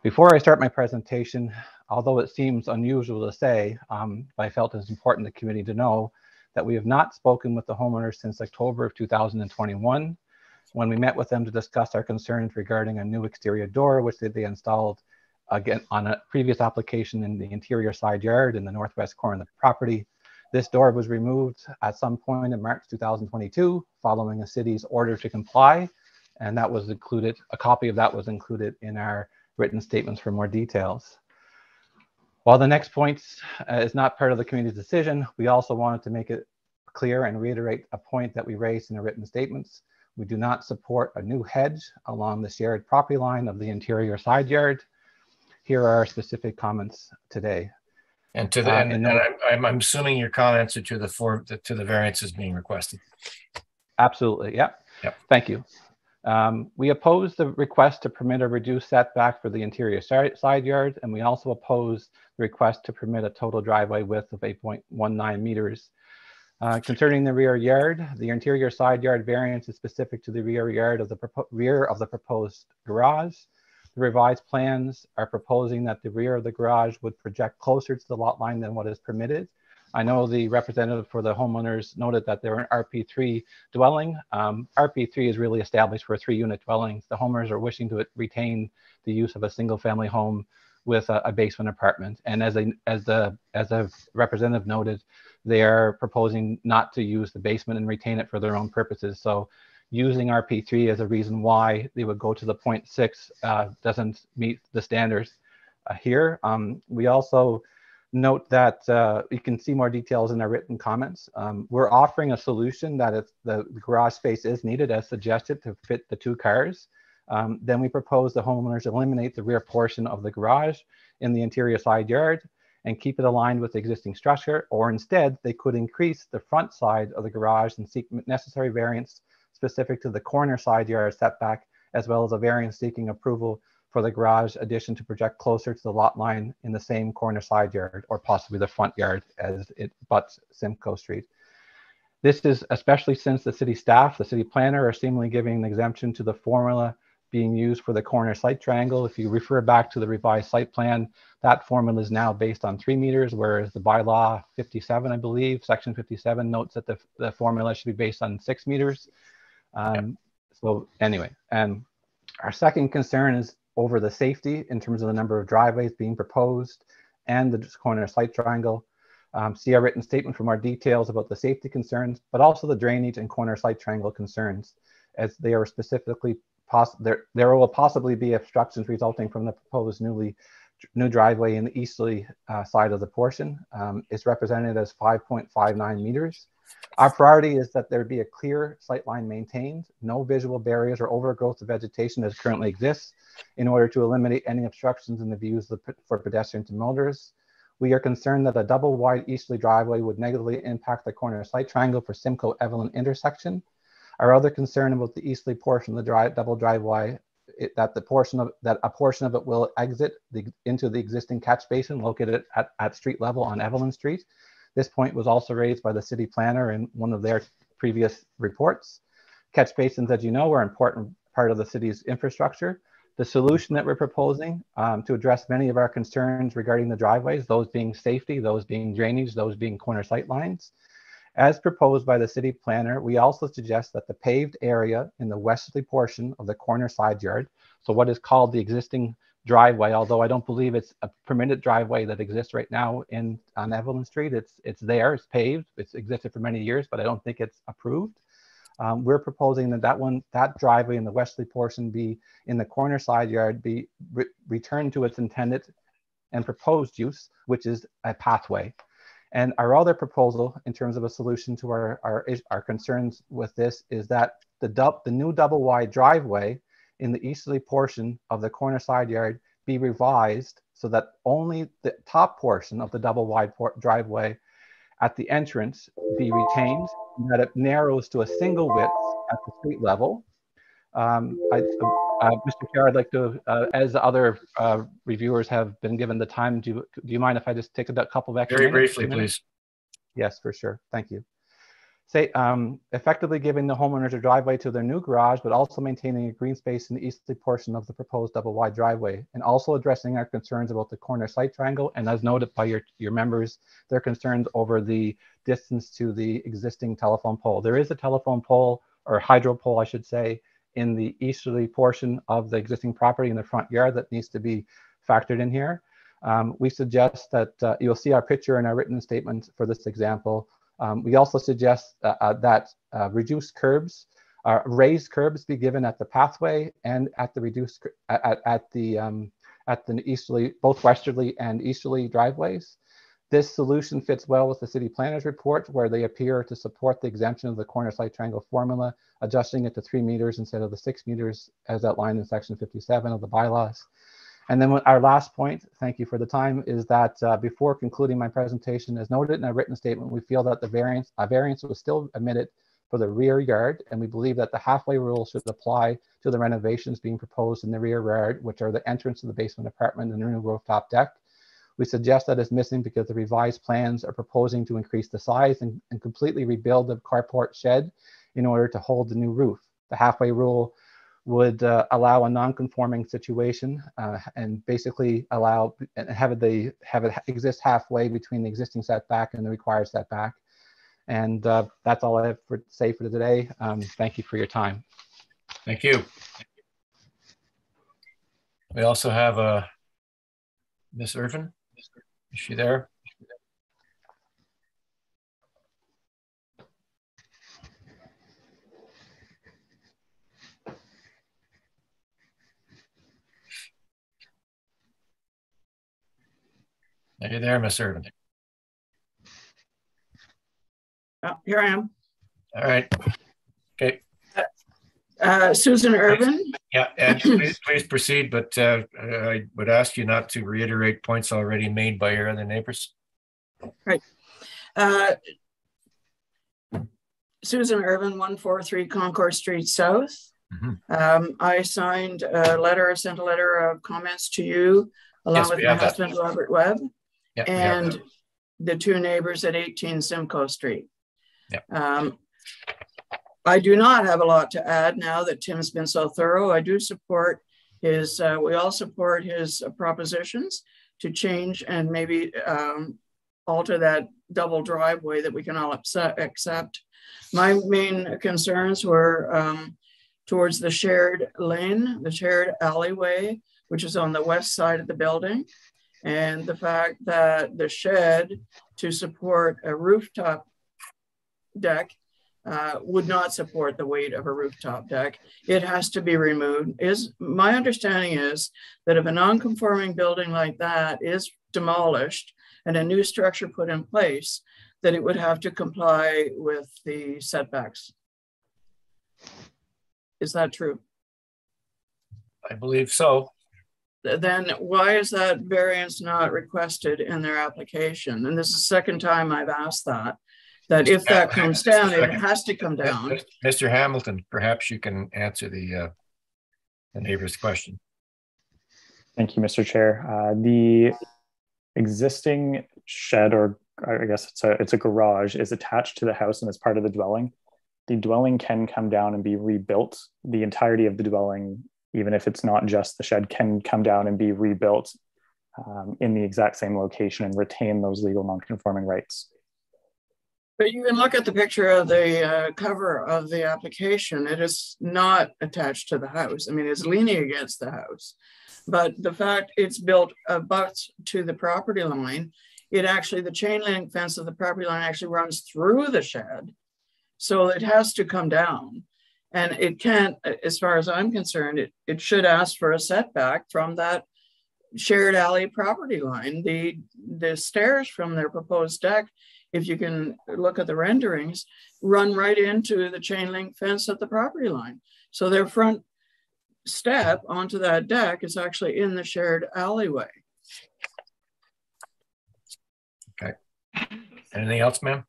Before I start my presentation, although it seems unusual to say, um, I felt it's important the committee to know that we have not spoken with the homeowners since October of 2021, when we met with them to discuss our concerns regarding a new exterior door, which they, they installed again on a previous application in the interior side yard in the northwest corner of the property. This door was removed at some point in March 2022, following a city's order to comply. And that was included, a copy of that was included in our written statements for more details. While the next point uh, is not part of the community's decision, we also wanted to make it clear and reiterate a point that we raised in the written statements. We do not support a new hedge along the shared property line of the interior side yard. Here are our specific comments today. And to the, Uh, and and no- I'm, I'm assuming your comments are to the four, to the variances being requested. Absolutely, yeah. Yep. Thank you. Um, we oppose the request to permit a reduced setback for the interior side yard, and we also oppose the request to permit a total driveway width of 8.19 meters. Uh, concerning the rear yard, the interior side yard variance is specific to the rear yard of the rear of the proposed garage. The revised plans are proposing that the rear of the garage would project closer to the lot line than what is permitted. I know the representative for the homeowners noted that they're an RP3 dwelling. Um, RP3 is really established for three unit dwellings. The homeowners are wishing to retain the use of a single family home with a, a basement apartment. And as, a, as, the, as a representative noted, they are proposing not to use the basement and retain it for their own purposes. So using RP3 as a reason why they would go to the 0.6 uh, doesn't meet the standards uh, here. Um, we also note that uh, you can see more details in our written comments. Um, we're offering a solution that if the garage space is needed as suggested to fit the two cars, um, then we propose the homeowners eliminate the rear portion of the garage in the interior side yard and keep it aligned with the existing structure, or instead they could increase the front side of the garage and seek necessary variance specific to the corner side yard setback, as well as a variance seeking approval for the garage addition to project closer to the lot line in the same corner side yard or possibly the front yard as it butts Simcoe Street. This is especially since the city staff, the city planner are seemingly giving an exemption to the formula being used for the corner sight triangle. If you refer back to the revised site plan, that formula is now based on three meters, whereas the bylaw 57, I believe, section 57 notes that the, the formula should be based on six meters. Um, yep. So anyway, and our second concern is over the safety in terms of the number of driveways being proposed and the corner sight triangle. Um, see our written statement for more details about the safety concerns, but also the drainage and corner site triangle concerns, as they are specifically there, there will possibly be obstructions resulting from the proposed newly new driveway in the easterly uh, side of the portion. Um, it's represented as 5.59 meters. Our priority is that there be a clear sight line maintained, no visual barriers or overgrowth of vegetation that currently exists in order to eliminate any obstructions in the views for pedestrians and motorists. We are concerned that a double wide easterly driveway would negatively impact the corner sight triangle for Simcoe Evelyn intersection our other concern about the easterly portion of the dry, double driveway, it, that the portion of that a portion of it will exit the, into the existing catch basin located at, at street level on Evelyn Street. This point was also raised by the city planner in one of their previous reports. Catch basins, as you know, are an important part of the city's infrastructure. The solution that we're proposing um, to address many of our concerns regarding the driveways, those being safety, those being drainage, those being corner sight lines, as proposed by the city planner, we also suggest that the paved area in the westerly portion of the corner side yard, so what is called the existing driveway, although I don't believe it's a permitted driveway that exists right now in on Evelyn Street. It's it's there, it's paved, it's existed for many years, but I don't think it's approved. Um, we're proposing that that one, that driveway in the westerly portion be in the corner side yard be re returned to its intended and proposed use, which is a pathway. And our other proposal in terms of a solution to our, our, our concerns with this is that the, the new double wide driveway in the easterly portion of the corner side yard be revised so that only the top portion of the double wide driveway at the entrance be retained and that it narrows to a single width at the street level. Um, I, uh, Mr. Chair, I'd like to, uh, as other uh, reviewers have been given the time, do, do you mind if I just take a couple of extra Very minutes, briefly, please. Yes, for sure. Thank you. Say, um, effectively giving the homeowners a driveway to their new garage, but also maintaining a green space in the easterly portion of the proposed double wide driveway, and also addressing our concerns about the corner sight triangle. And as noted by your, your members, their concerns over the distance to the existing telephone pole. There is a telephone pole or hydro pole, I should say, in the easterly portion of the existing property in the front yard that needs to be factored in here. Um, we suggest that uh, you'll see our picture in our written statement for this example. Um, we also suggest uh, uh, that uh, reduced curbs, uh, raised curbs be given at the pathway and at the reduced at, at the um, at the easterly, both westerly and easterly driveways. This solution fits well with the city planner's report where they appear to support the exemption of the corner sight triangle formula, adjusting it to three meters instead of the six meters as outlined in section 57 of the bylaws. And then our last point, thank you for the time, is that uh, before concluding my presentation, as noted in a written statement, we feel that the variance, a variance was still admitted for the rear yard, and we believe that the halfway rule should apply to the renovations being proposed in the rear yard, which are the entrance to the basement apartment and the new rooftop deck. We suggest that is missing because the revised plans are proposing to increase the size and, and completely rebuild the carport shed in order to hold the new roof. The halfway rule would uh, allow a non-conforming situation uh, and basically allow and have have it exist halfway between the existing setback and the required setback. And uh, that's all I have for say for today. Um, thank you for your time. Thank you. We also have uh, Miss Irvin. Is she there? Are you there, Miss Irvin? Oh, here I am. All right. Okay. Uh, Susan Irvin. Yeah, and please, please proceed, but uh, I would ask you not to reiterate points already made by your other neighbors. Right. Uh, Susan Irvin, 143 Concord Street South. Mm -hmm. um, I signed a letter, I sent a letter of comments to you, along yes, with my husband, that. Robert Webb and the two neighbors at 18 Simcoe Street. Um, I do not have a lot to add now that Tim's been so thorough. I do support his, uh, we all support his uh, propositions to change and maybe um, alter that double driveway that we can all accept. My main concerns were um, towards the shared lane, the shared alleyway, which is on the west side of the building and the fact that the shed to support a rooftop deck uh, would not support the weight of a rooftop deck. It has to be removed. Is my understanding is that if a non-conforming building like that is demolished and a new structure put in place, that it would have to comply with the setbacks. Is that true? I believe so then why is that variance not requested in their application? And this is the second time I've asked that, that if that comes down, it has to come down. Mr. Hamilton, perhaps you can answer the, uh, the neighbor's question. Thank you, Mr. Chair. Uh, the existing shed, or I guess it's a, it's a garage, is attached to the house and is part of the dwelling. The dwelling can come down and be rebuilt. The entirety of the dwelling even if it's not just the shed, can come down and be rebuilt um, in the exact same location and retain those legal non-conforming rights. But you can look at the picture of the uh, cover of the application. It is not attached to the house. I mean, it's leaning against the house. But the fact it's built abuts to the property line, it actually, the chain link fence of the property line actually runs through the shed. So it has to come down. And it can't, as far as I'm concerned, it, it should ask for a setback from that shared alley property line. The, the stairs from their proposed deck, if you can look at the renderings, run right into the chain link fence at the property line. So their front step onto that deck is actually in the shared alleyway. Okay. Anything else, ma'am?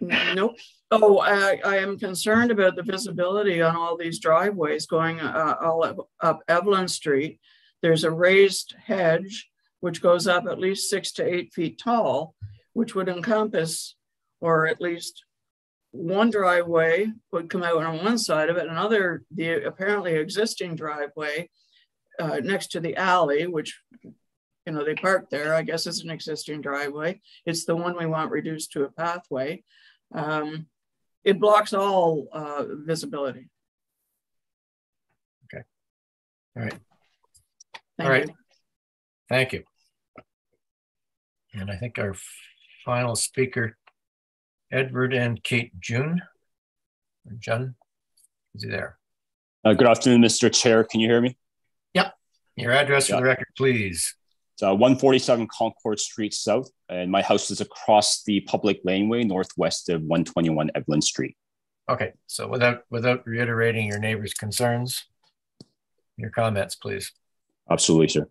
Nope. Oh, I, I, am concerned about the visibility on all these driveways going uh, all up, up, Evelyn Street. There's a raised hedge which goes up at least six to eight feet tall, which would encompass, or at least one driveway would come out on one side of it, another, the apparently existing driveway uh, next to the alley, which you know they park there. I guess is an existing driveway. It's the one we want reduced to a pathway. Um, it blocks all uh, visibility. Okay. All right. Thank all right. You. Thank you. And I think our final speaker, Edward and Kate June. John, is he there? Uh, good afternoon, Mr. Chair. Can you hear me? Yep. Your address for the record, please. It's uh, 147 Concord Street South, and my house is across the public laneway northwest of 121 Evelyn Street. Okay, so without without reiterating your neighbor's concerns, your comments, please. Absolutely, sir.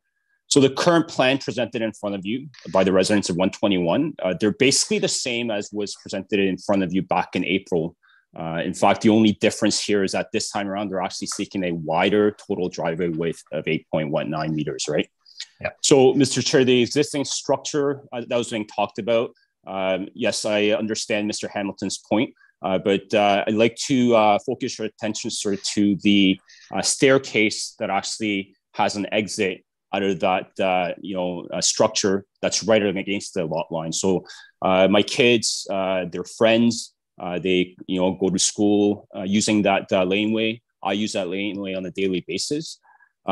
So the current plan presented in front of you by the residents of 121, uh, they're basically the same as was presented in front of you back in April. Uh, in fact, the only difference here is that this time around, they're actually seeking a wider total driveway width of 8.19 meters, right? Yeah. So, Mr. Chair, the existing structure uh, that was being talked about, um, yes, I understand Mr. Hamilton's point, uh, but uh, I'd like to uh, focus your attention sort of to the uh, staircase that actually has an exit out of that uh, you know structure that's right against the lot line. So uh, my kids, uh, their friends, uh, they you know go to school uh, using that laneway. I use that laneway on a daily basis.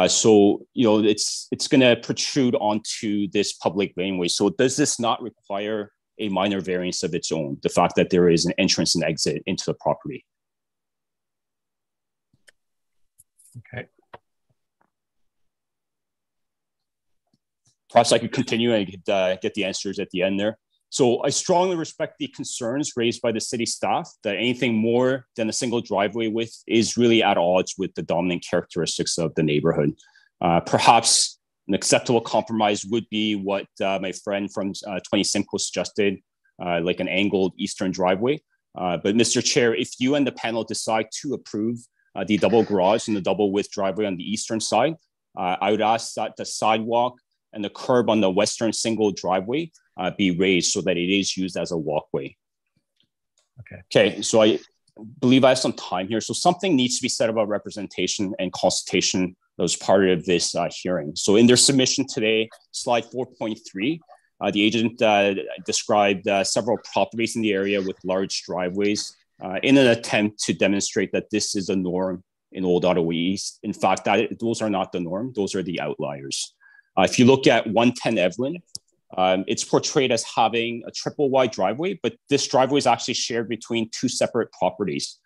so you know it's it's going to protrude onto this public laneway. So does this not require a minor variance of its own? The fact that there is an entrance and exit into the property. Okay. Perhaps I could continue and get, uh, get the answers at the end there. So I strongly respect the concerns raised by the city staff that anything more than a single driveway width is really at odds with the dominant characteristics of the neighborhood. Uh, perhaps an acceptable compromise would be what uh, my friend from uh, 20 Simcoe suggested, uh, like an angled eastern driveway. Uh, but Mr. Chair, if you and the panel decide to approve the double garage and the double width driveway on the eastern side, I would ask that the sidewalk and the curb on the western single driveway uh, be raised so that it is used as a walkway. Okay. Okay, so I believe I have some time here. So something needs to be said about representation and consultation that was part of this uh, hearing. So in their submission today, slide 4.3, uh, the agent uh, described uh, several properties in the area with large driveways uh, in an attempt to demonstrate that this is a norm in Old Ottawa East. In fact, that, those are not the norm; those are the outliers. Uh, if you look at 110 Evelyn, um, it's portrayed as having a triple wide driveway, but this driveway is actually shared between two separate properties.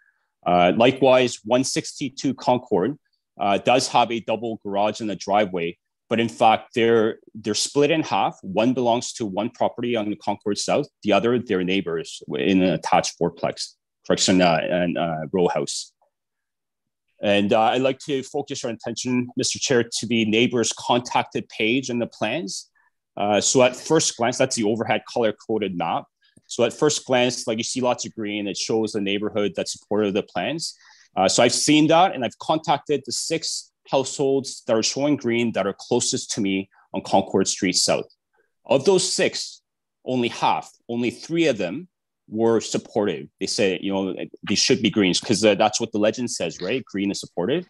Uh, likewise, 162 Concord uh, does have a double garage and a driveway, but in fact, they're they're split in half. One belongs to one property on the Concord South, the other their neighbors in an attached fourplex, correction, uh, and uh, row house. And uh, I'd like to focus your attention, Mr. Chair, to the neighbors contacted page and the plans. Uh, so at first glance, that's the overhead color coded map. So at first glance, like you see lots of green, it shows the neighborhood that supported the plans. Uh, so I've seen that and I've contacted the six households that are showing green that are closest to me on Concord Street South. Of those six, only half, only three of them were supportive. They say, you know, they should be greens because that's what the legend says, right? Green is supportive.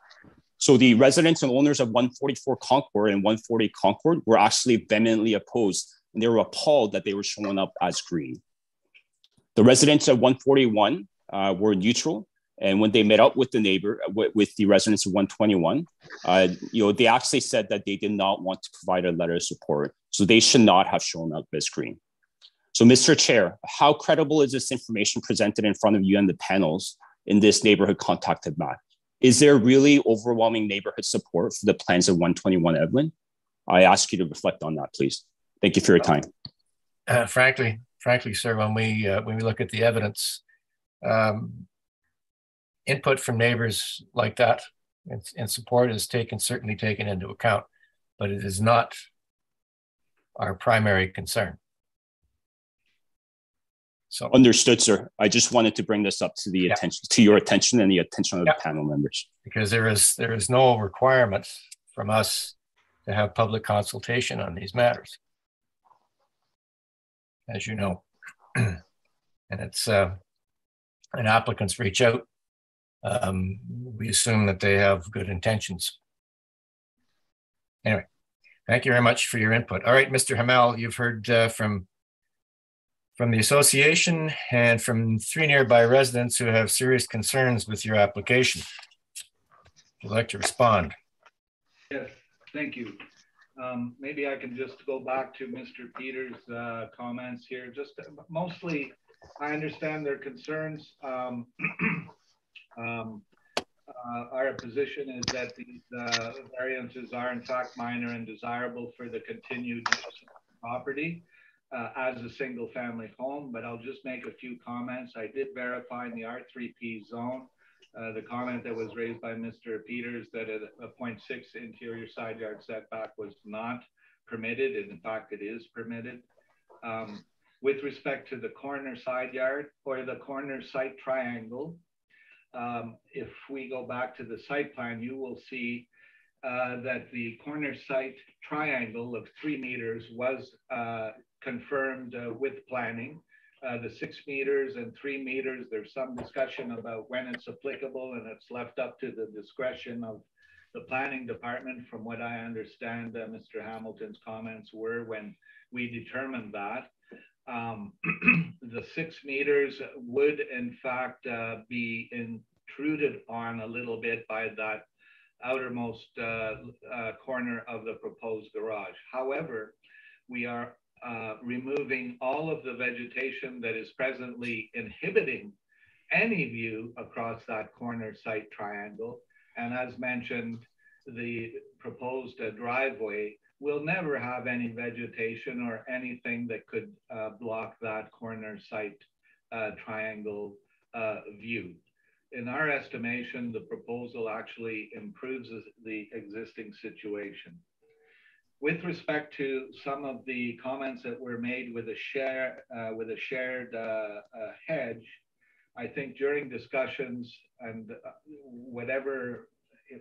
So the residents and owners of 144 Concord and 140 Concord were actually vehemently opposed and they were appalled that they were showing up as green. The residents of 141 uh, were neutral. And when they met up with the neighbor, uh, with, with the residents of 121, uh, you know, they actually said that they did not want to provide a letter of support. So they should not have shown up as green. So, Mr. Chair, how credible is this information presented in front of you and the panels in this neighborhood contacted map? Is there really overwhelming neighborhood support for the plans of 121 Evelyn? I ask you to reflect on that, please. Thank you for your time. Uh, frankly, frankly, sir, when we uh, when we look at the evidence, um, input from neighbors like that and, and support is taken certainly taken into account, but it is not our primary concern. So understood, sir. I just wanted to bring this up to the yeah. attention, to your attention, and the attention of yeah. the panel members. Because there is there is no requirement from us to have public consultation on these matters, as you know, and it's uh, and applicants reach out. Um, we assume that they have good intentions. Anyway, thank you very much for your input. All right, Mr. Hamel, you've heard uh, from from the association and from three nearby residents who have serious concerns with your application. Would you like to respond? Yes, thank you. Um, maybe I can just go back to Mr. Peters' uh, comments here. Just mostly, I understand their concerns. Um, um, uh, our position is that these uh, variances are in fact minor and desirable for the continued property uh, as a single family home, but I'll just make a few comments. I did verify in the R3P zone uh, the comment that was raised by Mr. Peters that a, a 0.6 interior side yard setback was not permitted. And in fact, it is permitted. Um, with respect to the corner side yard or the corner sight triangle, um, if we go back to the site plan, you will see uh, that the corner sight triangle of three meters was uh, confirmed uh, with planning. Uh, the six meters and three meters, there's some discussion about when it's applicable and it's left up to the discretion of the planning department. From what I understand, uh, Mr. Hamilton's comments were when we determined that. Um, the six meters would in fact uh, be intruded on a little bit by that outermost uh, uh, corner of the proposed garage. However, we are uh, removing all of the vegetation that is presently inhibiting any view across that corner sight triangle. And as mentioned, the proposed uh, driveway will never have any vegetation or anything that could uh, block that corner sight uh, triangle view in our estimation, the proposal actually improves the existing situation. With respect to some of the comments that were made with a share uh, with a shared uh, uh, hedge, I think during discussions and uh, whatever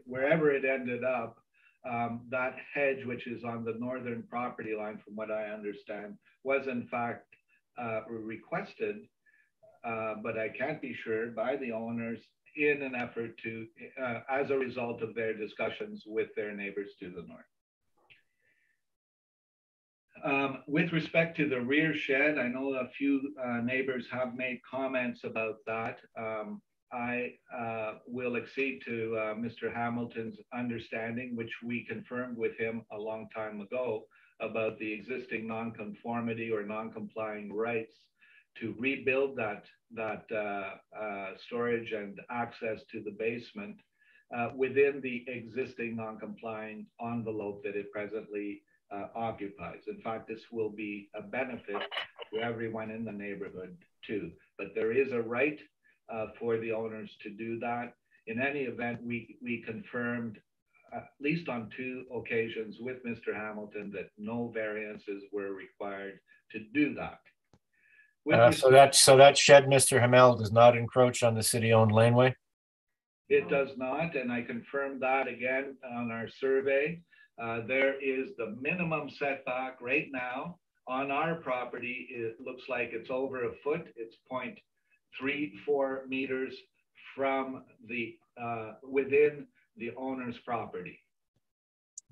wherever it ended up, um, that hedge, which is on the northern property line, from what I understand, was in fact uh, requested but I can't be sure by the owners in an effort to, as a result of their discussions with their neighbors to the north. Um, with respect to the rear shed, I know a few uh, neighbors have made comments about that. Um, I uh, will accede to uh, Mr. Hamilton's understanding, which we confirmed with him a long time ago about the existing nonconformity or non-complying rights to rebuild that, that uh, uh, storage and access to the basement uh, within the existing non-compliant envelope that it presently uh, occupies. In fact, this will be a benefit to everyone in the neighborhood too. But there is a right uh, for the owners to do that. In any event, we, we confirmed at least on two occasions with Mr. Hamilton that no variances were required to do that. Uh, so that so that shed, Mr. Hamel, does not encroach on the city-owned laneway. It does not, and I confirmed that again on our survey. Uh, there is the minimum setback right now on our property. It looks like it's over a foot. It's 0.34 meters from the uh, within the owner's property.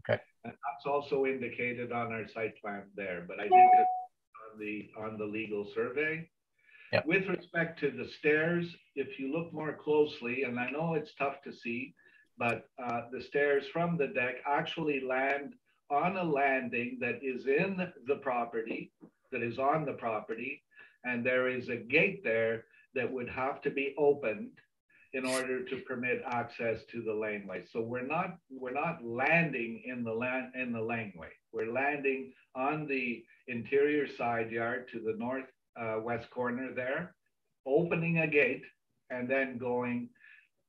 Okay. And that's also indicated on our site plan there, but I think on the on the legal survey. Yep. With respect to the stairs, if you look more closely, and I know it's tough to see, but uh, the stairs from the deck actually land on a landing that is in the property, that is on the property, and there is a gate there that would have to be opened in order to permit access to the laneway. So we're not we're not landing in the land in the laneway. We're landing on the interior side yard to the north uh, west corner there, opening a gate and then going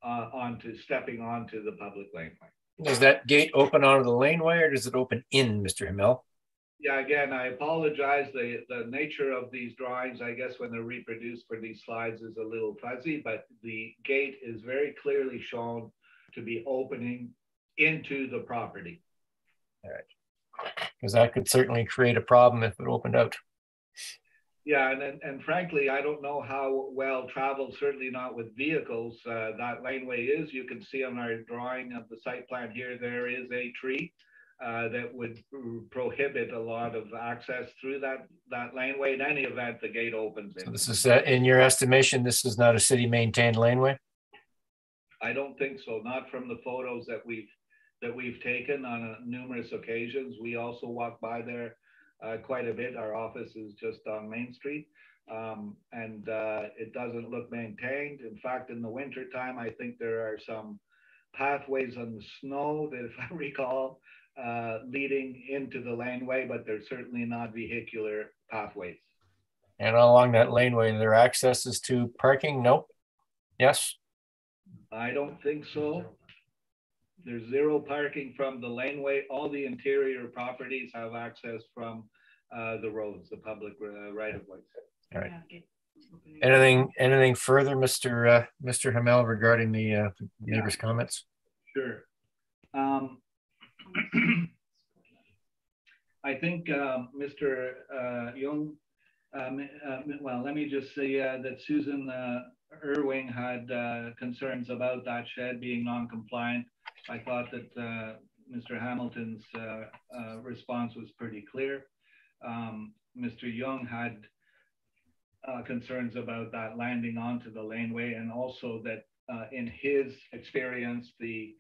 uh, onto stepping onto the public laneway. Does that gate open onto the laneway or does it open in, Mr. Hamel? Yeah, again, I apologize. The, the nature of these drawings, I guess, when they're reproduced for these slides is a little fuzzy, but the gate is very clearly shown to be opening into the property. All right because that could certainly create a problem if it opened out. Yeah, and, and, and frankly, I don't know how well traveled, certainly not with vehicles, uh, that laneway is. You can see on our drawing of the site plan here, there is a tree uh, that would prohibit a lot of access through that, that laneway. In any event, the gate opens. So this is, uh, in your estimation, this is not a city maintained laneway? I don't think so, not from the photos that we've that we've taken on uh, numerous occasions. We also walk by there uh, quite a bit. Our office is just on Main Street. Um, and uh, it doesn't look maintained. In fact, in the wintertime, I think there are some pathways on the snow that, if I recall, uh, leading into the laneway, but they're certainly not vehicular pathways. And along that laneway, there are accesses to parking? Nope. Yes? I don't think so. There's zero parking from the laneway. All the interior properties have access from uh, the roads, the public uh, right of ways. All right. Anything, anything further, Mr. Uh, Mr. Hamel regarding the uh, neighbors' yeah. comments? Sure. Um, I think uh, Mr. Uh, Young, um, uh, well, let me just say uh, that Susan uh, Irving had uh, concerns about that shed being non-compliant. I thought that Mr. Hamilton's response was pretty clear. Um, Mr. Young had concerns about that landing onto the laneway and also that in his experience, the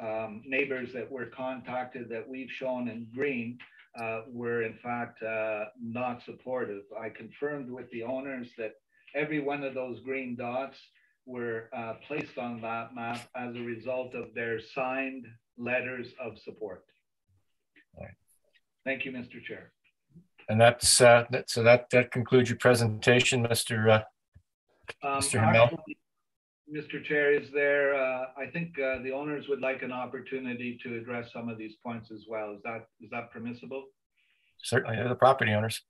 um, neighbors that were contacted that we've shown in green uh, were in fact uh, not supportive. I confirmed with the owners that every one of those green dots were uh, placed on that map as a result of their signed letters of support. Right. Thank you, Mr. Chair. And that's uh, that, so that that concludes your presentation, Mr. Uh, um, Mr. Hamel. Mr. Chair, is there, uh, I think uh, the owners would like an opportunity to address some of these points as well. Is that is that permissible? Certainly, they're the property owners.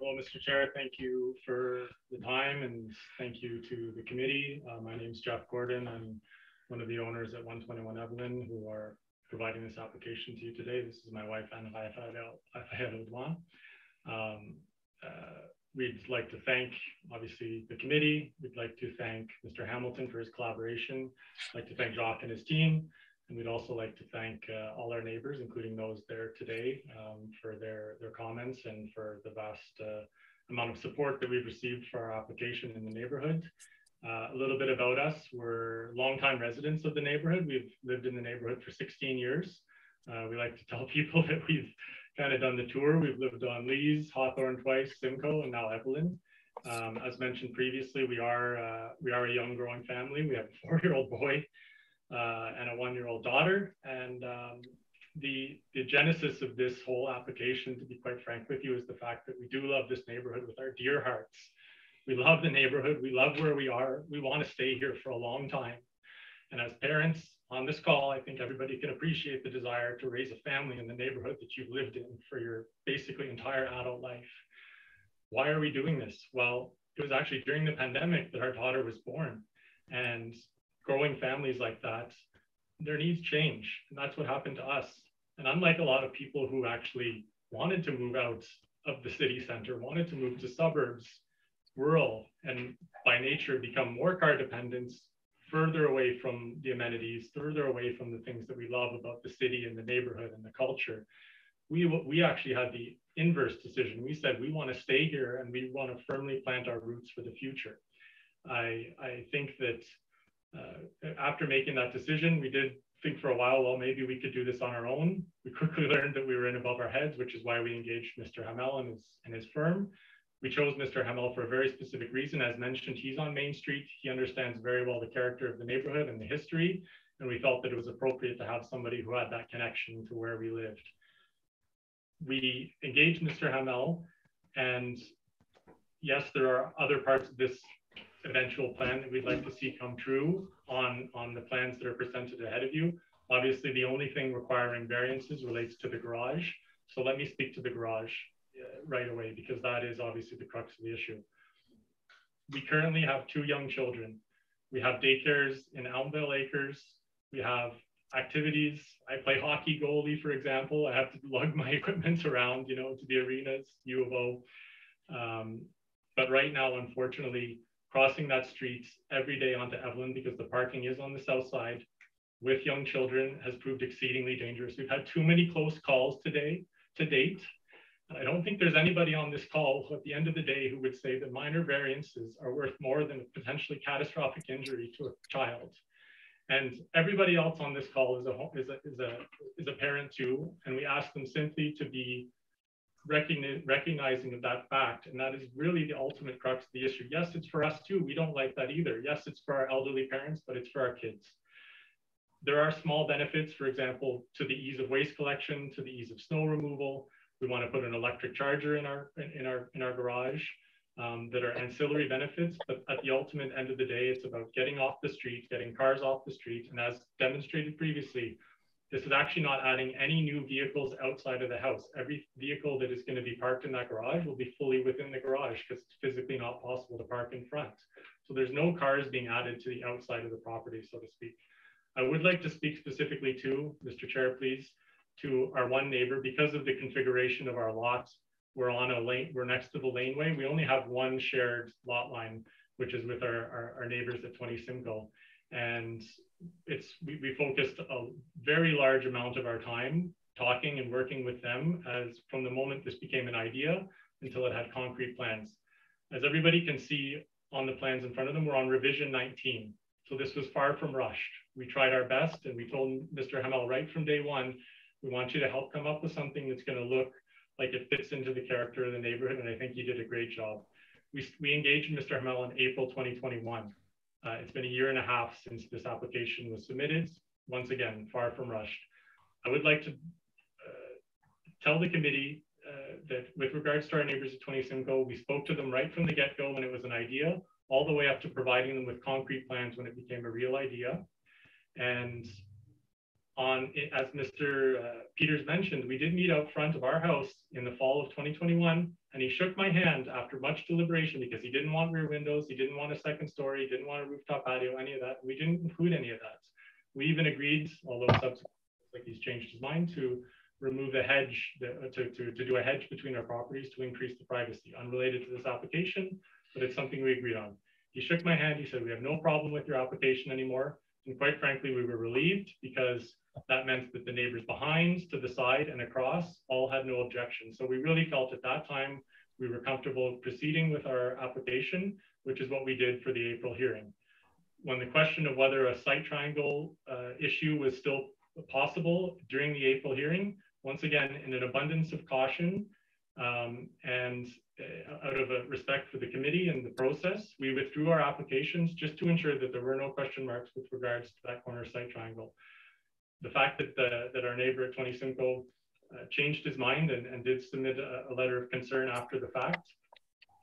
Hello, Mr. Chair. Thank you for the time and thank you to the committee. Uh, my name is Jeff Gordon. I'm one of the owners at 121 Evelyn who are providing this application to you today. This is my wife, Anna Fayed um, uh, We'd like to thank, obviously, the committee. We'd like to thank Mr. Hamilton for his collaboration. I'd like to thank Jock and his team. And we'd also like to thank uh, all our neighbors, including those there today, um, for their, their comments and for the vast uh, amount of support that we've received for our application in the neighborhood. Uh, a little bit about us, we're longtime residents of the neighborhood. We've lived in the neighborhood for 16 years. Uh, we like to tell people that we've kind of done the tour. We've lived on Lees, Hawthorne twice, Simcoe, and now Evelyn. Um, as mentioned previously, we are uh, we are a young growing family. We have a four-year-old boy uh, and a one-year-old daughter. And um, the the genesis of this whole application, to be quite frank with you, is the fact that we do love this neighborhood with our dear hearts. We love the neighborhood. We love where we are. We want to stay here for a long time. And as parents, on this call, I think everybody can appreciate the desire to raise a family in the neighborhood that you've lived in for your basically entire adult life. Why are we doing this? Well, it was actually during the pandemic that our daughter was born. And growing families like that, their needs change. And that's what happened to us. And unlike a lot of people who actually wanted to move out of the city center, wanted to move to suburbs, rural, and by nature become more car dependent, further away from the amenities, further away from the things that we love about the city and the neighborhood and the culture. We, we actually had the inverse decision. We said we want to stay here and we want to firmly plant our roots for the future. I, I think that Uh, after making that decision, we did think for a while, well, maybe we could do this on our own. We quickly learned that we were in above our heads, which is why we engaged Mr. Hamel and his, and his firm. We chose Mr. Hamel for a very specific reason. As mentioned, he's on Main Street. He understands very well the character of the neighborhood and the history. And we felt that it was appropriate to have somebody who had that connection to where we lived. We engaged Mr. Hamel and yes, there are other parts of this eventual plan that we'd like to see come true on, on the plans that are presented ahead of you. Obviously, the only thing requiring variances relates to the garage. So let me speak to the garage. Uh, right away because that is obviously the crux of the issue. We currently have two young children. We have daycares in Elmvale Acres. We have activities. I play hockey goalie, for example. I have to lug my equipment around, you know, to the arenas, U of O. Um, but right now, unfortunately, crossing that street every day onto Evelyn because the parking is on the south side with young children has proved exceedingly dangerous. We've had too many close calls today to date I don't think there's anybody on this call who, at the end of the day who would say that minor variances are worth more than a potentially catastrophic injury to a child. And everybody else on this call is a, is a, is a, is a parent too. And we ask them simply to be recogni recognizing of that fact. And that is really the ultimate crux of the issue. Yes, it's for us too. We don't like that either. Yes, it's for our elderly parents, but it's for our kids. There are small benefits, for example, to the ease of waste collection, to the ease of snow removal, we want to put an electric charger in our in our in our garage. um, that are ancillary benefits, but at the ultimate end of the day, it's about getting off the street, getting cars off the street. And as demonstrated previously, this is actually not adding any new vehicles outside of the house. Every vehicle that is going to be parked in that garage will be fully within the garage because it's physically not possible to park in front. So there's no cars being added to the outside of the property, so to speak. I would like to speak specifically to, Mr. Chair, please, to our one neighbor because of the configuration of our lots. We're on a lane, we're next to the laneway. We only have one shared lot line, which is with our, our, our neighbors at 20 Simcoe. And it's we, we focused a very large amount of our time talking and working with them as from the moment this became an idea until it had concrete plans. As everybody can see on the plans in front of them, we're on revision 19. So this was far from rushed. We tried our best and we told Mr. Hamel right from day one, we want you to help come up with something that's going to look like it fits into the character of the neighborhood. And I think you did a great job. We, we engaged Mr. Hamel in April 2021. Uh, it's been a year and a half since this application was submitted. Once again, far from rushed. I would like to uh, tell the committee uh, that with regards to our neighbors at 20 Simcoe, we spoke to them right from the get-go when it was an idea, all the way up to providing them with concrete plans when it became a real idea. And on, as Mr. Uh, Peters mentioned, we did meet out front of our house in the fall of 2021, and he shook my hand after much deliberation because he didn't want rear windows, he didn't want a second story, he didn't want a rooftop patio, any of that. We didn't include any of that. We even agreed, although subsequently like he's changed his mind, to remove the hedge, to, to, to do a hedge between our properties to increase the privacy, unrelated to this application, but it's something we agreed on. He shook my hand, he said, we have no problem with your application anymore. And quite frankly, we were relieved because that meant that the neighbors behind, to the side, and across all had no objection. So we really felt at that time we were comfortable proceeding with our application, which is what we did for the April hearing. When the question of whether a sight triangle uh, issue was still possible during the April hearing, once again, in an abundance of caution um, and uh, out of a respect for the committee and the process, we withdrew our applications just to ensure that there were no question marks with regards to that corner sight triangle the fact that the, that our neighbor at 20 Simcoe uh, changed his mind and, and did submit a, a, letter of concern after the fact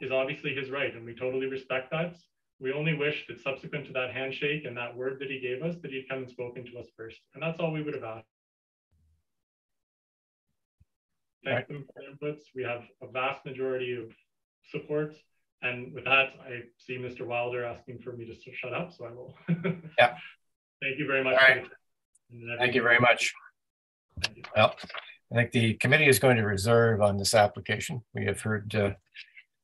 is obviously his right, and we totally respect that. We only wish that subsequent to that handshake and that word that he gave us, that he'd come and spoken to us first, and that's all we would have asked. Thank them for their inputs. We have a vast majority of support, and with that, I see Mr. Wilder asking for me to shut up, so I will. yeah. Thank you very much. Thank you very much. Well, I think the committee is going to reserve on this application. We have heard uh,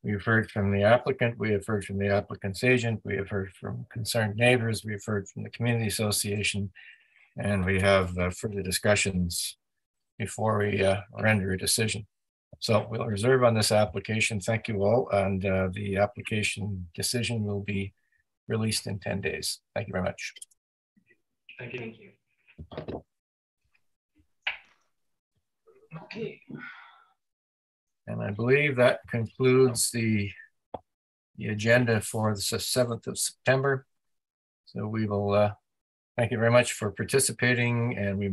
we have heard from the applicant, we have heard from the applicant's agent, we have heard from concerned neighbors, we have heard from the community association, and we have uh, further discussions before we uh, render a decision. So we'll reserve on this application. Thank you all. And uh, the application decision will be released in 10 days. Thank you very much. Thank you. Thank you. Okay. And I believe that concludes the, the agenda for the 7th of September. So we will uh, thank you very much for participating and we